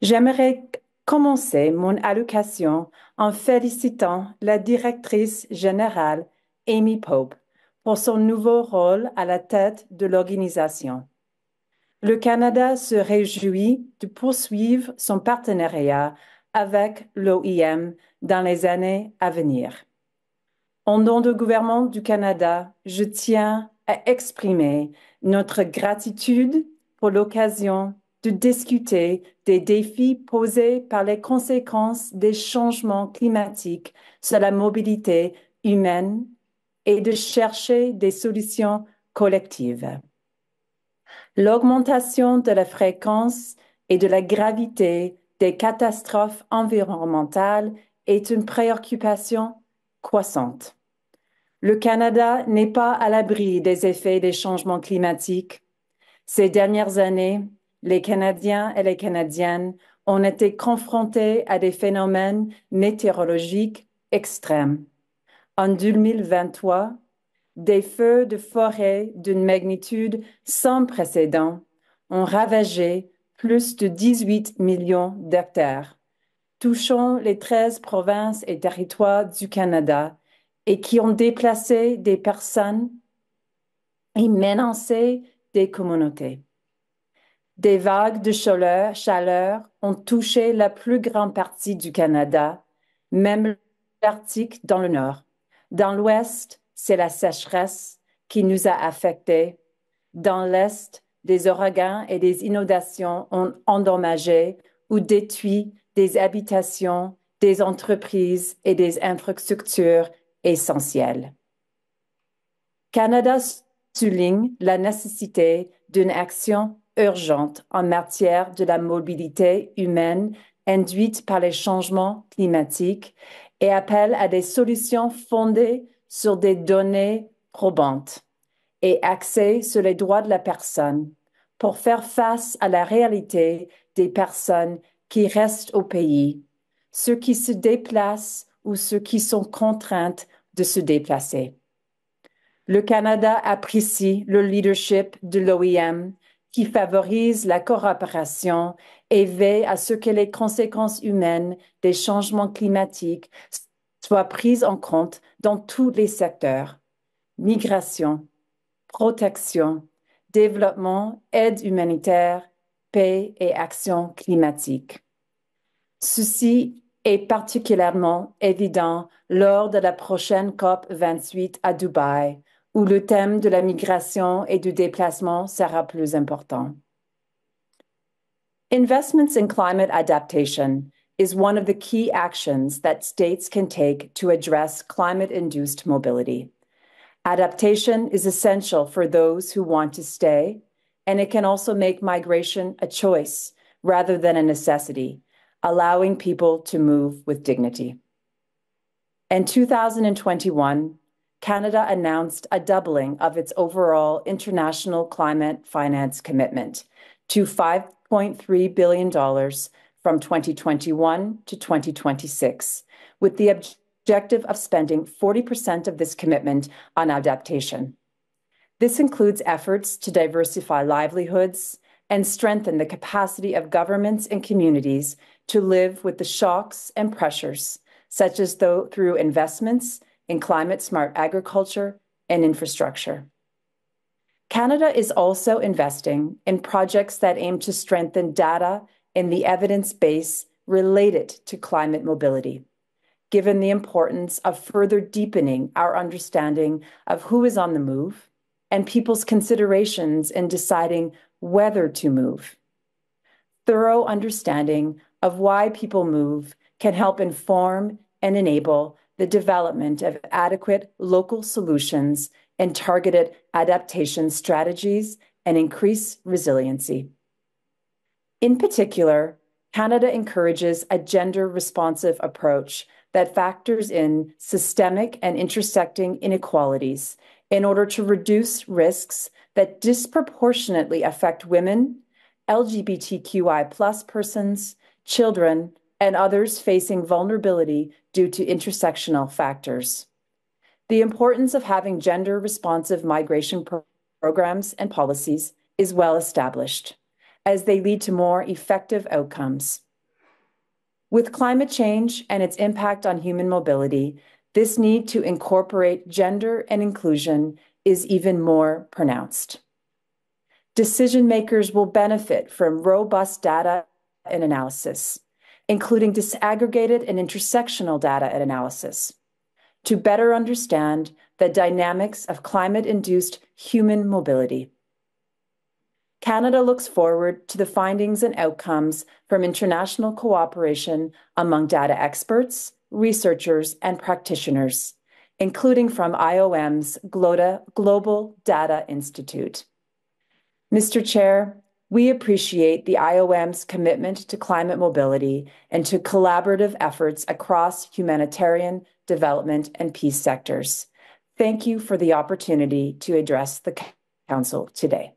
J'aimerais commencer mon allocation en félicitant la directrice générale Amy Pope pour son nouveau rôle à la tête de l'organisation. Le Canada se réjouit de poursuivre son partenariat avec l'OIM dans les années à venir. Au nom du gouvernement du Canada, je tiens à exprimer notre gratitude pour l'occasion de discuter des défis posés par les conséquences des changements climatiques sur la mobilité humaine et de chercher des solutions collectives. L'augmentation de la fréquence et de la gravité des catastrophes environnementales est une préoccupation croissante. Le Canada n'est pas à l'abri des effets des changements climatiques. Ces dernières années, les Canadiens et les Canadiennes ont été confrontés à des phénomènes météorologiques extrêmes. En 2023, des feux de forêt d'une magnitude sans précédent ont ravagé plus de 18 millions d'hectares, touchant les 13 provinces et territoires du Canada et qui ont déplacé des personnes et menacé des communautés. Des vagues de chaleur, ont touché la plus grande partie du Canada, même l'Arctique dans le nord. Dans l'ouest, c'est la sécheresse qui nous a affectés. Dans l'est, des ouragans et des inondations ont endommagé ou détruit des habitations, des entreprises et des infrastructures essentielles. Canada souligne la nécessité d'une action urgente en matière de la mobilité humaine induite par les changements climatiques et appelle à des solutions fondées sur des données probantes et axées sur les droits de la personne pour faire face à la réalité des personnes qui restent au pays, ceux qui se déplacent ou ceux qui sont contraintes de se déplacer. Le Canada apprécie le leadership de l'OIM qui favorise la coopération et veille à ce que les conséquences humaines des changements climatiques soient prises en compte dans tous les secteurs migration, protection, développement, aide humanitaire, paix et action climatique. Ceci est particulièrement évident lors de la prochaine COP 28 à Dubaï, où le thème de la migration et du déplacement sera plus important. Investments in climate adaptation is one of the key actions that states can take to address climate induced mobility. Adaptation is essential for those who want to stay, and it can also make migration a choice rather than a necessity, allowing people to move with dignity. In 2021, Canada announced a doubling of its overall international climate finance commitment to $5.3 billion from 2021 to 2026, with the objective of spending 40% of this commitment on adaptation. This includes efforts to diversify livelihoods and strengthen the capacity of governments and communities to live with the shocks and pressures, such as through investments in climate smart agriculture and infrastructure. Canada is also investing in projects that aim to strengthen data and the evidence base related to climate mobility, given the importance of further deepening our understanding of who is on the move and people's considerations in deciding whether to move. thorough understanding of why people move can help inform and enable the development of adequate local solutions and targeted adaptation strategies and increase resiliency. In particular, Canada encourages a gender responsive approach that factors in systemic and intersecting inequalities in order to reduce risks that disproportionately affect women, LGBTQI persons, children, and others facing vulnerability due to intersectional factors. The importance of having gender responsive migration pro programs and policies is well established as they lead to more effective outcomes. With climate change and its impact on human mobility, this need to incorporate gender and inclusion is even more pronounced. Decision makers will benefit from robust data and analysis, including disaggregated and intersectional data and analysis, to better understand the dynamics of climate induced human mobility. Canada looks forward to the findings and outcomes from international cooperation among data experts, researchers, and practitioners, including from IOM's Global Data Institute. Mr. Chair, we appreciate the IOM's commitment to climate mobility and to collaborative efforts across humanitarian, development, and peace sectors. Thank you for the opportunity to address the Council today.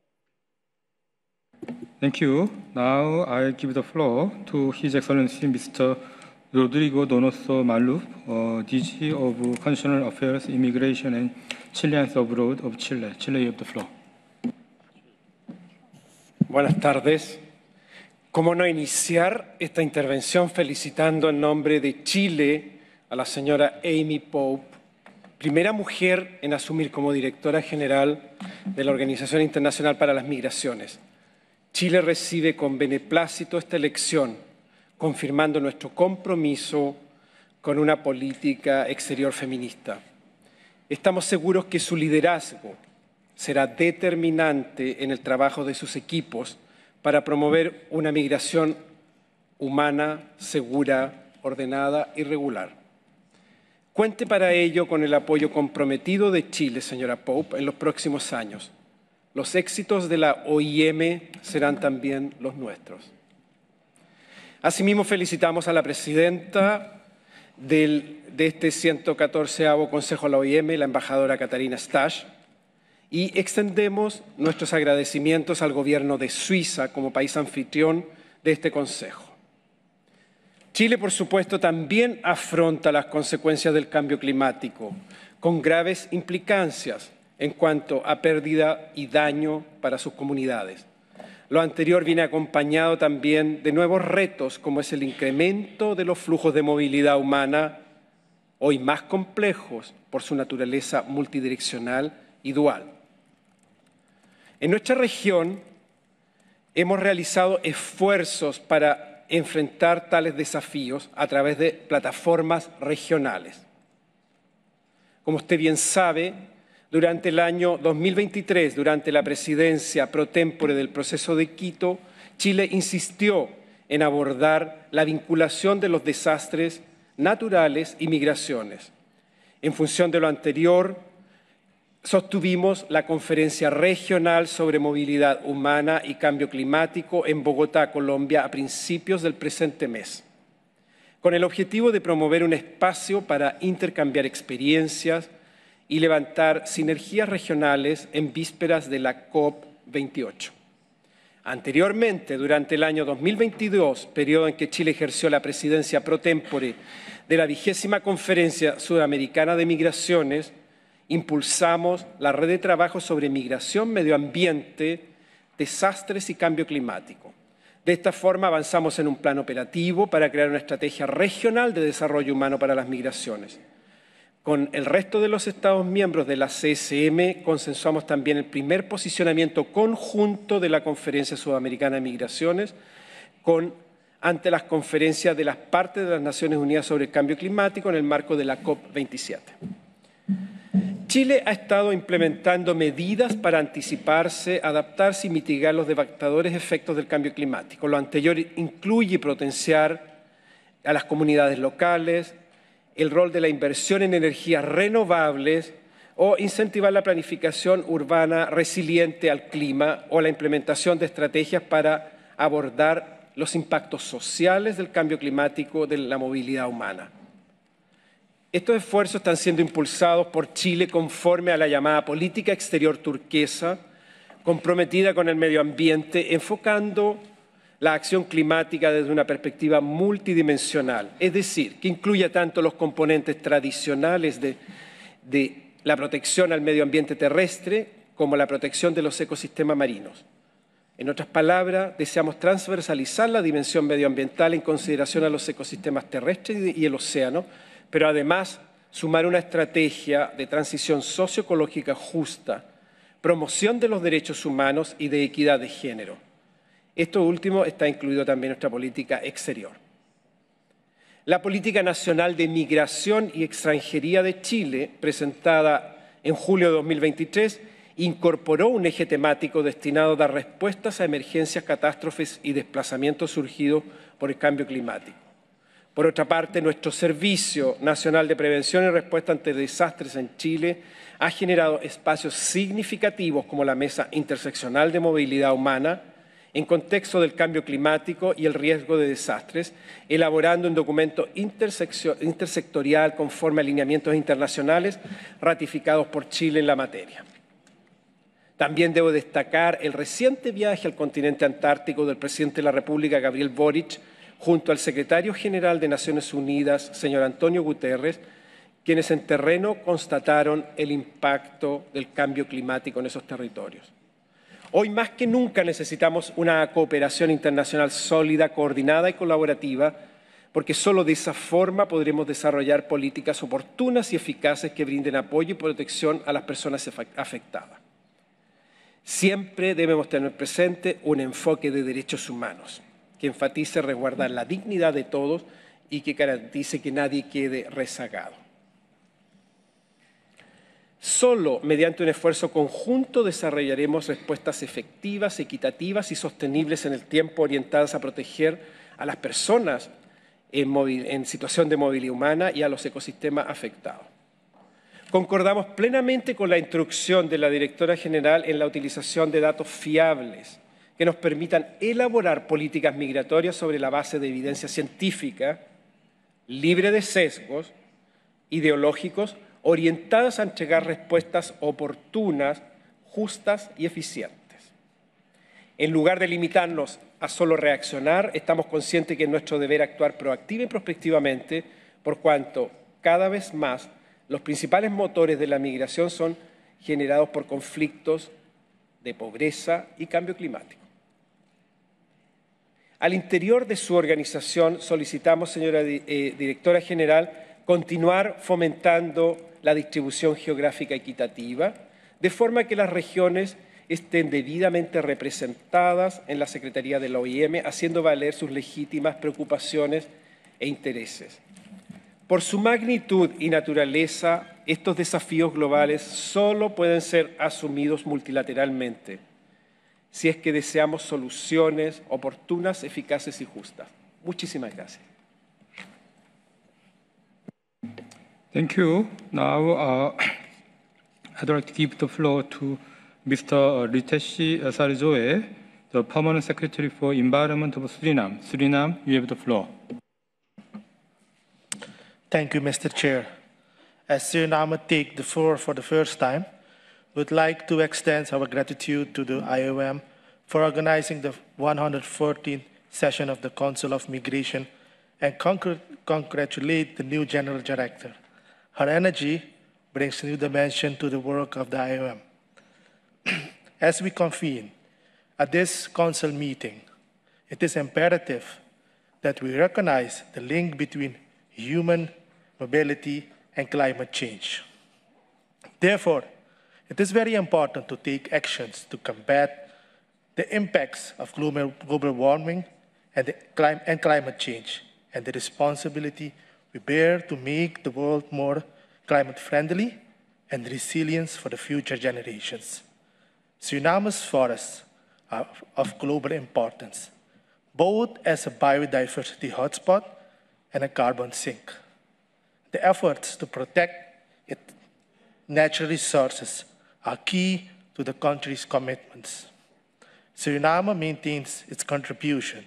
Thank you. Now I give the floor to His Excellency Mr. Rodrigo Donoso Maluf, uh, DG of Constitutional Affairs, Immigration and Chileans Abroad of Chile. Chile, you have the floor. Buenas tardes. ¿Cómo no iniciar esta intervención felicitando en nombre de Chile a la señora Amy Pope, primera mujer en asumir como directora general de la Organización Internacional para las Migraciones? Chile recibe con beneplácito esta elección, confirmando nuestro compromiso con una política exterior feminista. Estamos seguros que su liderazgo será determinante en el trabajo de sus equipos para promover una migración humana, segura, ordenada y regular. Cuente para ello con el apoyo comprometido de Chile, señora Pope, en los próximos años. Los éxitos de la OIM serán también los nuestros. Asimismo, felicitamos a la presidenta de este 114 Consejo de la OIM, la embajadora Catarina Stash, y extendemos nuestros agradecimientos al Gobierno de Suiza como país anfitrión de este Consejo. Chile, por supuesto, también afronta las consecuencias del cambio climático, con graves implicancias en cuanto a pérdida y daño para sus comunidades. Lo anterior viene acompañado también de nuevos retos, como es el incremento de los flujos de movilidad humana, hoy más complejos por su naturaleza multidireccional y dual. En nuestra región hemos realizado esfuerzos para enfrentar tales desafíos a través de plataformas regionales. Como usted bien sabe, durante el año 2023, durante la presidencia pro tempore del proceso de Quito, Chile insistió en abordar la vinculación de los desastres naturales y migraciones. En función de lo anterior, sostuvimos la conferencia regional sobre movilidad humana y cambio climático en Bogotá, Colombia, a principios del presente mes, con el objetivo de promover un espacio para intercambiar experiencias, y levantar sinergias regionales en vísperas de la COP28. Anteriormente, durante el año 2022, periodo en que Chile ejerció la presidencia pro tempore de la vigésima Conferencia Sudamericana de Migraciones, impulsamos la red de trabajo sobre migración, medio ambiente, desastres y cambio climático. De esta forma avanzamos en un plan operativo para crear una estrategia regional de desarrollo humano para las migraciones. Con el resto de los Estados miembros de la CSM consensuamos también el primer posicionamiento conjunto de la Conferencia Sudamericana de Migraciones con, ante las conferencias de las partes de las Naciones Unidas sobre el Cambio Climático en el marco de la COP27. Chile ha estado implementando medidas para anticiparse, adaptarse y mitigar los devastadores efectos del cambio climático. Lo anterior incluye potenciar a las comunidades locales, el rol de la inversión en energías renovables o incentivar la planificación urbana resiliente al clima o la implementación de estrategias para abordar los impactos sociales del cambio climático de la movilidad humana. Estos esfuerzos están siendo impulsados por Chile conforme a la llamada política exterior turquesa, comprometida con el medio ambiente, enfocando la acción climática desde una perspectiva multidimensional, es decir, que incluya tanto los componentes tradicionales de, la protección al medio ambiente terrestre como la protección de los ecosistemas marinos. En otras palabras, deseamos transversalizar la dimensión medioambiental en consideración a los ecosistemas terrestres y el océano, pero además sumar una estrategia de transición socioecológica justa, promoción de los derechos humanos y de equidad de género. Esto último está incluido también en nuestra política exterior. La Política Nacional de Migración y Extranjería de Chile, presentada en julio de 2023, incorporó un eje temático destinado a dar respuestas a emergencias, catástrofes y desplazamientos surgidos por el cambio climático. Por otra parte, nuestro Servicio Nacional de Prevención y Respuesta ante Desastres en Chile ha generado espacios significativos como la Mesa Interseccional de Movilidad Humana, en contexto del cambio climático y el riesgo de desastres, elaborando un documento intersectorial conforme a lineamientos internacionales ratificados por Chile en la materia. También debo destacar el reciente viaje al continente antártico del presidente de la República, Gabriel Boric, junto al secretario general de Naciones Unidas, señor Antonio Guterres, quienes en terreno constataron el impacto del cambio climático en esos territorios. Hoy más que nunca necesitamos una cooperación internacional sólida, coordinada y colaborativa, porque solo de esa forma podremos desarrollar políticas oportunas y eficaces que brinden apoyo y protección a las personas afectadas. Siempre debemos tener presente un enfoque de derechos humanos que enfatice resguardar la dignidad de todos y que garantice que nadie quede rezagado. Solo mediante un esfuerzo conjunto desarrollaremos respuestas efectivas, equitativas y sostenibles en el tiempo orientadas a proteger a las personas en, situación de movilidad humana y a los ecosistemas afectados. Concordamos plenamente con la instrucción de la directora general en la utilización de datos fiables que nos permitan elaborar políticas migratorias sobre la base de evidencia científica, libre de sesgos ideológicos orientadas a entregar respuestas oportunas, justas y eficientes. En lugar de limitarnos a solo reaccionar, estamos conscientes que es nuestro deber actuar proactiva y prospectivamente, por cuanto cada vez más los principales motores de la migración son generados por conflictos de pobreza y cambio climático. Al interior de su organización solicitamos, señora eh, directora general, continuar fomentando la distribución geográfica equitativa, de forma que las regiones estén debidamente representadas en la Secretaría de la OIM, haciendo valer sus legítimas preocupaciones e intereses. Por su magnitud y naturaleza, estos desafíos globales solo pueden ser asumidos multilateralmente si es que deseamos soluciones oportunas, eficaces y justas. Muchísimas gracias. Thank you. Now, uh, I'd like to give the floor to Mr. Riteshi Sardjoe, the Permanent Secretary for Environment of Suriname. Suriname, you have the floor. Thank you, Mr. Chair. As Suriname take the floor for the first time, would like to extend our gratitude to the IOM for organizing the 114th session of the Council of Migration and congratulate the new General Director. Her energy brings new dimension to the work of the IOM. As we convene at this council meeting, it is imperative that we recognize the link between human mobility and climate change. Therefore, it is very important to take actions to combat the impacts of global warming and, clim and climate change and the responsibility we bear to make the world more climate friendly, and resilience for the future generations. Suriname's forests are of global importance, both as a biodiversity hotspot and a carbon sink. The efforts to protect its natural resources are key to the country's commitments. Suriname maintains its contribution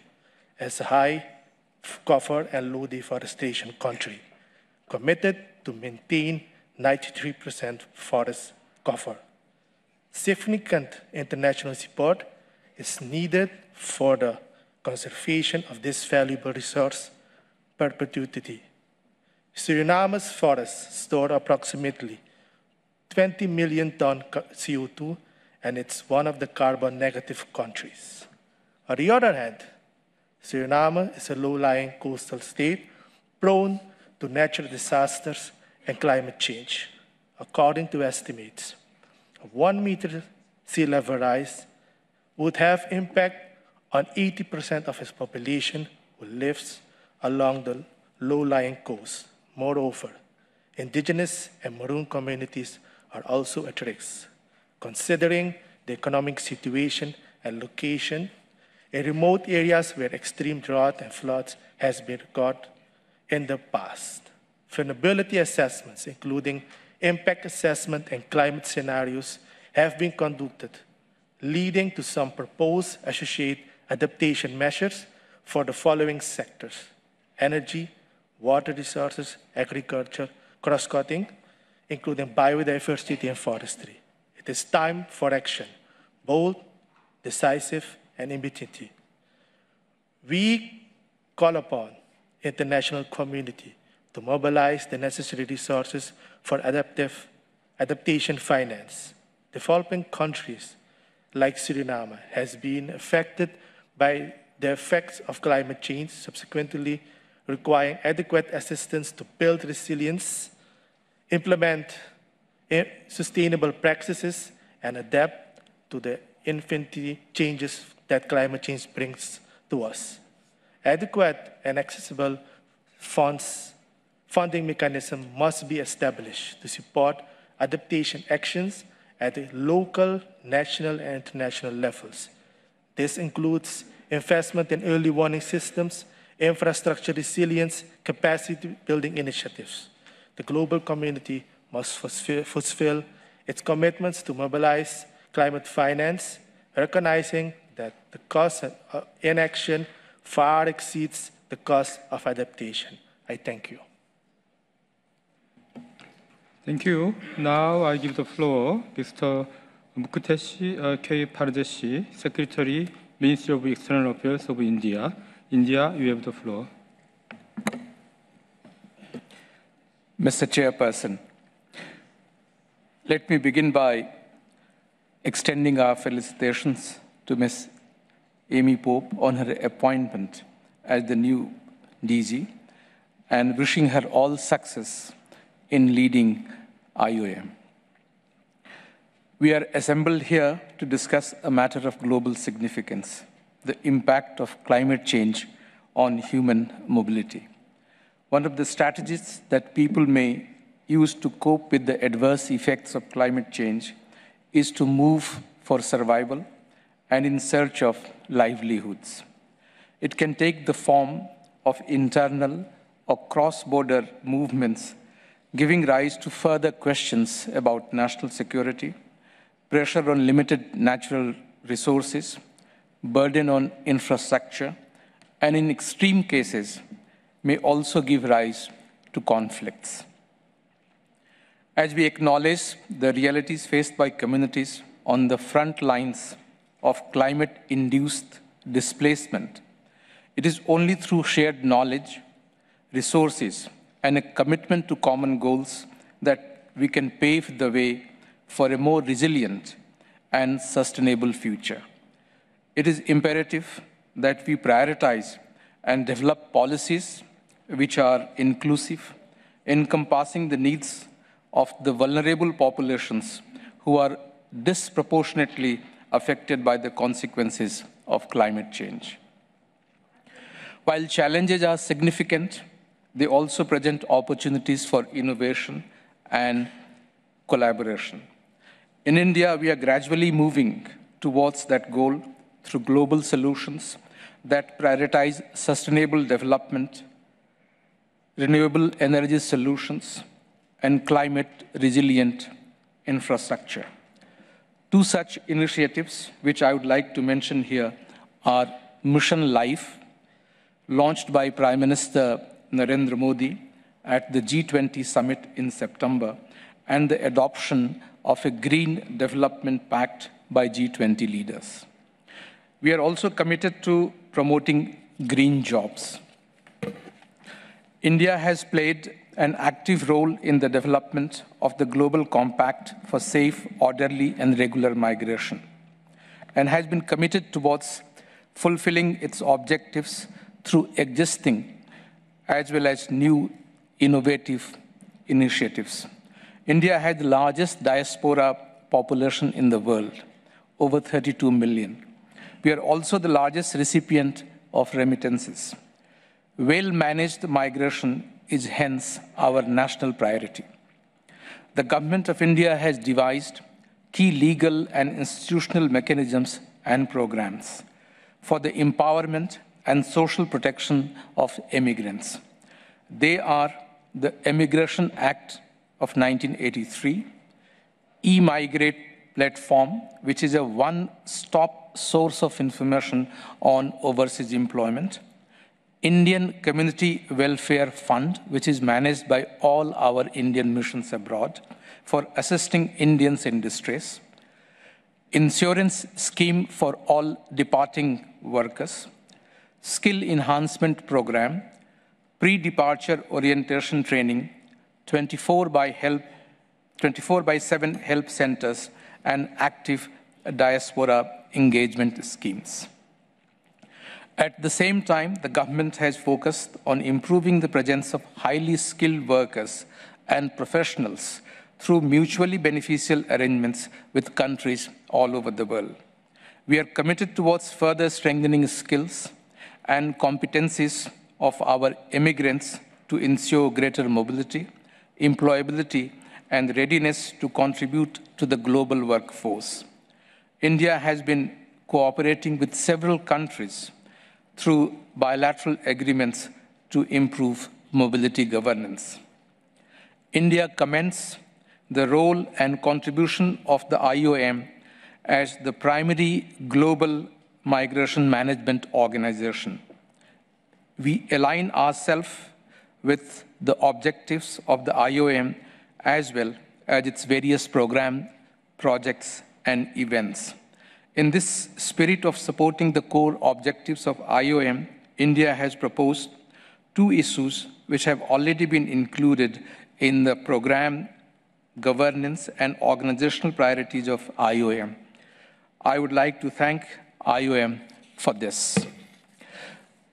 as a high cover and low deforestation country, committed to maintain 93% forest cover. Significant international support is needed for the conservation of this valuable resource perpetuity. Suriname's forests store approximately 20 million ton CO2 and it's one of the carbon negative countries. On the other hand, Suriname is a low-lying coastal state prone to natural disasters and climate change. According to estimates, a one meter sea level rise would have impact on 80% of its population who lives along the low-lying coast. Moreover, indigenous and maroon communities are also at risk, considering the economic situation and location in remote areas where extreme drought and floods has been recorded in the past. Vulnerability assessments, including impact assessment and climate scenarios, have been conducted, leading to some proposed associated adaptation measures for the following sectors energy, water resources, agriculture, cross-cutting, including biodiversity and forestry. It is time for action, bold, decisive, and immediate. We call upon the international community to mobilize the necessary resources for adaptive adaptation finance. Developing countries like Suriname has been affected by the effects of climate change, subsequently requiring adequate assistance to build resilience, implement eh, sustainable practices, and adapt to the infinity changes that climate change brings to us. Adequate and accessible funds, funding mechanism must be established to support adaptation actions at the local, national, and international levels. This includes investment in early warning systems, infrastructure resilience, capacity building initiatives. The global community must fulfill its commitments to mobilize climate finance, recognizing that the cost of inaction far exceeds the cost of adaptation. I thank you. Thank you. Now I give the floor to Mr. Muktesh uh, K. Pardeshi, Secretary, Ministry of External Affairs of India. India, you have the floor. Mr. Chairperson, let me begin by extending our felicitations to Ms. Amy Pope on her appointment as the new DG and wishing her all success in leading IOM. We are assembled here to discuss a matter of global significance the impact of climate change on human mobility. One of the strategies that people may use to cope with the adverse effects of climate change is to move for survival and in search of livelihoods. It can take the form of internal or cross-border movements, giving rise to further questions about national security, pressure on limited natural resources, burden on infrastructure, and in extreme cases, may also give rise to conflicts. As we acknowledge the realities faced by communities on the front lines of climate-induced displacement, it is only through shared knowledge, resources, and a commitment to common goals that we can pave the way for a more resilient and sustainable future it is imperative that we prioritize and develop policies which are inclusive, encompassing the needs of the vulnerable populations who are disproportionately affected by the consequences of climate change. While challenges are significant, they also present opportunities for innovation and collaboration. In India, we are gradually moving towards that goal through global solutions that prioritize sustainable development, renewable energy solutions, and climate resilient infrastructure. Two such initiatives, which I would like to mention here, are Mission Life, launched by Prime Minister Narendra Modi at the G20 summit in September, and the adoption of a Green Development Pact by G20 leaders. We are also committed to promoting green jobs. India has played an active role in the development of the Global Compact for safe, orderly, and regular migration, and has been committed towards fulfilling its objectives through existing as well as new innovative initiatives. India has the largest diaspora population in the world, over 32 million. We are also the largest recipient of remittances. Well managed migration is hence our national priority. The Government of India has devised key legal and institutional mechanisms and programs for the empowerment and social protection of immigrants. They are the Immigration Act of 1983, e-migrate platform, which is a one-stop source of information on overseas employment, Indian Community Welfare Fund, which is managed by all our Indian missions abroad for assisting Indians in distress, insurance scheme for all departing workers, skill enhancement program, pre-departure orientation training, 24 by help, 24 by 7 help centers, and active diaspora engagement schemes. At the same time, the government has focused on improving the presence of highly skilled workers and professionals through mutually beneficial arrangements with countries all over the world. We are committed towards further strengthening skills and competencies of our immigrants to ensure greater mobility, employability, and readiness to contribute to the global workforce. India has been cooperating with several countries through bilateral agreements to improve mobility governance. India commends the role and contribution of the IOM as the primary global migration management organization. We align ourselves with the objectives of the IOM as well as its various program, projects, and events. In this spirit of supporting the core objectives of IOM, India has proposed two issues which have already been included in the program governance and organizational priorities of IOM. I would like to thank IOM for this.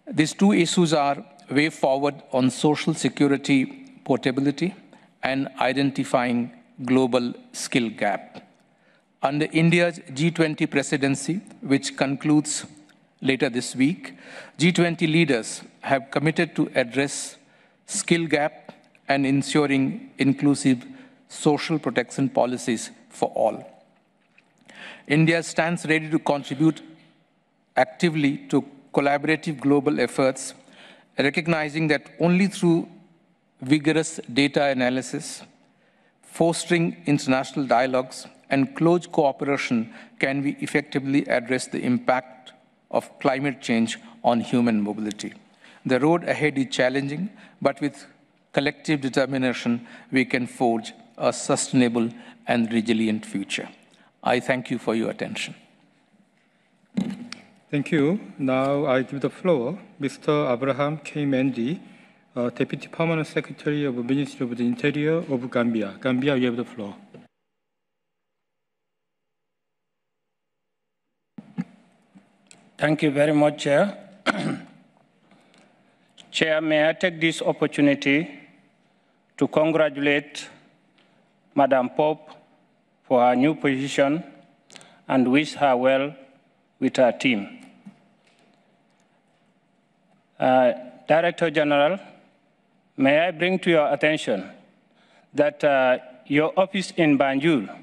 These two issues are way forward on social security portability and identifying global skill gap. Under India's G20 presidency, which concludes later this week, G20 leaders have committed to address skill gap and ensuring inclusive social protection policies for all. India stands ready to contribute actively to collaborative global efforts, recognizing that only through vigorous data analysis, fostering international dialogues, and close cooperation can we effectively address the impact of climate change on human mobility. The road ahead is challenging, but with collective determination, we can forge a sustainable and resilient future. I thank you for your attention. Thank you. Now I give the floor Mr. Abraham K. Mendy, uh, Deputy Permanent Secretary of the Ministry of the Interior of Gambia. Gambia, you have the floor. Thank you very much, Chair. Chair, may I take this opportunity to congratulate Madam Pope for her new position and wish her well with her team. Uh, Director General, may I bring to your attention that uh, your office in Banjul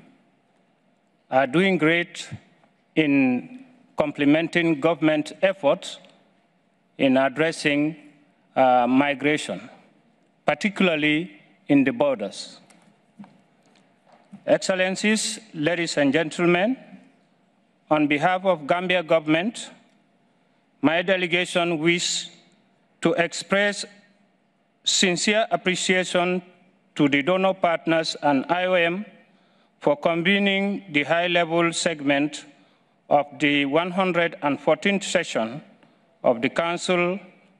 are doing great in complementing government efforts in addressing uh, migration, particularly in the borders. Excellencies, ladies and gentlemen, on behalf of Gambia government, my delegation wishes to express sincere appreciation to the donor partners and IOM for convening the high-level segment of the 114th session of the Council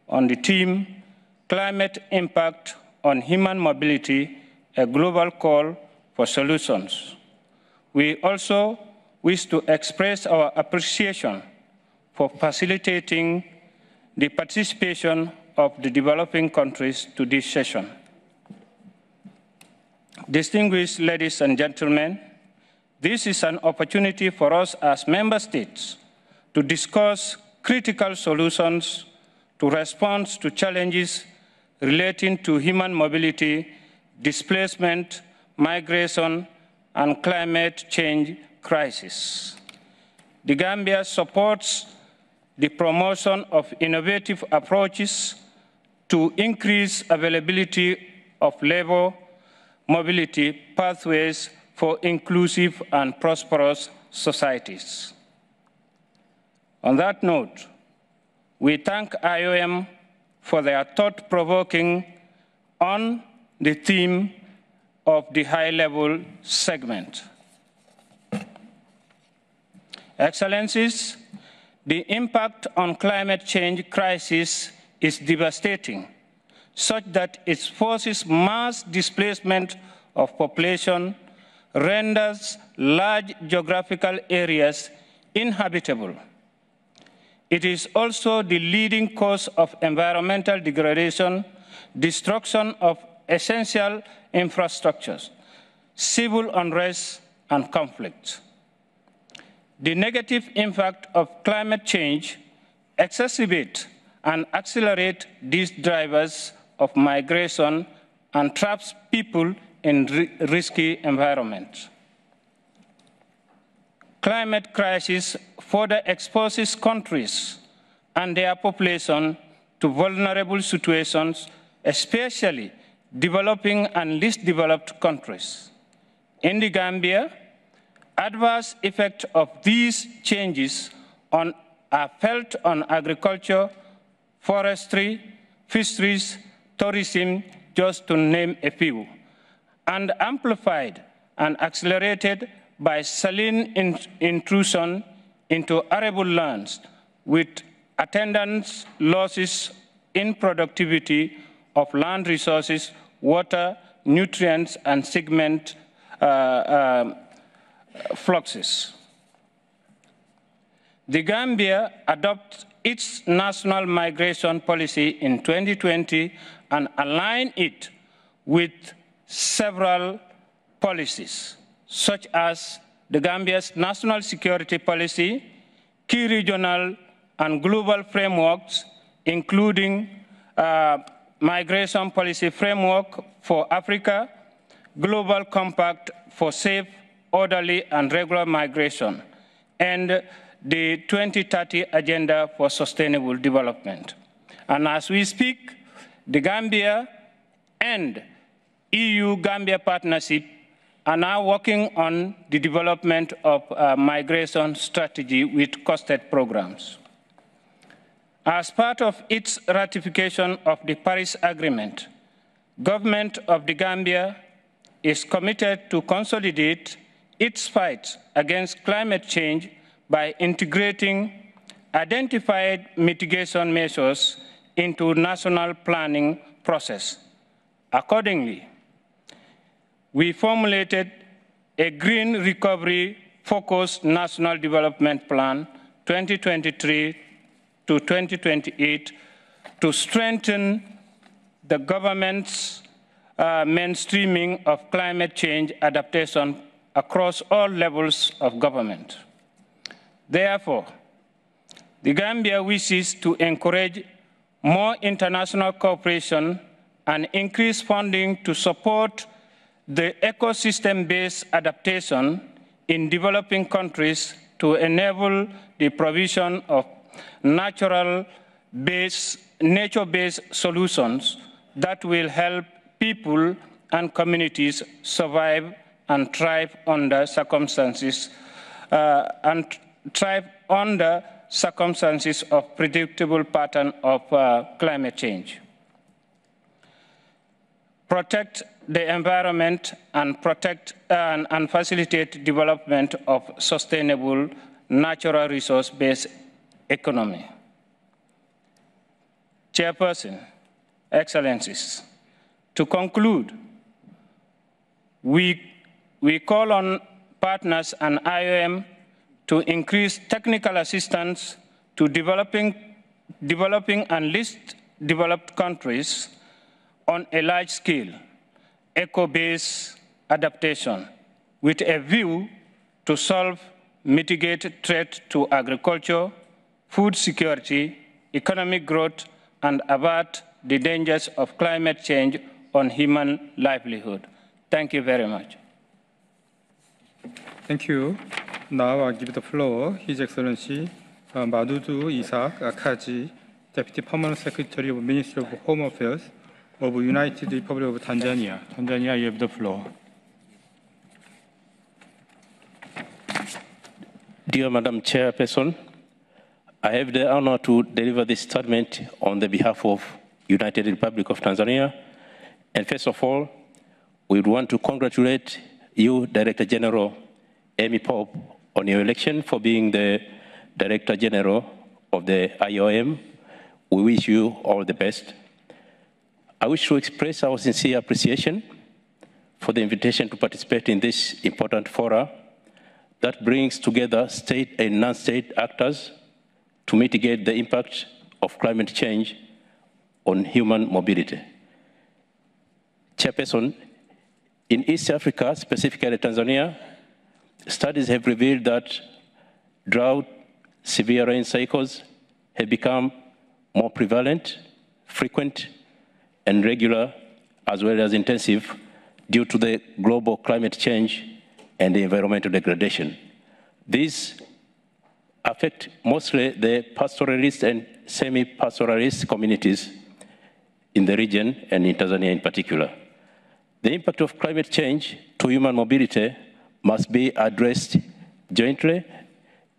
on the theme Climate Impact on Human Mobility, a Global Call for Solutions. We also wish to express our appreciation for facilitating the participation of the developing countries to this session. Distinguished ladies and gentlemen, this is an opportunity for us as member states to discuss critical solutions to respond to challenges relating to human mobility, displacement, migration, and climate change crisis. The Gambia supports the promotion of innovative approaches to increase availability of labor mobility pathways for inclusive and prosperous societies. On that note, we thank IOM for their thought-provoking on the theme of the high-level segment. Excellencies, the impact on climate change crisis is devastating, such that it forces mass displacement of population, renders large geographical areas inhabitable. It is also the leading cause of environmental degradation, destruction of essential infrastructures, civil unrest, and conflict. The negative impact of climate change exacerbate and accelerate these drivers of migration and traps people in risky environments. Climate crisis further exposes countries and their population to vulnerable situations, especially developing and least developed countries. In the Gambia, adverse effects of these changes on, are felt on agriculture, forestry, fisheries, tourism, just to name a few, and amplified and accelerated by saline in intrusion into arable lands with attendant losses in productivity of land resources, water, nutrients, and segment uh, uh, fluxes. The Gambia adopted its national migration policy in 2020 and aligned it with several policies, such as the Gambia's national security policy, key regional and global frameworks, including uh, migration policy framework for Africa, global compact for safe orderly and regular migration, and the 2030 Agenda for Sustainable Development. And as we speak, the Gambia and EU-Gambia partnership are now working on the development of a migration strategy with costed programs. As part of its ratification of the Paris Agreement, government of the Gambia is committed to consolidate its fight against climate change by integrating identified mitigation measures into national planning process. Accordingly, we formulated a green recovery focused national development plan 2023 to 2028 to strengthen the government's uh, mainstreaming of climate change adaptation across all levels of government. Therefore, the Gambia wishes to encourage more international cooperation and increase funding to support the ecosystem-based adaptation in developing countries to enable the provision of natural based, nature-based solutions that will help people and communities survive and thrive under circumstances uh, and thrive under circumstances of predictable pattern of uh, climate change. Protect the environment and protect and, and facilitate development of sustainable natural resource-based economy. Chairperson, Excellencies, to conclude, we, we call on partners and IOM to increase technical assistance to developing, developing and least developed countries on a large scale, eco-based adaptation with a view to solve, mitigate threat to agriculture, food security, economic growth, and avert the dangers of climate change on human livelihood. Thank you very much. Thank you. Now I give the floor His Excellency uh, Madudu Isaac Akaji, Deputy Permanent Secretary of the Ministry of Home Affairs of United Republic of Tanzania. Tanzania, you have the floor. Dear Madam Chairperson, I have the honor to deliver this statement on the behalf of United Republic of Tanzania. And first of all, we would want to congratulate you, Director General Amy Pope, on your election for being the Director General of the IOM. We wish you all the best. I wish to express our sincere appreciation for the invitation to participate in this important fora that brings together state and non-state actors to mitigate the impact of climate change on human mobility. Chairperson, in East Africa, specifically Tanzania, studies have revealed that drought, severe rain cycles have become more prevalent, frequent, and regular, as well as intensive, due to the global climate change and environmental degradation. These affect mostly the pastoralist and semi-pastoralist communities in the region and in Tanzania in particular. The impact of climate change to human mobility must be addressed jointly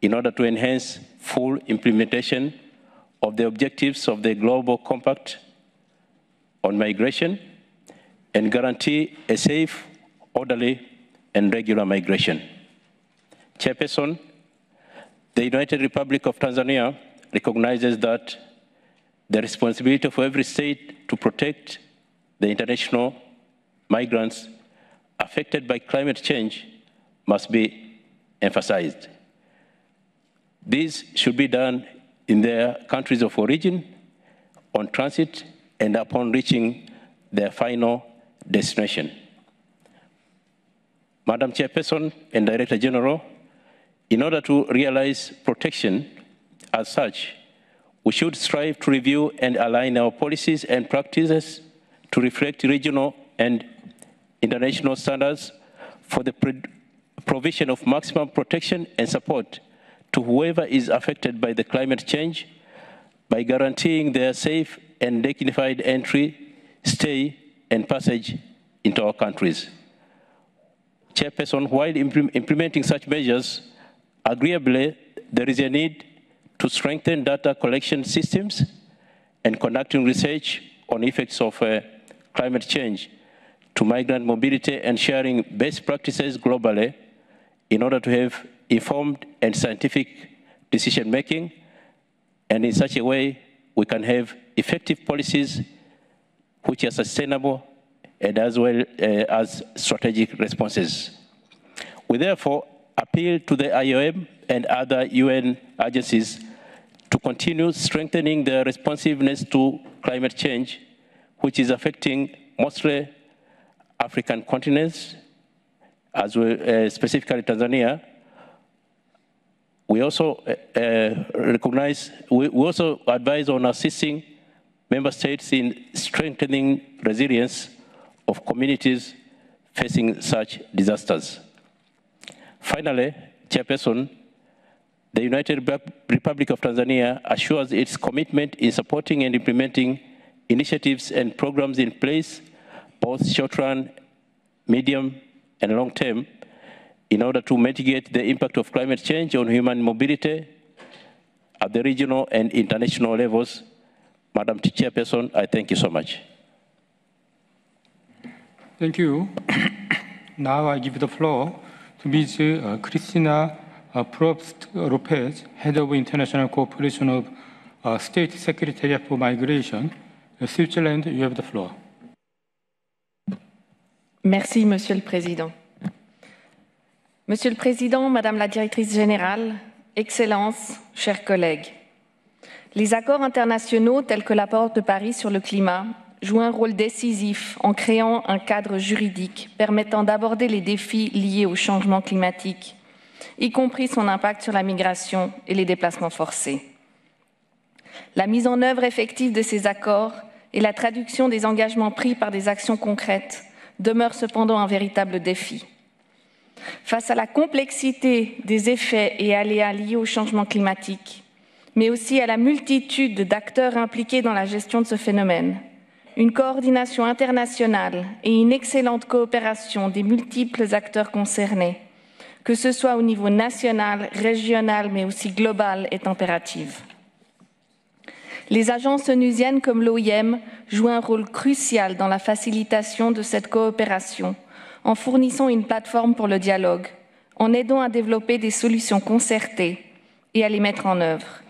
in order to enhance full implementation of the objectives of the Global Compact on migration and guarantee a safe, orderly, and regular migration. Chairperson, the United Republic of Tanzania recognizes that the responsibility for every state to protect the international migrants affected by climate change must be emphasized. This should be done in their countries of origin, on transit, and upon reaching their final destination. Madam Chairperson and Director General, in order to realize protection as such, we should strive to review and align our policies and practices to reflect regional and international standards for the provision of maximum protection and support to whoever is affected by the climate change by guaranteeing their safe and dignified entry, stay, and passage into our countries. Chairperson, while implementing such measures, agreeably, there is a need to strengthen data collection systems and conducting research on effects of uh, climate change to migrant mobility and sharing best practices globally in order to have informed and scientific decision making, and in such a way we can have effective policies which are sustainable and as well uh, as strategic responses. We therefore appeal to the IOM and other UN agencies to continue strengthening their responsiveness to climate change, which is affecting mostly African continents, as well uh, specifically Tanzania. We also uh, uh, recognize, we, we also advise on assisting member states in strengthening resilience of communities facing such disasters. Finally, Chairperson, the United Republic of Tanzania assures its commitment in supporting and implementing initiatives and programs in place, both short-run, medium, and long-term, in order to mitigate the impact of climate change on human mobility at the regional and international levels. Madam Chairperson, I thank you so much. Thank you. now I give the floor to Ms. Uh, Cristina uh, Probst Lopez, Head of International Cooperation of uh, State Secretariat for Migration. Uh, Switzerland, you have the floor. Merci, Monsieur le Président. Monsieur le Président, Madame la Directrice Générale, Excellences, chers collègues, les accords internationaux tels que l'accord de Paris sur le climat jouent un rôle décisif en créant un cadre juridique permettant d'aborder les défis liés au changement climatique, y compris son impact sur la migration et les déplacements forcés. La mise en œuvre effective de ces accords et la traduction des engagements pris par des actions concrètes demeurent cependant un véritable défi. Face à la complexité des effets et aléas liés au changement climatique, mais aussi à la multitude d'acteurs impliqués dans la gestion de ce phénomène, une coordination internationale et une excellente coopération des multiples acteurs concernés, que ce soit au niveau national, régional, mais aussi global, est impérative. Les agences onusiennes comme l'OIM jouent un rôle crucial dans la facilitation de cette coopération en fournissant une plateforme pour le dialogue, en aidant à développer des solutions concertées et à les mettre en œuvre.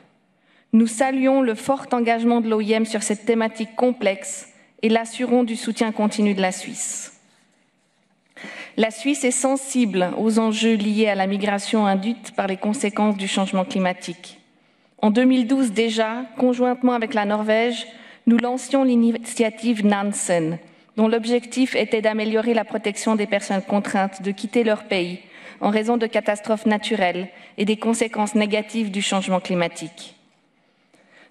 Nous saluons le fort engagement de l'OIM sur cette thématique complexe et l'assurons du soutien continu de la Suisse. La Suisse est sensible aux enjeux liés à la migration induite par les conséquences du changement climatique. En 2012 déjà, conjointement avec la Norvège, nous lancions l'initiative Nansen, dont l'objectif était d'améliorer la protection des personnes contraintes de quitter leur pays en raison de catastrophes naturelles et des conséquences négatives du changement climatique.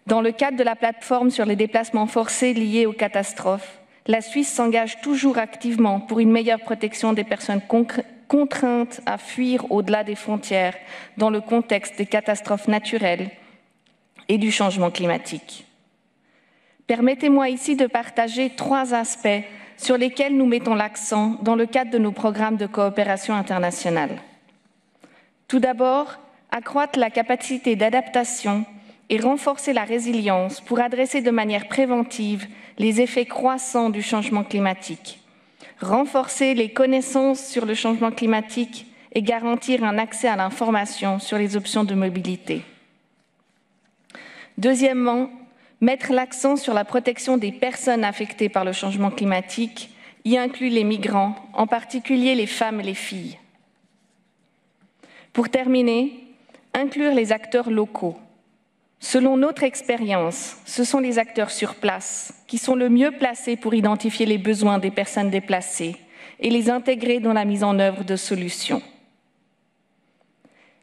Dans le cadre de la plateforme sur les déplacements forcés liés aux catastrophes, la Suisse s'engage toujours activement pour une meilleure protection des personnes contraintes à fuir au-delà des frontières dans le contexte des catastrophes naturelles et du changement climatique. Permettez-moi ici de partager trois aspects sur lesquels nous mettons l'accent dans le cadre de nos programmes de coopération internationale. Tout d'abord, accroître la capacité d'adaptation et renforcer la résilience pour adresser de manière préventive les effets croissants du changement climatique, renforcer les connaissances sur le changement climatique et garantir un accès à l'information sur les options de mobilité. Deuxièmement, mettre l'accent sur la protection des personnes affectées par le changement climatique, y inclut les migrants, en particulier les femmes et les filles. Pour terminer, inclure les acteurs locaux. Selon notre expérience, ce sont les acteurs sur place qui sont le mieux placés pour identifier les besoins des personnes déplacées et les intégrer dans la mise en œuvre de solutions.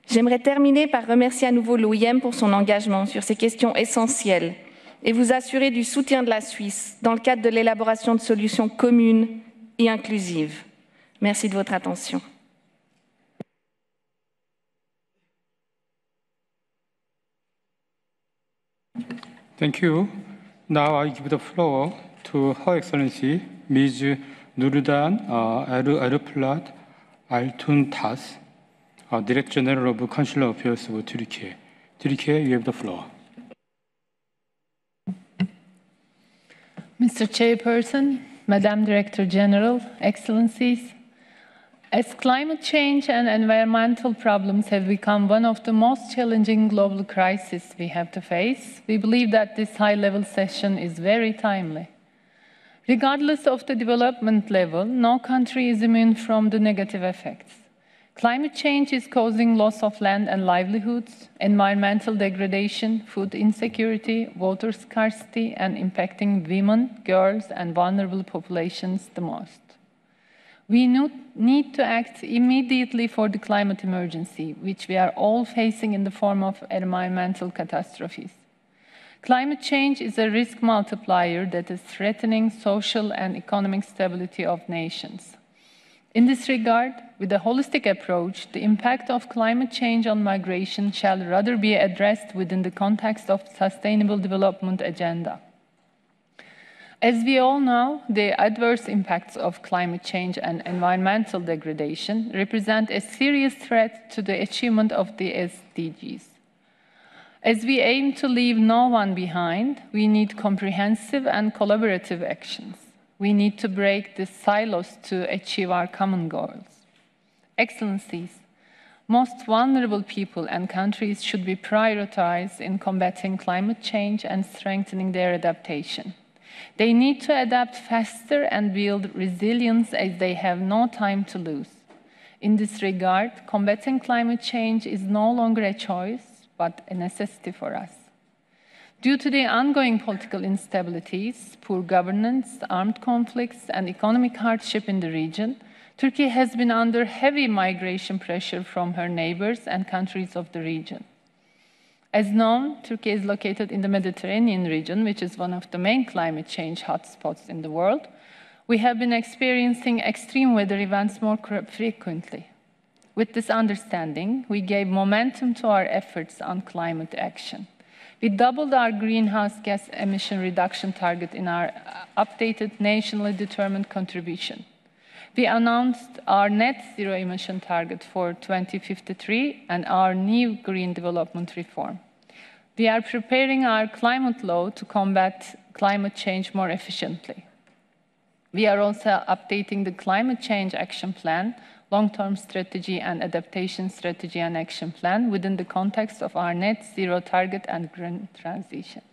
J'aimerais terminer par remercier à nouveau l'OIM pour son engagement sur ces questions essentielles et vous assurer du soutien de la Suisse dans le cadre de l'élaboration de solutions communes et inclusives. Merci de votre attention. Thank you. Now I give the floor to Her Excellency Ms. Nurdan uh, Erpulat Altun Tas, uh, Director General of the Consular Affairs of Turkey. Turkey, you have the floor. Mr. Chairperson, Madam Director General, Excellencies, as climate change and environmental problems have become one of the most challenging global crises we have to face, we believe that this high-level session is very timely. Regardless of the development level, no country is immune from the negative effects. Climate change is causing loss of land and livelihoods, environmental degradation, food insecurity, water scarcity, and impacting women, girls, and vulnerable populations the most. We need to act immediately for the climate emergency, which we are all facing in the form of environmental catastrophes. Climate change is a risk multiplier that is threatening social and economic stability of nations. In this regard, with a holistic approach, the impact of climate change on migration shall rather be addressed within the context of Sustainable Development Agenda. As we all know, the adverse impacts of climate change and environmental degradation represent a serious threat to the achievement of the SDGs. As we aim to leave no one behind, we need comprehensive and collaborative actions. We need to break the silos to achieve our common goals. Excellencies, most vulnerable people and countries should be prioritized in combating climate change and strengthening their adaptation. They need to adapt faster and build resilience as they have no time to lose. In this regard, combating climate change is no longer a choice, but a necessity for us. Due to the ongoing political instabilities, poor governance, armed conflicts, and economic hardship in the region, Turkey has been under heavy migration pressure from her neighbors and countries of the region. As known, Turkey is located in the Mediterranean region, which is one of the main climate change hotspots in the world. We have been experiencing extreme weather events more frequently. With this understanding, we gave momentum to our efforts on climate action. We doubled our greenhouse gas emission reduction target in our uh, updated nationally determined contribution. We announced our net zero emission target for 2053 and our new green development reform. We are preparing our climate law to combat climate change more efficiently. We are also updating the climate change action plan, long-term strategy and adaptation strategy and action plan within the context of our net zero target and green transition.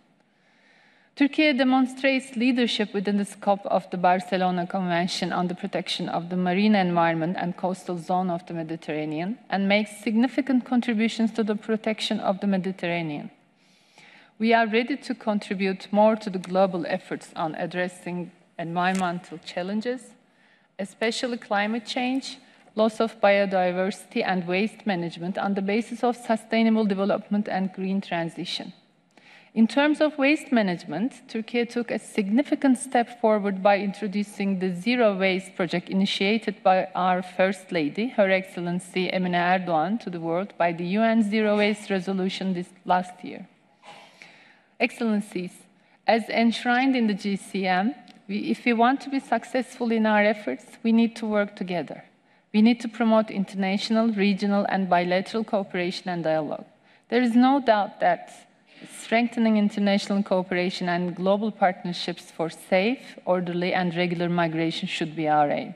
Turkey demonstrates leadership within the scope of the Barcelona Convention on the Protection of the Marine Environment and Coastal Zone of the Mediterranean and makes significant contributions to the protection of the Mediterranean. We are ready to contribute more to the global efforts on addressing environmental challenges, especially climate change, loss of biodiversity, and waste management on the basis of sustainable development and green transition. In terms of waste management, Turkey took a significant step forward by introducing the Zero Waste project initiated by our First Lady, Her Excellency Emine Erdogan, to the world by the UN Zero Waste resolution this last year. Excellencies, as enshrined in the GCM, we, if we want to be successful in our efforts, we need to work together. We need to promote international, regional, and bilateral cooperation and dialogue. There is no doubt that strengthening international cooperation and global partnerships for safe, orderly, and regular migration should be our aim.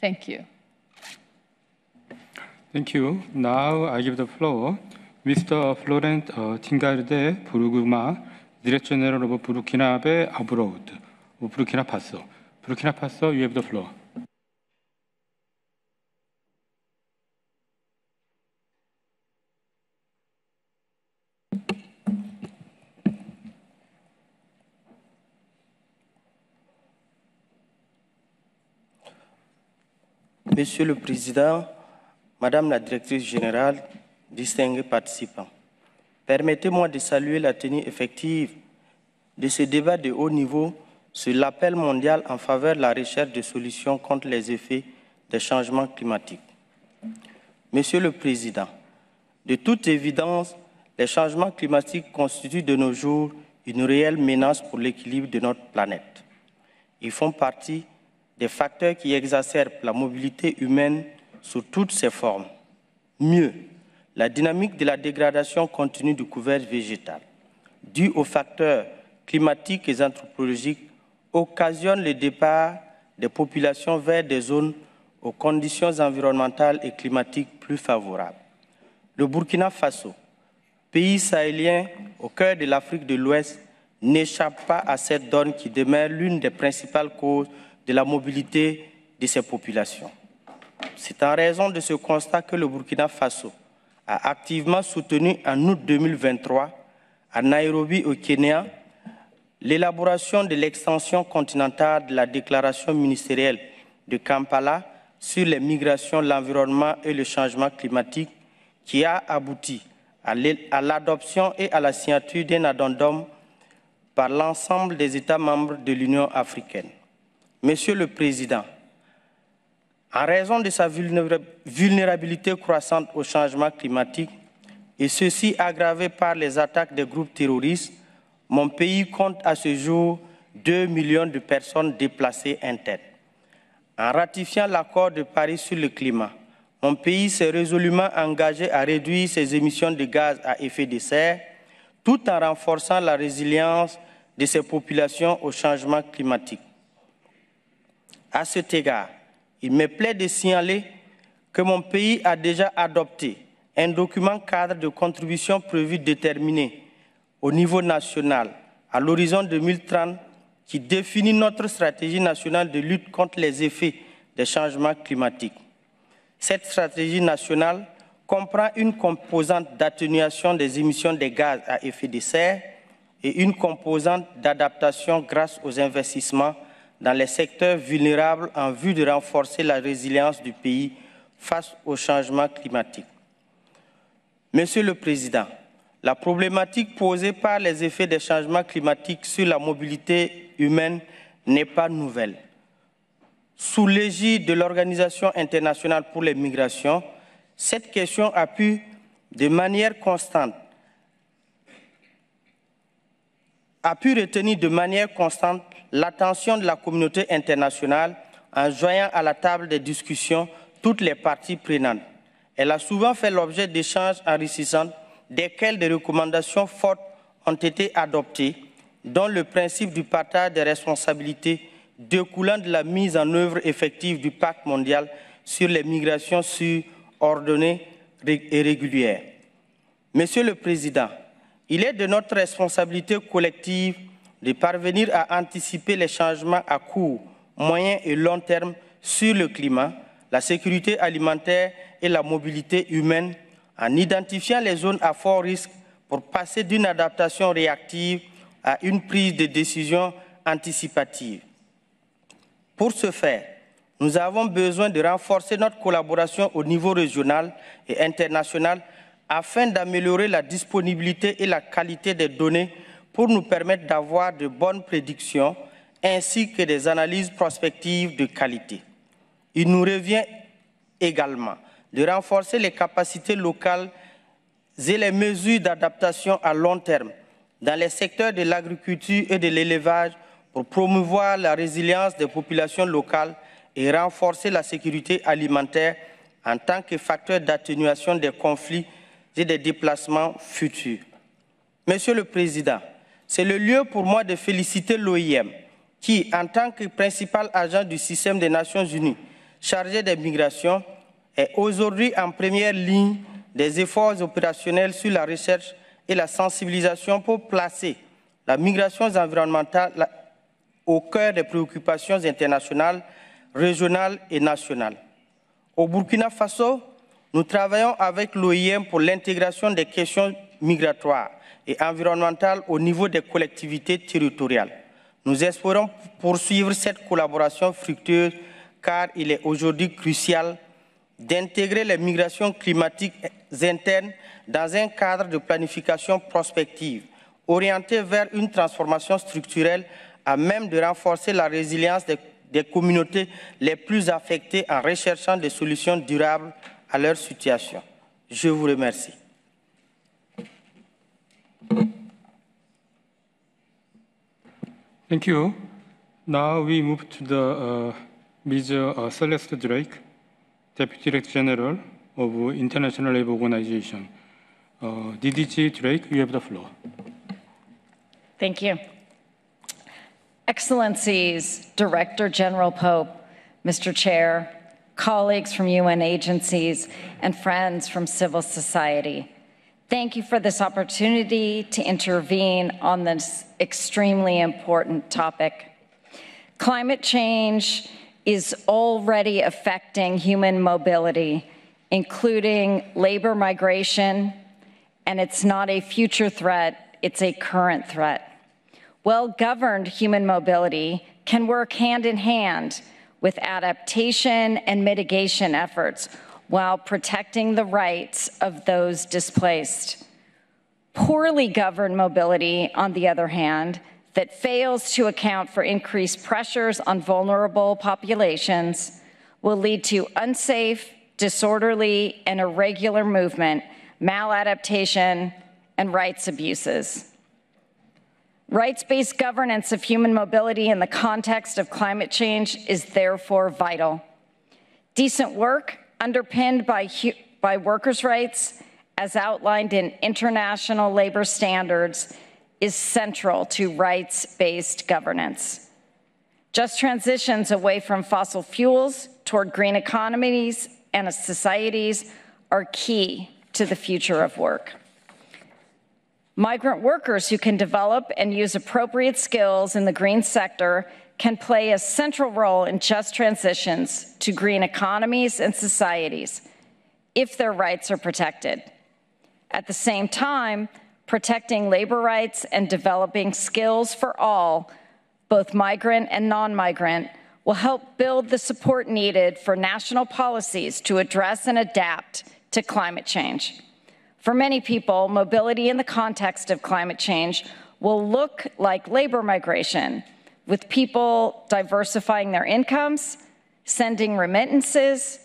Thank you. Thank you. Now I give the floor Mr. Florent uh, Tingarde Buruguma, Director General of Burkina Burkina Faso. Burkina Faso, you have the floor. Monsieur le Président, Madame la Directrice Générale, distingués participants, permettez-moi de saluer la tenue effective de ce débat de haut niveau sur l'appel mondial en faveur de la recherche de solutions contre les effets des changements climatiques. Monsieur le Président, de toute évidence, les changements climatiques constituent de nos jours une réelle menace pour l'équilibre de notre planète. Ils font partie des facteurs qui exacerbent la mobilité humaine sous toutes ses formes. Mieux, la dynamique de la dégradation continue du couvert végétal, due aux facteurs climatiques et anthropologiques, occasionne le départ des populations vers des zones aux conditions environnementales et climatiques plus favorables. Le Burkina Faso, pays sahélien au cœur de l'Afrique de l'Ouest, n'échappe pas à cette donne qui demeure l'une des principales causes de la mobilité de ces populations. C'est en raison de ce constat que le Burkina Faso a activement soutenu en août 2023 à Nairobi au Kenya l'élaboration de l'extension continentale de la déclaration ministérielle de Kampala sur les migrations, l'environnement et le changement climatique qui a abouti à l'adoption et à la signature d'un addendum par l'ensemble des États membres de l'Union africaine. Monsieur le Président, En raison de sa vulnérabilité croissante au changement climatique, et ceci aggravé par les attaques des groupes terroristes, mon pays compte à ce jour 2 millions de personnes déplacées internes. En ratifiant l'accord de Paris sur le climat, mon pays s'est résolument engagé à réduire ses émissions de gaz à effet de serre tout en renforçant la résilience de ses populations au changement climatique. À cet égard, il me plaît de signaler que mon pays a déjà adopté un document cadre de contribution prévu déterminé au niveau national à l'horizon 2030 qui définit notre stratégie nationale de lutte contre les effets des changements climatiques. Cette stratégie nationale comprend une composante d'atténuation des émissions de gaz à effet de serre et une composante d'adaptation grâce aux investissements dans les secteurs vulnérables en vue de renforcer la résilience du pays face au changement climatique. Monsieur le Président, la problématique posée par les effets des changements climatiques sur la mobilité humaine n'est pas nouvelle sous l'égide de l'Organisation internationale pour les migrations, cette question a pu, de manière constante, a pu retenir de manière constante l'attention de la communauté internationale en joignant à la table des discussions toutes les parties prenantes. Elle a souvent fait l'objet d'échanges enrichissants, desquels des recommandations fortes ont été adoptées, dont le principe du partage des responsabilités découlant de la mise en œuvre effective du pacte mondial sur les migrations sûres, ordonnées et régulières. Monsieur le Président, il est de notre responsabilité collective de parvenir à anticiper les changements à court, moyen et long terme sur le climat, la sécurité alimentaire et la mobilité humaine en identifiant les zones à fort risque pour passer d'une adaptation réactive à une prise de décision anticipative. Pour ce faire, nous avons besoin de renforcer notre collaboration au niveau régional et international afin d'améliorer la disponibilité et la qualité des données pour nous permettre d'avoir de bonnes prédictions ainsi que des analyses prospectives de qualité. Il nous revient également de renforcer les capacités locales et les mesures d'adaptation à long terme dans les secteurs de l'agriculture et de l'élevage pour promouvoir la résilience des populations locales et renforcer la sécurité alimentaire en tant que facteur d'atténuation des conflits et des déplacements futurs. Monsieur le Président, c'est le lieu pour moi de féliciter l'OIM qui, en tant que principal agent du système des Nations Unies chargé des migrations, est aujourd'hui en première ligne des efforts opérationnels sur la recherche et la sensibilisation pour placer la migration environnementale, au cœur des préoccupations internationales, régionales et nationales. Au Burkina Faso, nous travaillons avec l'OIM pour l'intégration des questions migratoires et environnementales au niveau des collectivités territoriales. Nous espérons poursuivre cette collaboration fructueuse car il est aujourd'hui crucial d'intégrer les migrations climatiques internes dans un cadre de planification prospective orienté vers une transformation structurelle à même de renforcer la résilience des, des communautés les plus affectées en recherchant des solutions durables à leur situation. Je vous remercie. Thank you. Now we move to the uh, Ms. Uh, Celeste Drake, Deputy Director General of International Labour Organization. Uh, DDG Drake, you have the floor. Thank you. Excellencies, Director General Pope, Mr. Chair, colleagues from UN agencies, and friends from civil society. Thank you for this opportunity to intervene on this extremely important topic. Climate change is already affecting human mobility, including labor migration, and it's not a future threat, it's a current threat. Well governed human mobility can work hand in hand with adaptation and mitigation efforts while protecting the rights of those displaced. Poorly governed mobility, on the other hand, that fails to account for increased pressures on vulnerable populations, will lead to unsafe, disorderly, and irregular movement, maladaptation, and rights abuses. Rights-based governance of human mobility in the context of climate change is therefore vital. Decent work underpinned by, by workers' rights as outlined in international labor standards is central to rights-based governance. Just transitions away from fossil fuels toward green economies and societies are key to the future of work. Migrant workers who can develop and use appropriate skills in the green sector can play a central role in just transitions to green economies and societies if their rights are protected. At the same time, protecting labor rights and developing skills for all, both migrant and non-migrant, will help build the support needed for national policies to address and adapt to climate change. For many people, mobility in the context of climate change will look like labor migration, with people diversifying their incomes, sending remittances,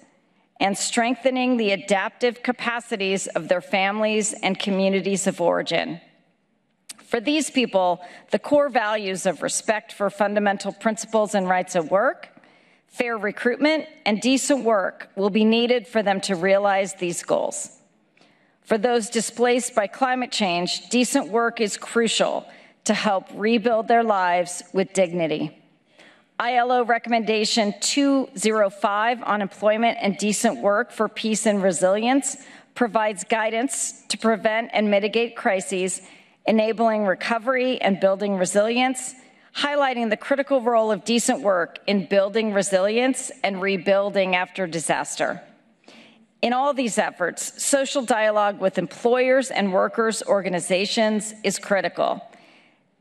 and strengthening the adaptive capacities of their families and communities of origin. For these people, the core values of respect for fundamental principles and rights at work, fair recruitment, and decent work will be needed for them to realize these goals. For those displaced by climate change, decent work is crucial to help rebuild their lives with dignity. ILO Recommendation 205 on employment and decent work for peace and resilience provides guidance to prevent and mitigate crises, enabling recovery and building resilience, highlighting the critical role of decent work in building resilience and rebuilding after disaster. In all these efforts, social dialogue with employers and workers' organizations is critical.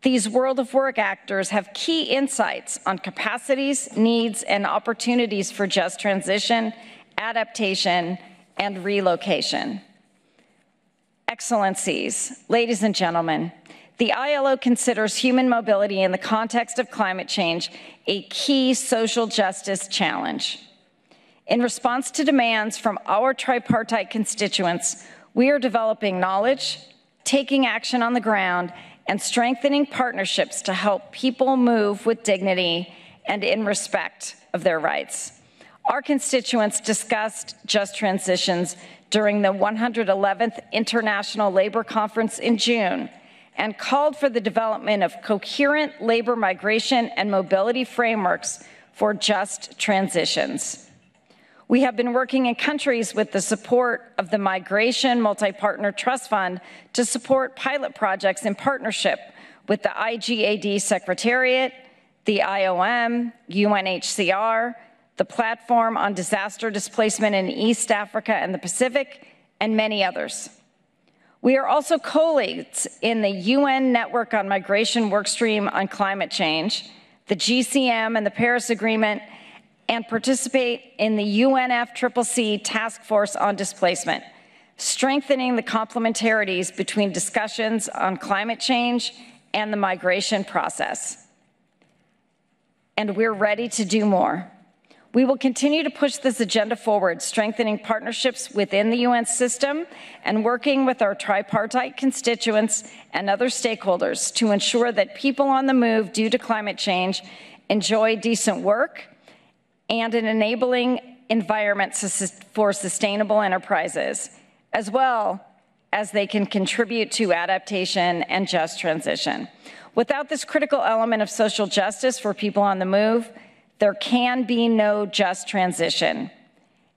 These World of Work actors have key insights on capacities, needs, and opportunities for just transition, adaptation, and relocation. Excellencies, ladies and gentlemen, the ILO considers human mobility in the context of climate change a key social justice challenge. In response to demands from our tripartite constituents, we are developing knowledge, taking action on the ground, and strengthening partnerships to help people move with dignity and in respect of their rights. Our constituents discussed just transitions during the 111th International Labor Conference in June and called for the development of coherent labor migration and mobility frameworks for just transitions. We have been working in countries with the support of the Migration Multi-Partner Trust Fund to support pilot projects in partnership with the IGAD Secretariat, the IOM, UNHCR, the Platform on Disaster Displacement in East Africa and the Pacific, and many others. We are also co-leads in the UN Network on Migration Workstream on Climate Change, the GCM and the Paris Agreement, and participate in the UNFCCC Task Force on Displacement, strengthening the complementarities between discussions on climate change and the migration process. And we're ready to do more. We will continue to push this agenda forward, strengthening partnerships within the UN system and working with our tripartite constituents and other stakeholders to ensure that people on the move due to climate change enjoy decent work, and an enabling environment for sustainable enterprises, as well as they can contribute to adaptation and just transition. Without this critical element of social justice for people on the move, there can be no just transition.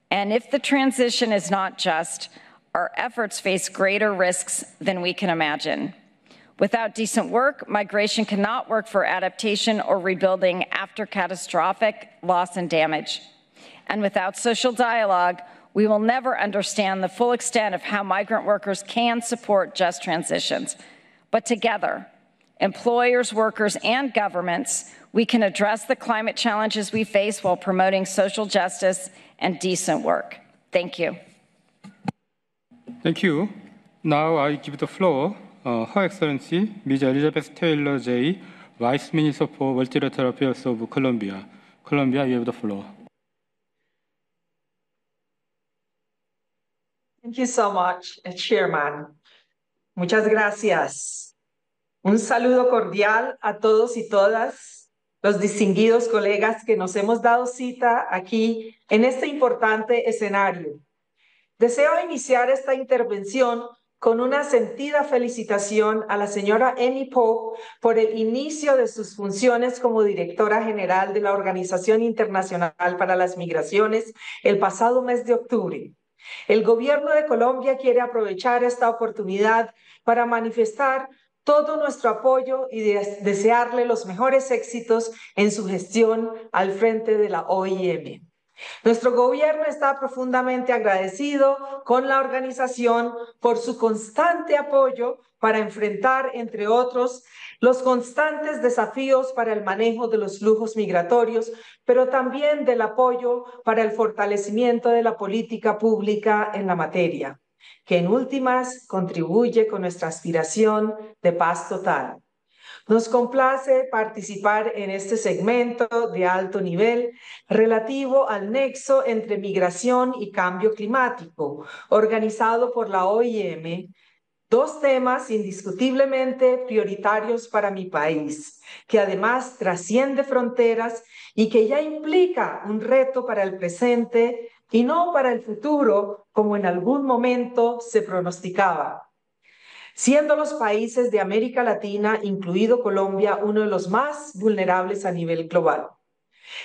And if the transition is not just, our efforts face greater risks than we can imagine. Without decent work, migration cannot work for adaptation or rebuilding after catastrophic loss and damage. And without social dialogue, we will never understand the full extent of how migrant workers can support just transitions. But together, employers, workers, and governments, we can address the climate challenges we face while promoting social justice and decent work. Thank you. Thank you. Now I give the floor Her Excellency, Ms. Elizabeth Taylor J, Vice Minister for Multilateral Affairs of Colombia. Colombia, you have the floor. Thank you so much, eh, Chairman. Muchas gracias. Un saludo cordial a todos y todas los distinguidos colegas que nos hemos dado cita aquí en este importante escenario. Deseo iniciar esta intervención con una sentida felicitación a la señora Amy Pope por el inicio de sus funciones como directora general de la Organización Internacional para las Migraciones el pasado mes de octubre. El gobierno de Colombia quiere aprovechar esta oportunidad para manifestar todo nuestro apoyo y desearle los mejores éxitos en su gestión al frente de la OIM. Nuestro gobierno está profundamente agradecido con la organización por su constante apoyo para enfrentar, entre otros, los constantes desafíos para el manejo de los flujos migratorios, pero también del apoyo para el fortalecimiento de la política pública en la materia, que en últimas contribuye con nuestra aspiración de paz total. Nos complace participar en este segmento de alto nivel relativo al nexo entre migración y cambio climático, organizado por la OIM, dos temas indiscutiblemente prioritarios para mi país, que además trasciende fronteras y que ya implica un reto para el presente y no para el futuro, como en algún momento se pronosticaba siendo los países de América Latina, incluido Colombia, uno de los más vulnerables a nivel global.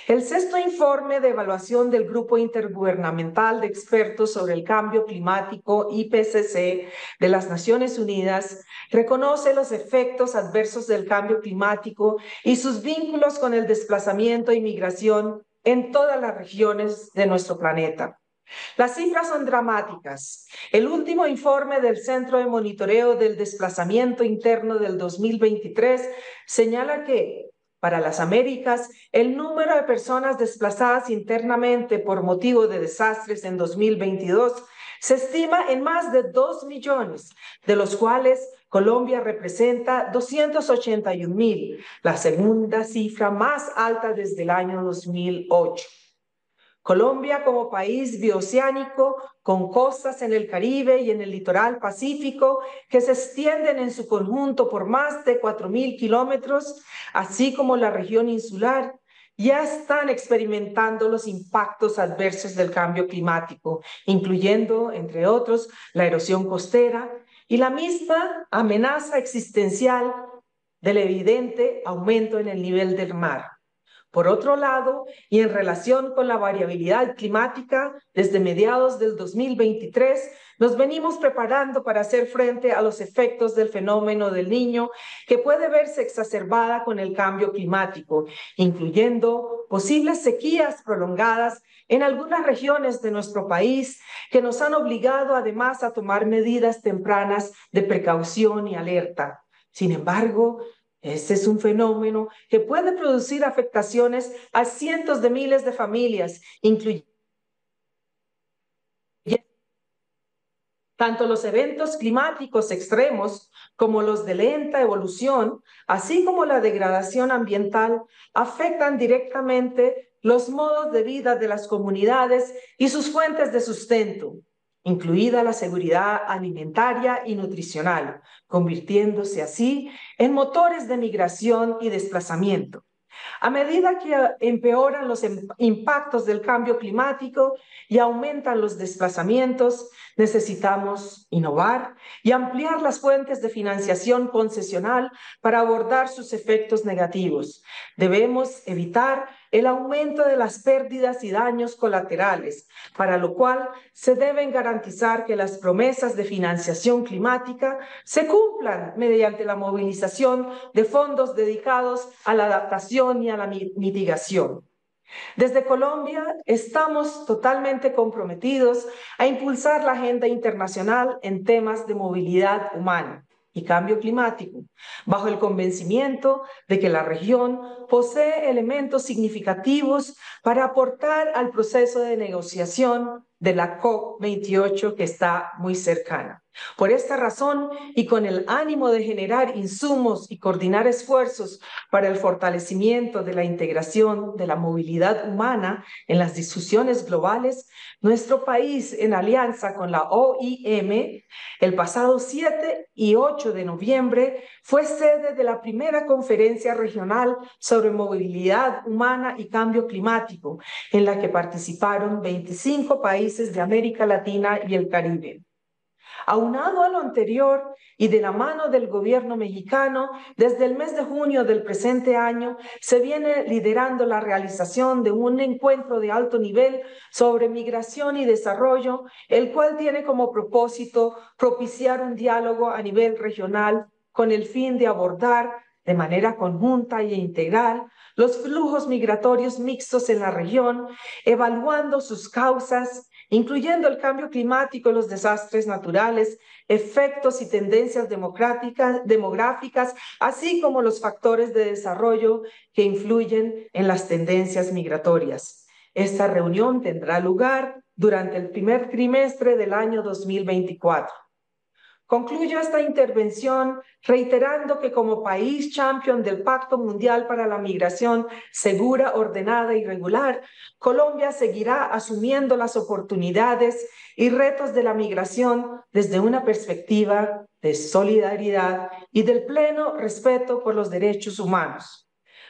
El sexto informe de evaluación del Grupo Intergubernamental de Expertos sobre el Cambio Climático, IPCC, de las Naciones Unidas, reconoce los efectos adversos del cambio climático y sus vínculos con el desplazamiento y migración en todas las regiones de nuestro planeta. Las cifras son dramáticas. El último informe del Centro de Monitoreo del Desplazamiento Interno del 2023 señala que para las Américas, el número de personas desplazadas internamente por motivo de desastres en 2022 se estima en más de 2 millones, de los cuales Colombia representa 281 mil, la segunda cifra más alta desde el año 2008. Colombia como país bioceánico con costas en el Caribe y en el litoral pacífico que se extienden en su conjunto por más de 4.000 kilómetros, así como la región insular, ya están experimentando los impactos adversos del cambio climático, incluyendo, entre otros, la erosión costera y la misma amenaza existencial del evidente aumento en el nivel del mar. Por otro lado, y en relación con la variabilidad climática, desde mediados del 2023 nos venimos preparando para hacer frente a los efectos del fenómeno del niño que puede verse exacerbada con el cambio climático, incluyendo posibles sequías prolongadas en algunas regiones de nuestro país que nos han obligado además a tomar medidas tempranas de precaución y alerta. Sin embargo, este es un fenómeno que puede producir afectaciones a cientos de miles de familias, incluyendo tanto los eventos climáticos extremos como los de lenta evolución, así como la degradación ambiental, afectan directamente los modos de vida de las comunidades y sus fuentes de sustento incluida la seguridad alimentaria y nutricional, convirtiéndose así en motores de migración y desplazamiento. A medida que empeoran los em, impactos del cambio climático y aumentan los desplazamientos, necesitamos innovar y ampliar las fuentes de financiación concesional para abordar sus efectos negativos. Debemos evitar el aumento de las pérdidas y daños colaterales, para lo cual se deben garantizar que las promesas de financiación climática se cumplan mediante la movilización de fondos dedicados a la adaptación y a la mitigación. Desde Colombia estamos totalmente comprometidos a impulsar la agenda internacional en temas de movilidad humana y cambio climático, bajo el convencimiento de que la región posee elementos significativos para aportar al proceso de negociación de la COP28 que está muy cercana. Por esta razón y con el ánimo de generar insumos y coordinar esfuerzos para el fortalecimiento de la integración de la movilidad humana en las discusiones globales, nuestro país, en alianza con la OIM, el pasado 7 y 8 de noviembre, fue sede de la primera conferencia regional sobre movilidad humana y cambio climático, en la que participaron 25 países de América Latina y el Caribe. Aunado a lo anterior y de la mano del gobierno mexicano, desde el mes de junio del presente año se viene liderando la realización de un encuentro de alto nivel sobre migración y desarrollo, el cual tiene como propósito propiciar un diálogo a nivel regional con el fin de abordar de manera conjunta e integral los flujos migratorios mixtos en la región, evaluando sus causas, incluyendo el cambio climático los desastres naturales, efectos y tendencias demográficas, así como los factores de desarrollo que influyen en las tendencias migratorias. Esta reunión tendrá lugar durante el primer trimestre del año 2024. Concluyo esta intervención reiterando que como país champion del Pacto Mundial para la Migración Segura, Ordenada y Regular, Colombia seguirá asumiendo las oportunidades y retos de la migración desde una perspectiva de solidaridad y del pleno respeto por los derechos humanos.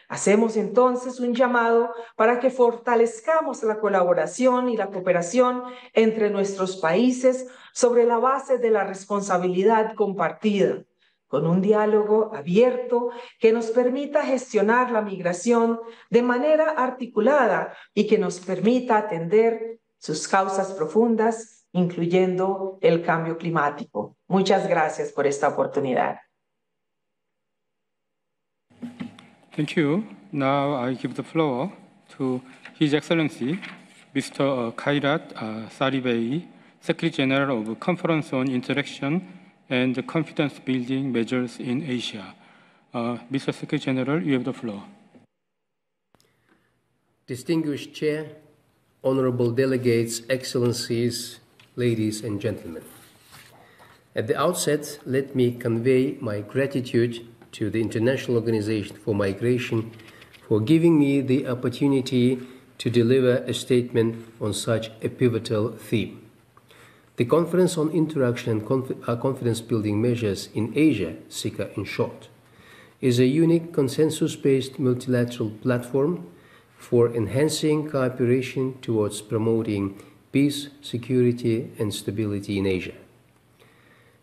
Hacemos entonces un llamado para que fortalezcamos la colaboración y la cooperación entre nuestros países sobre la base de la responsabilidad compartida, con un diálogo abierto que nos permita gestionar la migración de manera articulada y que nos permita atender sus causas profundas, incluyendo el cambio climático. Muchas gracias por esta oportunidad. Thank you. Now I give the floor to His Excellency, Mr. Kairat uh, Saribei, Secretary General of Conference on Interaction and Confidence Building Measures in Asia. Uh, Mr. Secretary General, you have the floor. Distinguished Chair, honorable delegates, excellencies, ladies and gentlemen. At the outset, let me convey my gratitude to the International Organization for Migration for giving me the opportunity to deliver a statement on such a pivotal theme. The Conference on Interaction and Conf uh, Confidence Building Measures in Asia, CICA in short, is a unique consensus based multilateral platform for enhancing cooperation towards promoting peace, security, and stability in Asia.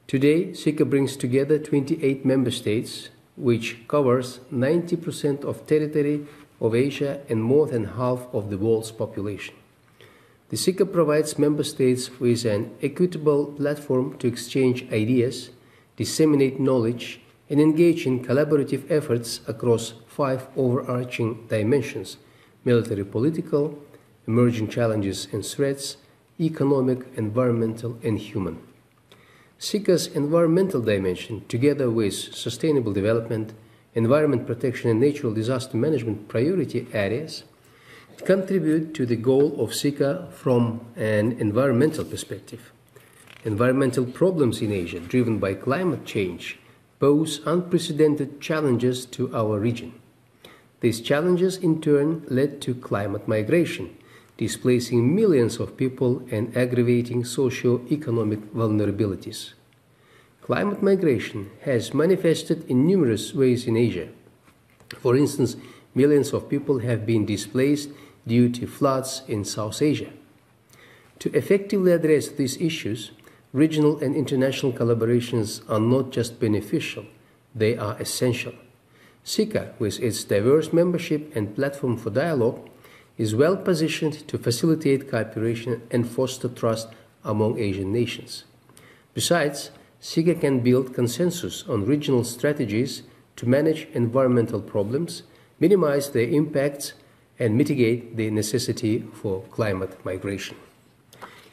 Today, CICA brings together 28 member states which covers 90% of territory of Asia and more than half of the world's population. The CICA provides member states with an equitable platform to exchange ideas, disseminate knowledge, and engage in collaborative efforts across five overarching dimensions military political, emerging challenges and threats, economic, environmental, and human. CICA's environmental dimension, together with sustainable development, environment protection, and natural disaster management priority areas, contribute to the goal of CICA from an environmental perspective. Environmental problems in Asia, driven by climate change, pose unprecedented challenges to our region. These challenges, in turn, led to climate migration, displacing millions of people and aggravating socio-economic vulnerabilities. Climate migration has manifested in numerous ways in Asia. For instance, millions of people have been displaced due to floods in South Asia. To effectively address these issues, regional and international collaborations are not just beneficial, they are essential. CICA, with its diverse membership and platform for dialogue, is well positioned to facilitate cooperation and foster trust among Asian nations. Besides, CICA can build consensus on regional strategies to manage environmental problems, minimize their impacts, and mitigate the necessity for climate migration.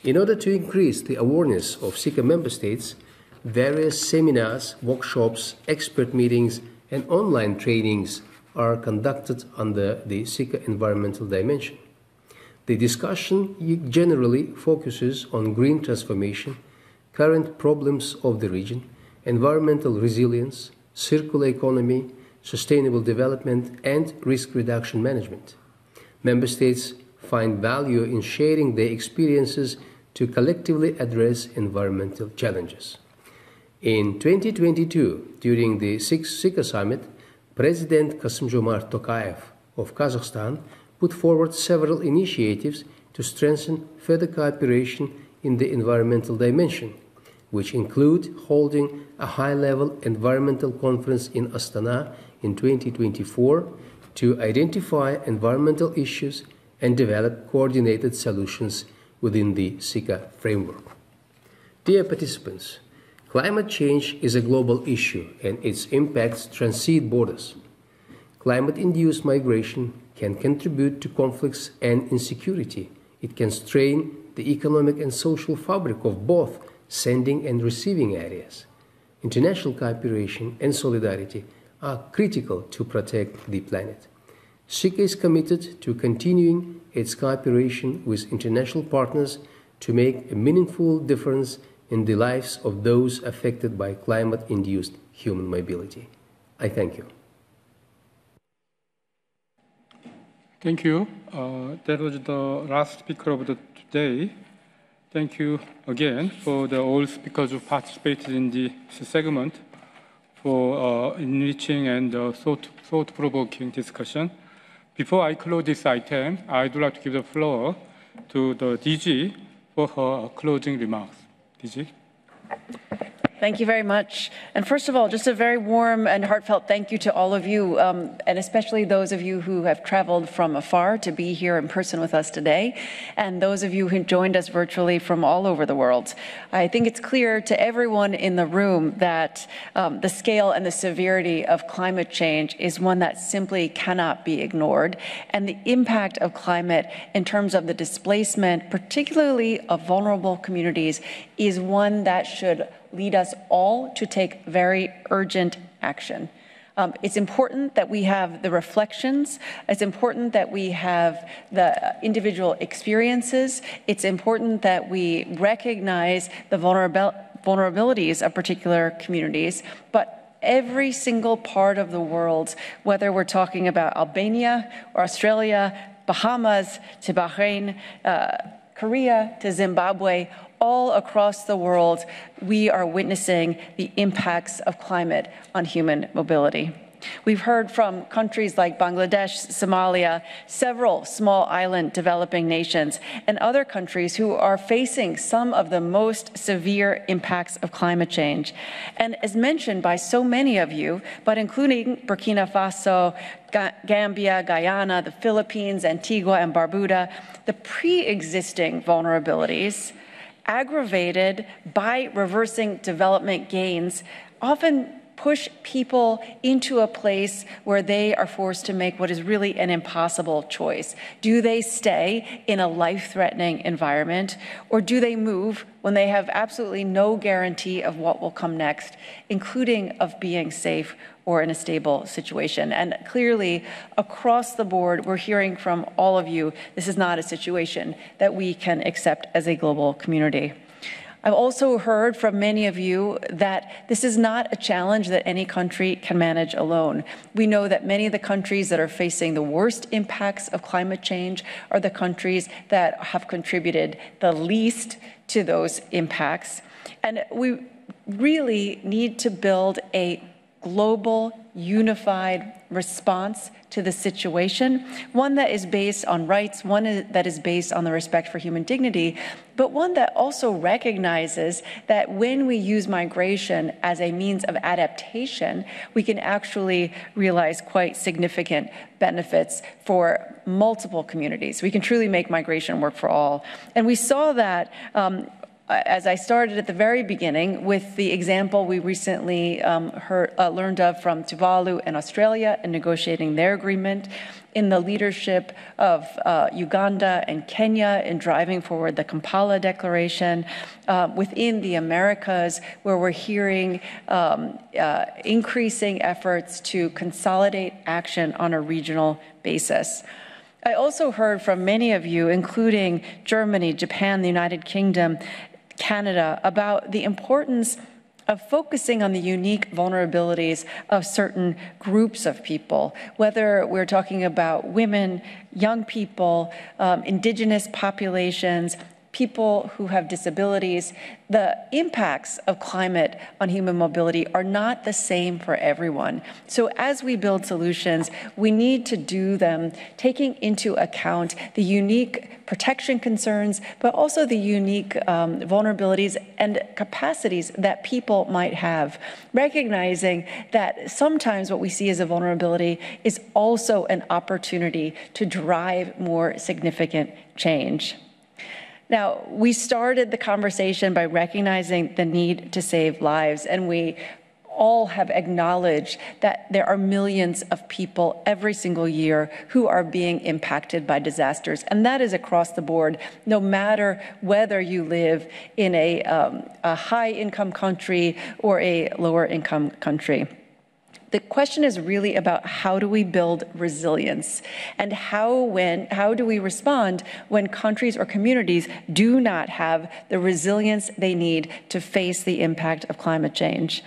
In order to increase the awareness of CICA member states, various seminars, workshops, expert meetings, and online trainings are conducted under the CICA environmental dimension. The discussion generally focuses on green transformation, current problems of the region, environmental resilience, circular economy, sustainable development, and risk reduction management. Member States find value in sharing their experiences to collectively address environmental challenges. In 2022, during the Sixth CICA Summit, President Kassym-Jomart Tokayev of Kazakhstan put forward several initiatives to strengthen further cooperation in the environmental dimension, which include holding a high-level environmental conference in Astana in 2024 to identify environmental issues and develop coordinated solutions within the CICA framework. Dear participants, climate change is a global issue and its impacts transcend borders. Climate induced migration can contribute to conflicts and insecurity. It can strain the economic and social fabric of both sending and receiving areas. International cooperation and solidarity are critical to protect the planet. CICA is committed to continuing its cooperation with international partners to make a meaningful difference in the lives of those affected by climate induced human mobility. I thank you. Thank you. Uh, that was the last speaker of the today. Thank you again for the all speakers who participated in this segment for uh, enriching and uh, thought, thought-provoking discussion. Before I close this item, I'd like to give the floor to the DG for her closing remarks. DG. Thank you very much. And first of all, just a very warm and heartfelt thank you to all of you, um, and especially those of you who have traveled from afar to be here in person with us today, and those of you who joined us virtually from all over the world. I think it's clear to everyone in the room that um, the scale and the severity of climate change is one that simply cannot be ignored, and the impact of climate in terms of the displacement, particularly of vulnerable communities, is one that should lead us all to take very urgent action. Um, it's important that we have the reflections. It's important that we have the individual experiences. It's important that we recognize the vulnerabil vulnerabilities of particular communities. But every single part of the world, whether we're talking about Albania or Australia, Bahamas to Bahrain, uh, Korea to Zimbabwe, all across the world, we are witnessing the impacts of climate on human mobility. We've heard from countries like Bangladesh, Somalia, several small island developing nations, and other countries who are facing some of the most severe impacts of climate change. And as mentioned by so many of you, but including Burkina Faso, Gambia, Guyana, the Philippines, Antigua, and Barbuda, the pre existing vulnerabilities aggravated by reversing development gains, often push people into a place where they are forced to make what is really an impossible choice. Do they stay in a life threatening environment or do they move when they have absolutely no guarantee of what will come next, including of being safe or in a stable situation. And clearly, across the board, we're hearing from all of you this is not a situation that we can accept as a global community. I've also heard from many of you that this is not a challenge that any country can manage alone. We know that many of the countries that are facing the worst impacts of climate change are the countries that have contributed the least to those impacts. And we really need to build a global, unified response to the situation, one that is based on rights, one that is based on the respect for human dignity, but one that also recognizes that when we use migration as a means of adaptation, we can actually realize quite significant benefits for multiple communities. We can truly make migration work for all. And we saw that um, as I started at the very beginning with the example we recently um, heard, uh, learned of from Tuvalu and Australia in negotiating their agreement, in the leadership of uh, Uganda and Kenya in driving forward the Kampala Declaration, uh, within the Americas, where we're hearing um, uh, increasing efforts to consolidate action on a regional basis. I also heard from many of you, including Germany, Japan, the United Kingdom, Canada, about the importance of focusing on the unique vulnerabilities of certain groups of people, whether we're talking about women, young people, um, indigenous populations, people who have disabilities, the impacts of climate on human mobility are not the same for everyone. So as we build solutions, we need to do them taking into account the unique protection concerns, but also the unique um, vulnerabilities and capacities that people might have. Recognizing that sometimes what we see as a vulnerability is also an opportunity to drive more significant change. Now, we started the conversation by recognizing the need to save lives, and we all have acknowledged that there are millions of people every single year who are being impacted by disasters. And that is across the board, no matter whether you live in a, um, a high income country or a lower income country. The question is really about how do we build resilience and how when how do we respond when countries or communities do not have the resilience they need to face the impact of climate change.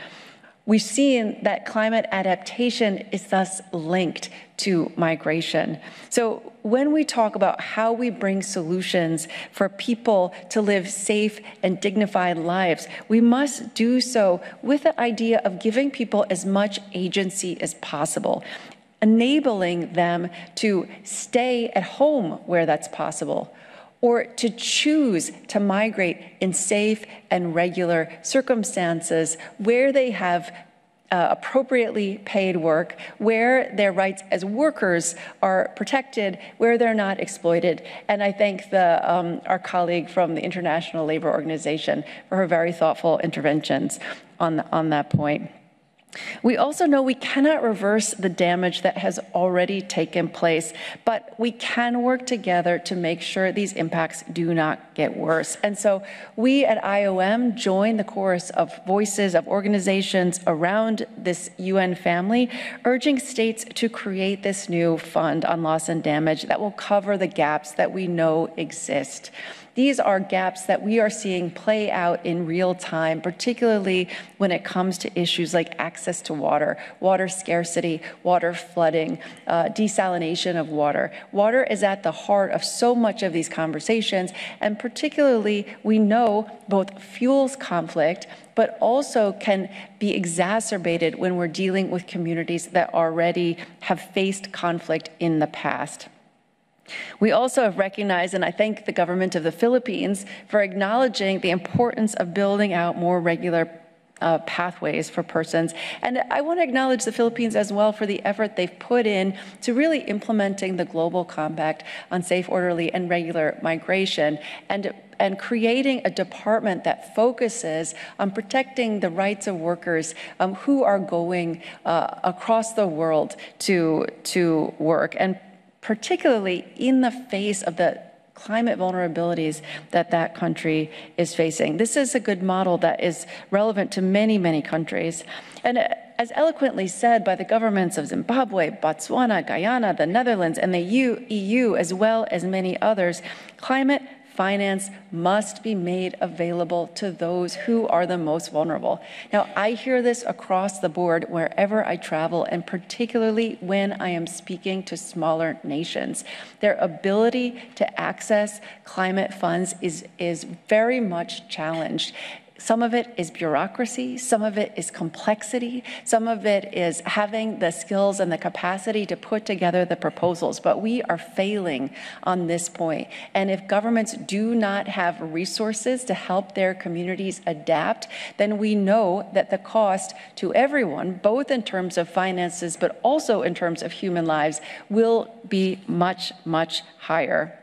We've seen that climate adaptation is thus linked to migration. So when we talk about how we bring solutions for people to live safe and dignified lives, we must do so with the idea of giving people as much agency as possible enabling them to stay at home where that's possible, or to choose to migrate in safe and regular circumstances where they have uh, appropriately paid work, where their rights as workers are protected, where they're not exploited. And I thank the, um, our colleague from the International Labor Organization for her very thoughtful interventions on, on that point. We also know we cannot reverse the damage that has already taken place, but we can work together to make sure these impacts do not get worse. And so we at IOM join the chorus of voices of organizations around this UN family, urging states to create this new fund on loss and damage that will cover the gaps that we know exist. These are gaps that we are seeing play out in real time, particularly when it comes to issues like access to water, water scarcity, water flooding, uh, desalination of water. Water is at the heart of so much of these conversations, and particularly we know both fuels conflict but also can be exacerbated when we're dealing with communities that already have faced conflict in the past. We also have recognized, and I thank the government of the Philippines for acknowledging the importance of building out more regular uh, pathways for persons. And I want to acknowledge the Philippines as well for the effort they've put in to really implementing the Global Compact on Safe, Orderly, and Regular Migration and and creating a department that focuses on protecting the rights of workers um, who are going uh, across the world to, to work and particularly in the face of the climate vulnerabilities that that country is facing. This is a good model that is relevant to many, many countries. And uh, as eloquently said by the governments of Zimbabwe, Botswana, Guyana, the Netherlands, and the EU, EU as well as many others, climate finance must be made available to those who are the most vulnerable. Now, I hear this across the board wherever I travel, and particularly when I am speaking to smaller nations. Their ability to access climate funds is, is very much challenged. Some of it is bureaucracy, some of it is complexity, some of it is having the skills and the capacity to put together the proposals. But we are failing on this point. And if governments do not have resources to help their communities adapt, then we know that the cost to everyone, both in terms of finances, but also in terms of human lives, will be much, much higher.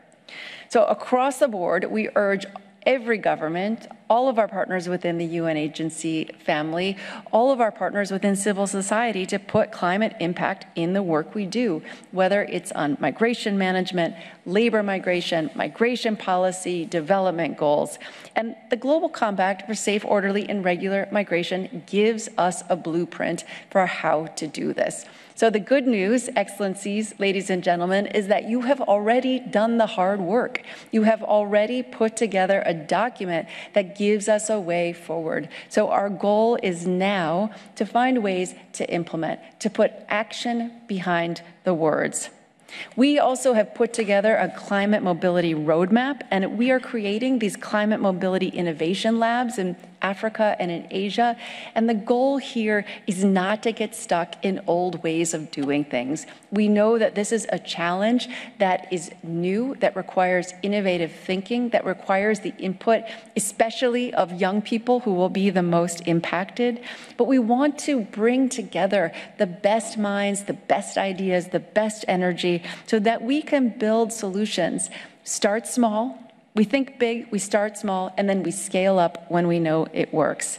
So across the board, we urge every government, all of our partners within the UN agency family, all of our partners within civil society to put climate impact in the work we do, whether it's on migration management, labor migration, migration policy, development goals. And the Global Compact for Safe, Orderly, and Regular Migration gives us a blueprint for how to do this. So the good news, excellencies, ladies and gentlemen, is that you have already done the hard work. You have already put together a document that gives us a way forward. So our goal is now to find ways to implement, to put action behind the words. We also have put together a climate mobility roadmap, and we are creating these climate mobility innovation labs in Africa and in Asia. And the goal here is not to get stuck in old ways of doing things. We know that this is a challenge that is new, that requires innovative thinking, that requires the input, especially of young people who will be the most impacted. But we want to bring together the best minds, the best ideas, the best energy so that we can build solutions. Start small. We think big, we start small, and then we scale up when we know it works.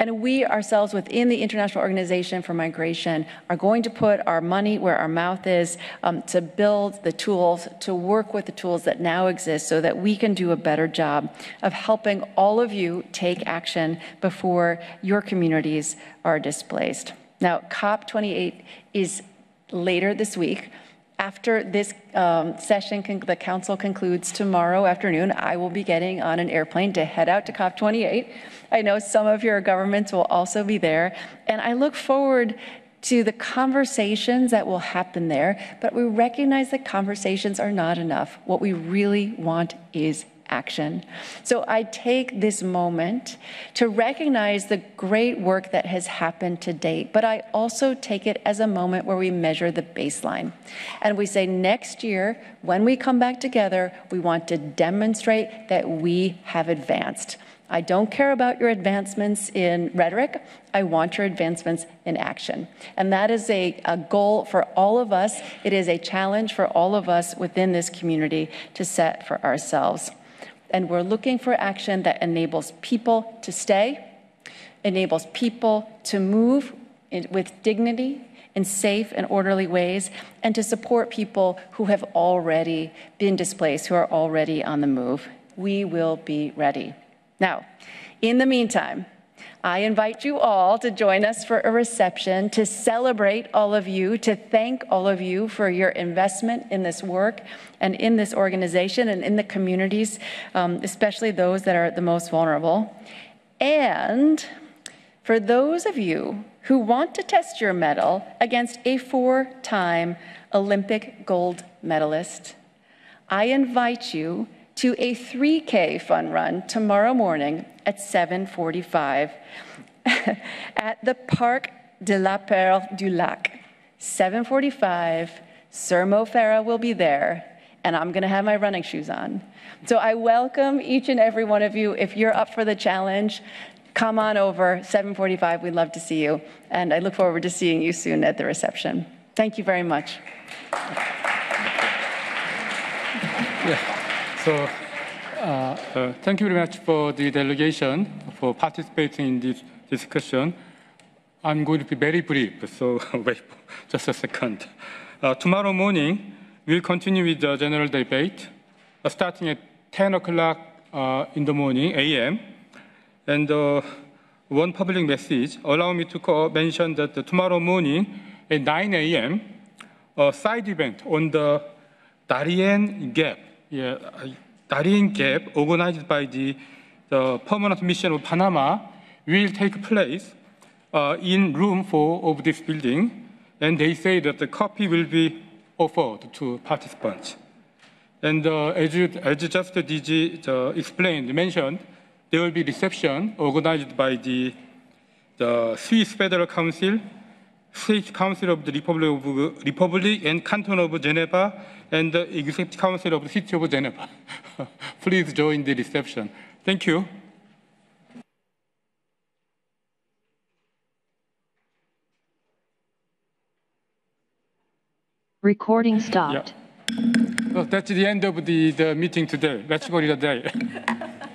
And we ourselves within the International Organization for Migration are going to put our money where our mouth is um, to build the tools, to work with the tools that now exist so that we can do a better job of helping all of you take action before your communities are displaced. Now, COP28 is later this week. After this um, session, the council concludes tomorrow afternoon, I will be getting on an airplane to head out to COP28. I know some of your governments will also be there, and I look forward to the conversations that will happen there, but we recognize that conversations are not enough. What we really want is action. So I take this moment to recognize the great work that has happened to date, but I also take it as a moment where we measure the baseline. And we say next year, when we come back together, we want to demonstrate that we have advanced. I don't care about your advancements in rhetoric. I want your advancements in action. And that is a, a, goal for all of us. It is a challenge for all of us within this community to set for ourselves. And we're looking for action that enables people to stay, enables people to move in, with dignity in safe and orderly ways, and to support people who have already been displaced, who are already on the move. We will be ready. Now, in the meantime, I invite you all to join us for a reception to celebrate all of you, to thank all of you for your investment in this work and in this organization and in the communities, um, especially those that are the most vulnerable. And for those of you who want to test your mettle against a four time Olympic gold medalist, I invite you to a 3K fun run tomorrow morning at 7:45 at the Parc de la Perle du Lac. 7:45. Sir Mo Farah will be there, and I'm going to have my running shoes on. So I welcome each and every one of you. If you're up for the challenge, come on over. 7:45. We'd love to see you, and I look forward to seeing you soon at the reception. Thank you very much. Yeah. So, uh, uh, thank you very much for the delegation for participating in this discussion. I'm going to be very brief, so wait just a second. Uh, tomorrow morning, we'll continue with the general debate, starting at 10 o'clock uh, in the morning, a.m. And uh, one public message, allow me to mention that tomorrow morning at 9 a.m., a side event on the Darien Gap yeah, Darien Gap, organized by the, the Permanent Mission of Panama, will take place uh, in room four of this building, and they say that the copy will be offered to participants. And uh, as, you, as just DG uh, explained, mentioned, there will be reception organized by the, the Swiss Federal Council State Council of the Republic, of, Republic and Canton of Geneva and the Executive Council of the City of Geneva. Please join the reception. Thank you. Recording stopped. Yeah. Well, that's the end of the, the meeting today. Let's go to the day.